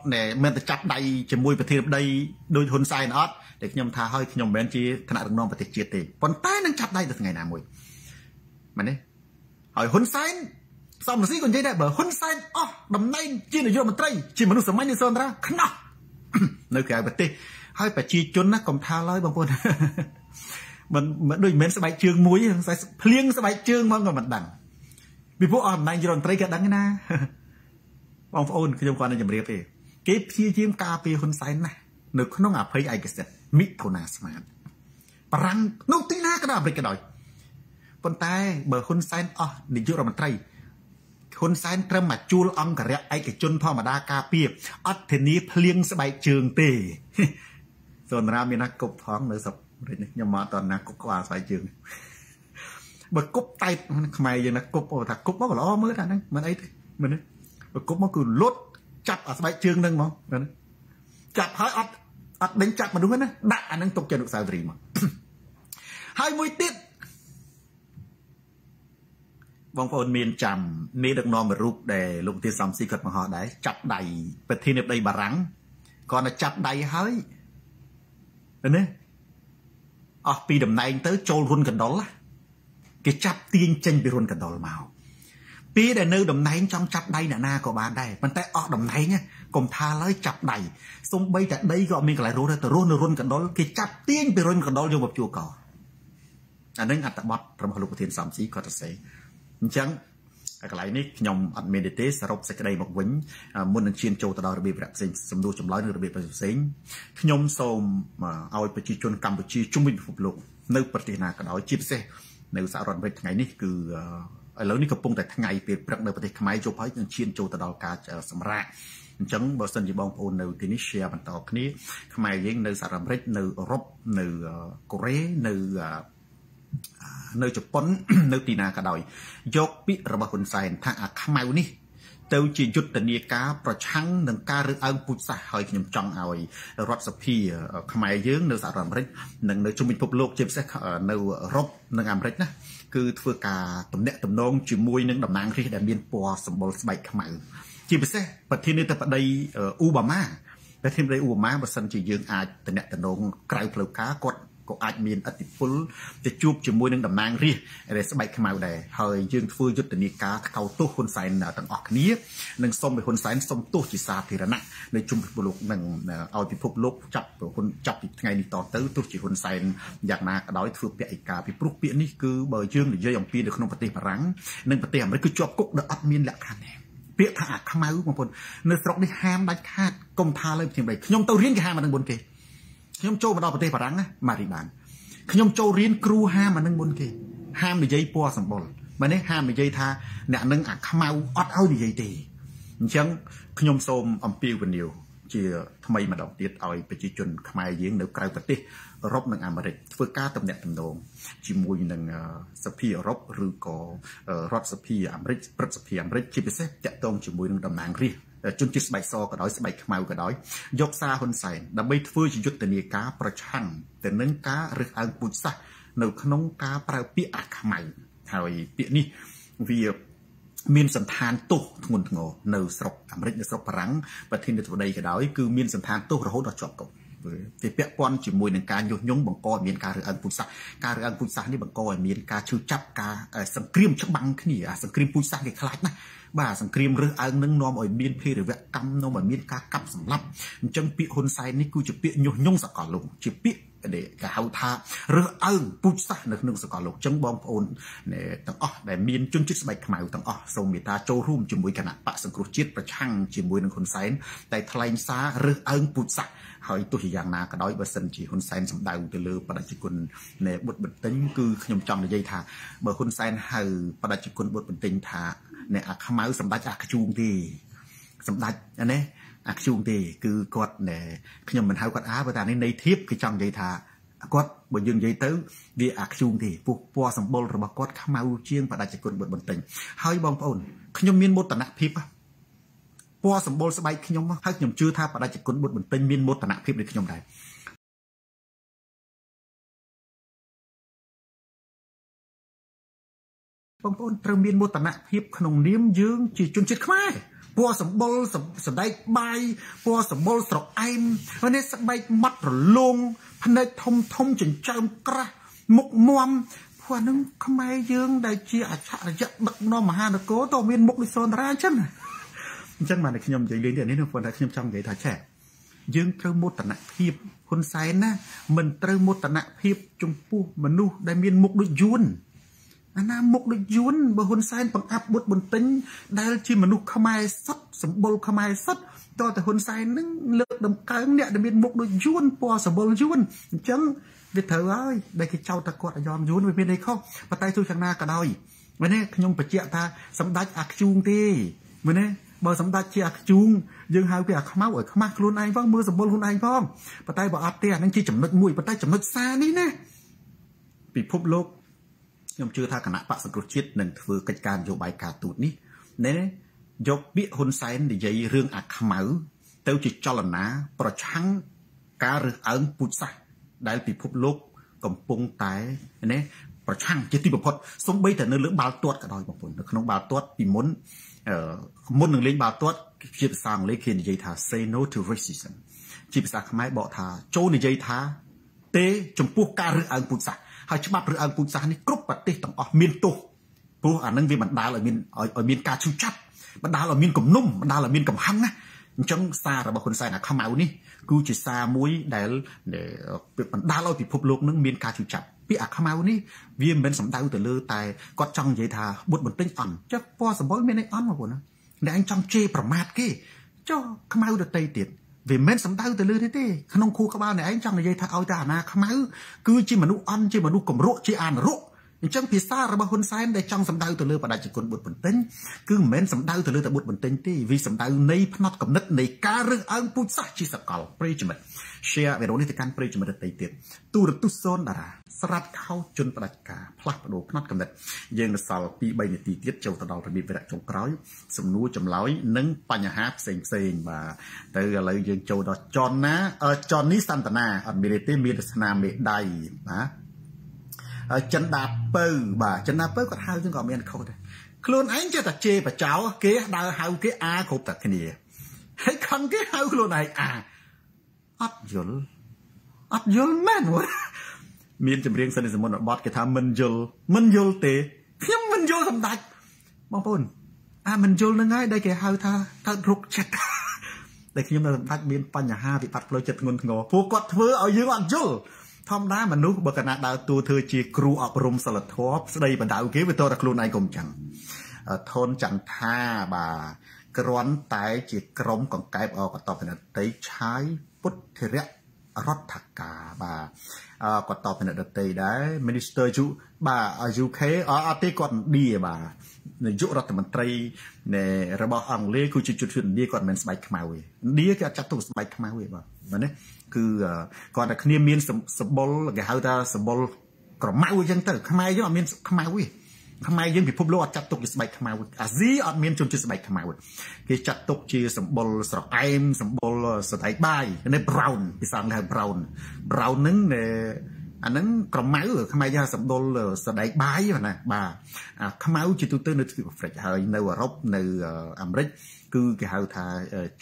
មិនទៅចាប់ដៃជាមួយប្រធានាធិបតីដូចហ៊ុនសែនអត់តែខ្ញុំថាឲ្យខ្ញុំមិនមែនជាគណៈដឹកនាំប្រទេសជាតិទេប៉ុន្តែនឹងចាប់ដៃទៅថ្ងៃណាមួយមែនទេហើយហ៊ុនសែនសំរងស៊ីក៏និយាយដែរបើហ៊ុនសែនអស់តំណែងជានាយករដ្ឋមន្ត្រីជាមនុស្សសាមញ្ញនេះសូនតាខ្នោះនៅក្រៅប្រទេសហើយប្រជាជនណាកុំថាឡើយបងប្អូនមិនមិនដូចមិនស្បែកជើងមួយភ្លៀងស្បែកជើងមកក៏មិនដឹងពីព្រោះអស់តំណែងរដ្ឋមន្ត្រីក៏ដឹងណា បងប្អូនខ្ញុំគាត់នឹងជម្រាបទេគេព្យាយាមការពារហ៊ុនសែនណាស់នៅក្នុងអភ័យឯកសិទ្ធិមិថុនាស្មានបារាំងនៅទីណាក៏ដោយអាមេរិកក៏ដោយប៉ុន្តែបើហ៊ុនសែនអស់នាយករដ្ឋមន្ត្រីហ៊ុនសែនត្រឹមមកជួលអង្គរៈឯកជនធម្មតាការពារអត់ធានាភ្លៀងស្បែកជើងទេសូនរាមានណាគប់ផងនៅស្រុករិចនេះខ្ញុំមកតណាគប់ក្បាលស្បែកជើងបើគប់តែខ្មែរយើងណាគប់អូថាគប់មកល្អមើលថាហ្នឹងមិនអីទេមិនទេ បើគប់មកគឺលុតចាប់អាស្បែកជើងហ្នឹងហ្មងចាប់ហើយអត់អត់ដេញចាប់មនុស្សណាដាក់អាហ្នឹងទុកជាអនុស្សាវរីយ៍មកហើយមួយទៀតបងប្អូនមានចាំនេះដឹកនាំមួយរូបដែលលោកទាសំស៊ីគាត់បង្ហោះដែរចាប់ដៃប្រធានាធិបតីបារាំងគាត់ទៅចាប់ដៃហើយណាអស់ពីតំណែងទៅចូលរុនកណ្ដុលគេចាប់ទាញចេញពីរុនកណ្ដុលមក ពេលដែលនៅតំណែងចង់ចាប់ដៃអ្នកណាក៏បានដែរប៉ុន្តែអស់តំណែងកុំថាឡើយចាប់ដៃសំបីតែដីក៏មានកន្លែងរស់ដែរទៅរស់នៅរុនកណ្ដុលគេចាប់ទាញពីរុនកណ្ដុលយកមកជួកកអានឹងអត្តបទរបស់លោកប្រធានសំស៊ីគាត់ទៅសេអញ្ចឹងកន្លែងនេះខ្ញុំអត់មានទេសរុបសេចក្តីមកវិញមុននឹងឈានចូលទៅដល់របៀបផ្សេងសំដួលចម្លើយនិងរបៀបផ្សេងខ្ញុំសូមឲ្យប្រជាជនកម្ពុជាជុំវិញពិភពលោកនៅប្រទេសណាក៏ដោយជាពិសេសនៅសហរដ្ឋអាមេរិកថ្ងៃនេះគឺ ឥឡូវនេះកំពុងតែថ្ងៃពេលព្រឹកនៅប្រទេសខ្មែរជប់ហើយនឹងឈានចូលទៅដល់ការសម្រាកអញ្ចឹងបើសិនជាបងប្អូននៅទីនេះ share បន្តគ្នាខ្មែរយើងនៅសហរដ្ឋអាមេរិកនៅអឺរ៉ុបនៅកូរ៉េនៅនៅជប៉ុននៅទីណាក៏ដោយយកពាក្យរបស់ហ៊ុនសែនថាអាខ្មៅនេះទៅជាយុទ្ធនាការប្រឆាំងនឹងការរើសអើងពូជសាសន៍ហើយខ្ញុំចង់ឲ្យរដ្ឋសភាខ្មែរយើងនៅសហរដ្ឋអាមេរិកនិងនៅជុំវិញពិភពលោកជាពិសេសនៅអឺរ៉ុបនិងអាមេរិកណា គឺធ្វើការទំនាក់ទំនងជាមួយនឹងតំណាងរាស្ត្រដែលមានពណ៌សម្បុរស្បែកខ្មៅជាពិសេសប្រធានាធិបតីអ៊ូបាម៉ាប្រធានាធិបតីអ៊ូបាម៉ាបើសិនជាយើងអាចតំណាក់តំណងក្រៅផ្លូវការគាត់ ក៏អាចមានអតិពលទៅជួបជាមួយនឹងតំណាងរាស្ត្រដែលស្បែកខ្មៅដែរហើយយើងធ្វើយុទ្ធនាការថ្កោលទោសហ៊ុនសែនទាំងអស់គ្នានិងសូមឲ្យហ៊ុនសែនសូមទោសជាសាធារណៈនៅជុំពិភពលោកនឹងឲ្យពិភពលោកចាប់ហ៊ុនចាប់ពីថ្ងៃនេះតទៅទោះជាហ៊ុនសែនយ៉ាងណាក៏ដោយធ្វើពាក្យឯកាពីព្រោះពាក្យនេះគឺបើយើងនិយាយអំពីនៅក្នុងប្រទេសបារាំងនិងប្រទេសអាមេរិកគឺជាប់គុកដែលអត់មានលក្ខខណ្ឌទេពាក្យថាអាខ្មៅបងប្អូននៅស្រុកនេះហាមដាច់ខាតកុំថាលើខ្ញុំបីខ្ញុំទៅរៀនគេហាមអានឹងមុនគេ ខ្ញុំចូលមកដល់ប្រទេសបារាំងណាម៉ារីបានខ្ញុំចូលរៀនគ្រូហាមអានឹងមុនគេហាមនិយាយពណ៌សម្បុរបើនេះហាមនិយាយថាអ្នកនឹងអាខ្មៅអត់ឲ្យនិយាយទេអញ្ចឹងខ្ញុំសូមអំពាវនាវជាថ្មីម្ដងទៀតឲ្យប្រជាជនខ្មែរយើងនៅក្រៅប្រទេសអឺរ៉ុបនិងអាមេរិកធ្វើការតំណាក់តំណងជាមួយនឹងសភាអឺរ៉ុបឬក៏រដ្ឋសភាអាមេរិកព្រឹទ្ធសភាអាមេរិកជាពិសេសតាក់ទងជាមួយនឹងតំណាងរាស្ត្រ ជនជាតិស្បែកសក៏ដោយស្បែកខ្មៅក៏ដោយយកសារហ៊ុនសែនដើម្បីធ្វើជាយុទ្ធនាការប្រឆាំងទៅនឹងការរើសអើងពូជសាសន៍នៅក្នុងការប្រើពាក្យអាខ្មៅហើយពាក្យនេះវាមានសន្តានទោសធ្ងន់ធ្ងរនៅស្រុកអាមេរិកនៅស្រុកបារាំងប្រធានាធិបតីក៏ដោយគឺមានសន្តានទោសរហូតដល់ជាប់គុកវាពាក់ព័ន្ធជាមួយនឹងការញុះញង់បង្កឲ្យមានការរើសអើងពូជសាសន៍ការរើសអើងពូជសាសន៍នេះបង្កឲ្យមានការឈឺចាប់ការសង្គ្រាមច្បាំងគ្នាអាសង្គ្រាមពូជសាសន៍គេខ្លាចណាស់ បាទសង្គ្រាមរើសអើងនឹងនាំឲ្យមានភេរវកម្មនាំឲ្យមានការកាប់សម្លាប់អញ្ចឹងពាក្យហ៊ុនសែននេះគឺជាពាក្យញុះញង់សកលលោកជាពាក្យដែលគេហៅថារើសអើងពូជសាសន៍នៅក្នុងសកលលោកអញ្ចឹងបងប្អូនទាំងអស់ដែលមានជនជាតិស្បែកខ្មៅទាំងអស់សូមមេត្តាចូលរួមជាមួយគណៈបកសង្គ្រោះជាតិប្រឆាំងជាមួយនឹងហ៊ុនសែនតែថ្លែងសាររើសអើងពូជសាសន៍ហើយទោះជាយ៉ាងណាក៏ដោយបើសិនជាហ៊ុនសែនសម្ដៅទៅលើបដិជគុណនៃបុត្របន្ទិញគឺខ្ញុំចង់និយាយថាបើហ៊ុនសែនហៅបដិជគុណបុត្របន្ទិញថា អ្នកអាខ្មៅសម្ដេចអាខ្ជូងទេសម្ដេចណាអាខ្ជូងទេ គឺគាត់ខ្ញុំមិនហៅគាត់អាបើតែនេះនៃធៀបគឺចង់និយាយថាគាត់បើយើងនិយាយទៅវាអាខ្ជូងទេពោះពណ៌សម្បុររបស់គាត់ខ្មៅជាងបដិជគុណបុត្របន្ទិញហើយបងប្អូនខ្ញុំមានមោទនភាពពណ៌សម្បុរស្បែកខ្ញុំហើយខ្ញុំជឿថាបដិជគុណបុត្របន្ទិញមានមោទនភាពដូចខ្ញុំដែរ បងប្អូនត្រូវមានមោទនភាពក្នុងនាមយើងជាជនជាតិខ្មែរពណ៌សម្បុរសណ្ដែកបាយពណ៌សម្បុរស្រអែមហើយនេះស្បែកម៉ត់រលោងភ្នែកធំធំចិញ្ចើមក្រាស់មុខមមព្រោះហ្នឹងខ្មែរយើងដែលជាអច្ឆរិយៈដឹកនាំមហានគរតើមានមុខដូចសនរាអញ្ចឹងអញ្ចឹងបានតែខ្ញុំនិយាយលេងនេះនេះព្រោះតែខ្ញុំចង់និយាយថាឆែយើងត្រូវមោទនភាពហ៊ុនសែនណាមិនត្រូវមោទនភាពចំពោះមនុស្សដែលមានមុខដូចយួន អាណាមុខដូចយួនបើហ៊ុនសែនបង្អាប់បុតបន្ទិញដែលជាមនុស្សខ្មែរសុទ្ធសម្បុរខ្មែរសុទ្ធតើតែហ៊ុនសែននឹងលើកដំកើងអ្នកដែលមានមុខដូចយួនពណ៌សម្បុរយួនអញ្ចឹងវាត្រូវហើយដែលគេចោទថាគាត់អាយ៉មយួនវាមានអីខុសប៉ុន្តែទោះយ៉ាងណាក៏ដោយមែនទេខ្ញុំបញ្ជាក់ថាសម្ដេចអាខ្ជូងទេមែនទេបើសម្ដេចជាអាខ្ជូងយើងហៅគេអាខ្មៅឲ្យខ្មាស់ខ្លួនឯងផងមើលសម្បុរខ្លួនឯងផងប៉ុន្តែបើអត់ទេអានឹងជាចំណុចមួយប៉ុន្តែចំណុចសារនេះណាពិភពលោក ខ្ញុំជឿថាគណៈបកសង្គ្រោះជាតិនឹងធ្វើកិច្ចការនយោបាយការទូតនេះណែយកពាក្យហ៊ុនសែននិយាយរឿងអាខ្មៅ ទៅជាចលនាប្រឆាំងការរើសអើងពូជសាសន៍ដែលពិភពលោកកំពុងតែណាប្រឆាំងជាទីបំផុតសំបីតែនៅលើបាល់ទាត់ក៏ដោយបងប្អូននៅក្នុងបាល់ទាត់ពីមុនមុននឹងលេងបាល់ទាត់ជាភាសាអង់គ្លេសគេនិយាយថា say no to racism ជាភាសាខ្មែរបកថាចូលនិយាយថា ទេ ចំពោះការរើសអើងពូជសាសន៍ ហើយច្បាប់រើសអើងពូជសាសន៍នេះគ្រប់ប្រទេសទាំងអស់មានទោសព្រោះអានឹងវាបណ្ដាលឲ្យមានឲ្យមានការឈឺចាប់បណ្ដាលឲ្យមានគំនុំបណ្ដាលឲ្យមានកំហឹងណាអញ្ចឹងសាររបស់ហ៊ុនសែនអាខ្មៅនេះគឺជាសារមួយដែលបណ្ដាលឲ្យពិភពលោកនឹងមានការជឿចាប់ពាក្យអាខ្មៅនេះវាមិនមែនសំដៅទៅលើតែគាត់ចង់និយាយថាបុតបន្ទិញអន់ចុះពណ៌សម្បុរមានអីអន់មកបងណាអ្នកឯងចង់ជេរប្រមាថគេចុះខ្មៅដតីទៀត វាមិនសំដៅទៅលើនេះទេក្នុងខួរក្បាលអ្នកឯងចង់និយាយថាឲ្យតែអាណាខ្មៅគឺជាមនុស្សអន់ជាមនុស្សកំរក់ជាអានរក់អញ្ចឹងភាសារបស់ហ៊ុនសែនដែលចង់សម្ដៅទៅលើបដិជគុណបុត្របន្ទិញគឺមិនមែនសម្ដៅទៅលើតែបុត្របន្ទិញទេវាសម្ដៅនៃផ្នត់កំណត់នៃការរើសអើងពូជសាសន៍ជាសកលប្រិយមិត្ត share វីដេអូនេះទៅកាន់ប្រិយមិត្តដទៃទៀតទូរទស្សន៍សូនតារាស្រាត់ខោជនបដិការផ្លាស់ប្ដូរផ្នត់កំណត់យើងនៅសល់2 3នាទីទៀតចូលទៅដល់របៀបវិរៈចុងក្រោយសំណួរចម្លើយនិងបញ្ហាផ្សេងផ្សេងបាទទៅឥឡូវយើងចូលដល់ចនណាចននេះសន្តានាអត់មានទេមានទស្សនាមេដៃបាទចិនដាពៅបាទចិនដាពៅគាត់ហៅយើងក៏មានខុសដែរខ្លួនឯងចេះតែជេរបចោគេដើរហៅគេអាគ្រប់តែគ្នាហើយខឹងគេហៅខ្លួនឯងអា អត់យល់អត់យល់មែនមានចម្រៀងសិនសមុនបតគេថាមិនយល់មិនយល់ទេខ្ញុំមិនយល់សម្ដេចបងប្អូនអាមិនយល់នឹងហើយដែលគេហៅថាកើតរុកចិត្តដែលខ្ញុំនៅសម្ដេចមានបញ្ហាវិបត្តិផ្លូវចិត្តធ្ងន់ធ្ងរពួកគាត់ធ្វើឲ្យយើងអត់យល់ធម្មតាមនុស្សបើកណាដើរតួធ្វើជាគ្រូអប់រំសិលធម៌ស្ដីបណ្ដៅគេវាតតែខ្លួនឯងកុំចឹងធនចន្ទថាបាទគ្រាន់តែជាក្រុមកង្កែបអកតបនតីឆាយ ពុទ្ធរៈរដ្ឋការបាទក៏តបនៅដតីដែរ Minister ជូបាទ UK អត់ទេគាត់ឥណ្ឌាបាទនាយករដ្ឋមន្ត្រីនៃរបស់អង់គ្លេសគឺជាជនជាតិឥណ្ឌាគាត់មិនមែនស្បែកខ្មៅទេឥណ្ឌាគេអត់ចាត់ទុកស្បែកខ្មៅទេបាទបាទណាគឺគាត់តែគ្នាមានសម្បុរគេហៅថាសម្បុរក្រមៅអញ្ចឹងទៅខ្មែរយើងអត់មានខ្មៅទេ ខ្មែរយើងពិភពលោកអត់ចាត់ទុកជាស្បែកខ្មៅអាស៊ីអត់មានជនជាតិស្បែកខ្មៅគេចាត់ទុកជាសម្បុរស្រអែមសម្បុរសដែកបាយនេះ brown ភាសាអង់គ្លេស brown brown ហ្នឹងអាហ្នឹងក្រមៅខ្មែរយើងសម្បុរសដែកបាយណាបាទខ្មៅជាទូទៅនៅទ្វីបអាហ្វ្រិកហើយនៅអឺរ៉ុបនៅអាមេរិកគឺគេហៅថា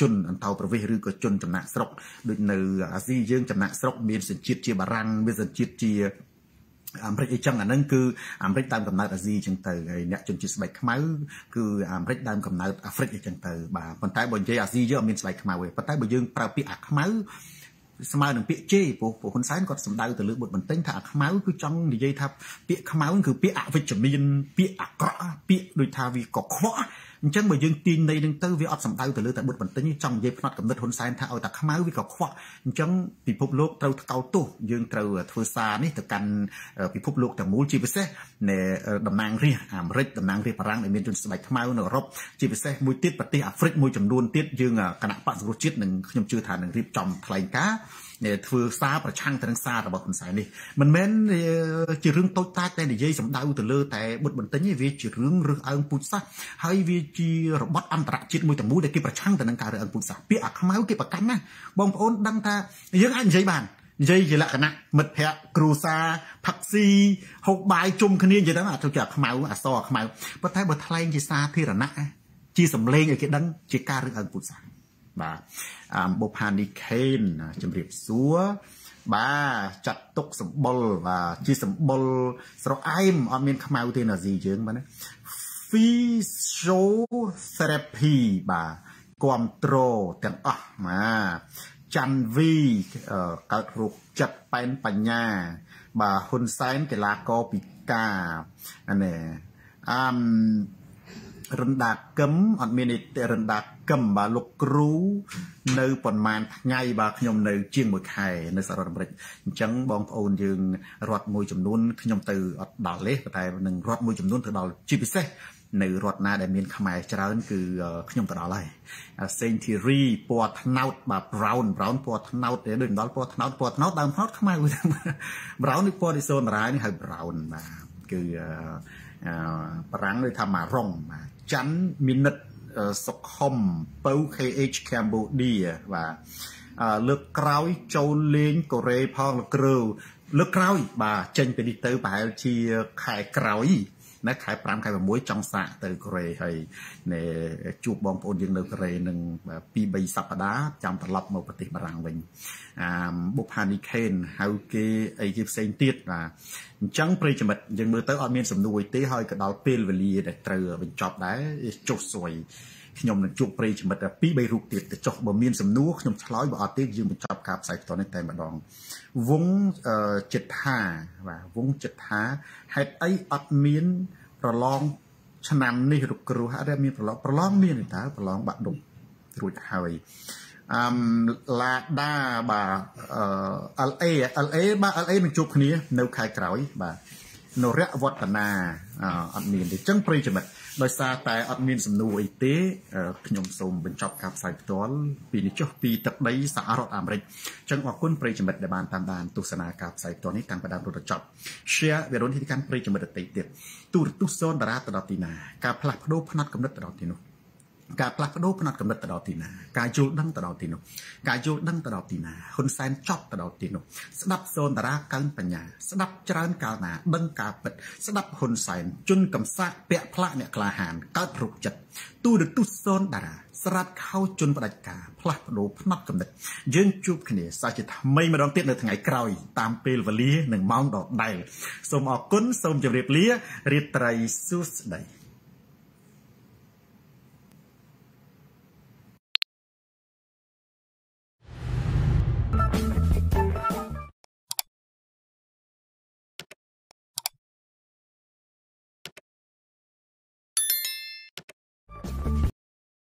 ជនអន្តោប្រវេសន៍ឬក៏ជនចំណាក់ស្រុកដូចនៅអាស៊ីយើងចំណាក់ស្រុកមានសញ្ជាតិជាបារាំងមានសញ្ជាតិជា អាមេរិកអីចឹងអាហ្នឹងគឺអាមេរិកដើមកំណើតអាស៊ីចឹងទៅហើយអ្នកជនជាតិស្បែកខ្មៅគឺអាមេរិកដើមកំណើតអាហ្វ្រិកអីចឹងទៅបាទប៉ុន្តែបើនិយាយអាស៊ីយើងអត់មានស្បែកខ្មៅទេប៉ុន្តែបើយើងប្រើពាក្យអាខ្មៅស្មើនឹងពាក្យជេរព្រោះព្រោះហ៊ុនសែនគាត់សំដៅទៅលើបុត្របន្ទិញថាអាខ្មៅគឺចង់និយាយថាពាក្យខ្មៅគឺពាក្យអវិជ្ជមានពាក្យអាក្រក់ពាក្យដូចថាវាកខ្វក់ អញ្ចឹងបើយើងទាញន័យនឹងទៅវាអត់សំដៅទៅលើតែបុត្របន្ទិញចង់និយាយផ្នត់កំណត់ហ៊ុនសែនថាឲ្យតែខ្មៅវាក៏ខ្វក់អញ្ចឹងពិភពលោកត្រូវថ្កោលទោសយើងត្រូវធ្វើសារនេះទៅកាន់ពិភពលោកទាំងមូលជាពិសេសនៃតំណាងរាស្ត្រអាមេរិកតំណាងរាស្ត្របារាំងដែលមានជនស្បែកខ្មៅនៅអឺរ៉ុបជាពិសេសមួយទៀតប្រទេសអាហ្វ្រិកមួយចំនួនទៀតយើងគណៈបក្សសង្គ្រោះជាតិនឹងខ្ញុំជឿថានឹងរៀបចំថ្លែងការណ៍ ធ្វើសារប្រឆាំងទៅនឹងសាររបស់ហ៊ុនសែននេះមិនមែនជារឿងតូចតាចតែនិយាយសម្ដៅទៅលើតែបុតបន្ទិញទេវាជារឿងរើសអើងពូជសាសន៍ហើយវាជារបត់អន្តរជាតិមួយទាំងមូលដែលគេប្រឆាំងទៅនឹងការរើសអើងពូជសាសន៍ពាក្យអាខ្មៅគេប្រកាន់ណាបងប្អូនដឹងថាយើងអាចនិយាយបាននិយាយជាលក្ខណៈមិត្តភ័ក្តិគ្រួសារផឹកស៊ីហូបបាយជុំគ្នានិយាយទៅអាទៅជាអាខ្មៅអសអាខ្មៅប៉ុន្តែបើថ្លែងជាសាធារណៈជាសម្លេងឲ្យគេដឹងជាការរើសអើងពូជសាសន៍បាទ បុផានីខេនជំរាបសួរបាទចាត់ទុកសម្បុលបាទជាសម្បុលស្រអែមអត់មានខ្មៅទេណាស៊ីយើងបាទណា physiotherapy បាទគ្រប់ត្រទាំងអស់បាទច័ន្ទវីកើតរោគចិត្តប៉ែនបញ្ញា បាទហ៊ុនសែនកីឡាករពិការនេះអឺរិនដាកឹមអត់មានរិនដា កឹមបាទលោកគ្រូនៅប្រហែលថ្ងៃបាទខ្ញុំនៅ ជាង1ខែនៅសហរដ្ឋអាមេរិកអញ្ចឹងបងប្អូនយើងរត់មួយចំនួនខ្ញុំទៅអត់ដល់ទេតែនឹងរត់មួយចំនួនទៅដល់ជាពិសេសនៅរដ្ឋណាដែលមានខ្មែរច្រើន គឺខ្ញុំទៅដល់ហើយសេងធីរីពណ៌ត្នោតបាទ brown brown ពណ៌ត្នោតដូចមិនដល់ពណ៌ត្នោតពណ៌ត្នោតដើមត្នោតខ្មៅ brown នេះពណ៌នេះសូនរាយនេះហៅ brown បាទគឺបារាំងដូចថាម៉ារុងបាទច័ន្ទមីនិត សុខុមពៅ KH Cambodia បាទលើកក្រោយចូលលេងកូរ៉េផងលោកគ្រូលើកក្រោយបាទចេញពីនេះទៅប្រហែលជាខែក្រោយ ណាខែ5ខែ6ចង់សាកទៅកូរ៉េហើយជួបបងប្អូនយើងនៅកូរ៉េនឹង2 3សប្តាហ៍ចាំត្រឡប់មកប្រទេសបារាំងវិញអាបុផានីខេនហៅគេអីគេផ្សេងទៀតបាទអញ្ចឹងប្រិយមិត្តយើងមើលទៅអត់មានសំណួរទេហើយក៏ដល់ពេលវេលាដែលត្រូវបញ្ចប់ដែរចុះស្រួយ ខ្ញុំនឹងជួបប្រិយមិត្ត2 3រូបទៀតទៅចុះបើមានសំណួរខ្ញុំឆ្លើយបើអត់ទេយើងបញ្ចប់ការផ្សាយផ្ទាល់នេះតែម្ដងវងចិត្តថាបាទវងចិត្តថាហេតុអីអត់មានប្រឡងឆ្នាំនេះរុកគ្រោះអត់មានប្រឡងប្រឡងមានតើប្រឡងបាក់ដុំរួចហើយអឹមឡាដាបាទអឺ LA LA បាទ LA នឹងជួបគ្នា នៅខែក្រោយបាទនរៈវឌ្ឍនាអត់មានទេអញ្ចឹងប្រិយមិត្ត ដោយសារតែអត់មានសំណួរអីទេខ្ញុំសូមបញ្ចប់ការផ្សាយផ្ទាល់ពីនេះចុះពីទឹកដីសហរដ្ឋអាមេរិកអញ្ចឹងអរគុណប្រិយមិត្តដែលបានតាមដានទស្សនាការផ្សាយផ្ទាល់នេះតាំងពីដើមរហូតដល់ចប់ share វីដេអូនេះទៅកាន់ប្រិយមិត្តដទៃទៀតទូរទស្សន៍សូនតារាទៅដល់ទីណាការផ្លាស់ប្ដូរផ្នត់កំណត់ទៅដល់ទីនោះ ការផ្លាស់ប្ដូរផ្នត់កំណត់ទៅដល់ទីណាការយល់ដឹងទៅដល់ទីនោះការយល់ដឹងទៅដល់ទីណាហ៊ុនសែនចប់ទៅដល់ទីនោះស្ដាប់សូនតារាកើនបញ្ញាស្ដាប់ច្រើនកាលណាដឹងការពិតស្ដាប់ហ៊ុនសែនជន់កំសាកពាក់ផ្លាកអ្នកក្លាហានកើតរុកចិត្តទូរទស្សន៍សូនតារាស្រាតខោជន់ផ្ដាច់ការផ្លាស់ប្ដូរផ្នត់កំណត់យើងជួបគ្នាសាជាថ្មីម្ដងទៀតនៅថ្ងៃក្រោយតាមពេលវេលានិងម៉ោងដដែលសូមអរគុណសូមជម្រាបលារាត្រីសួស្តី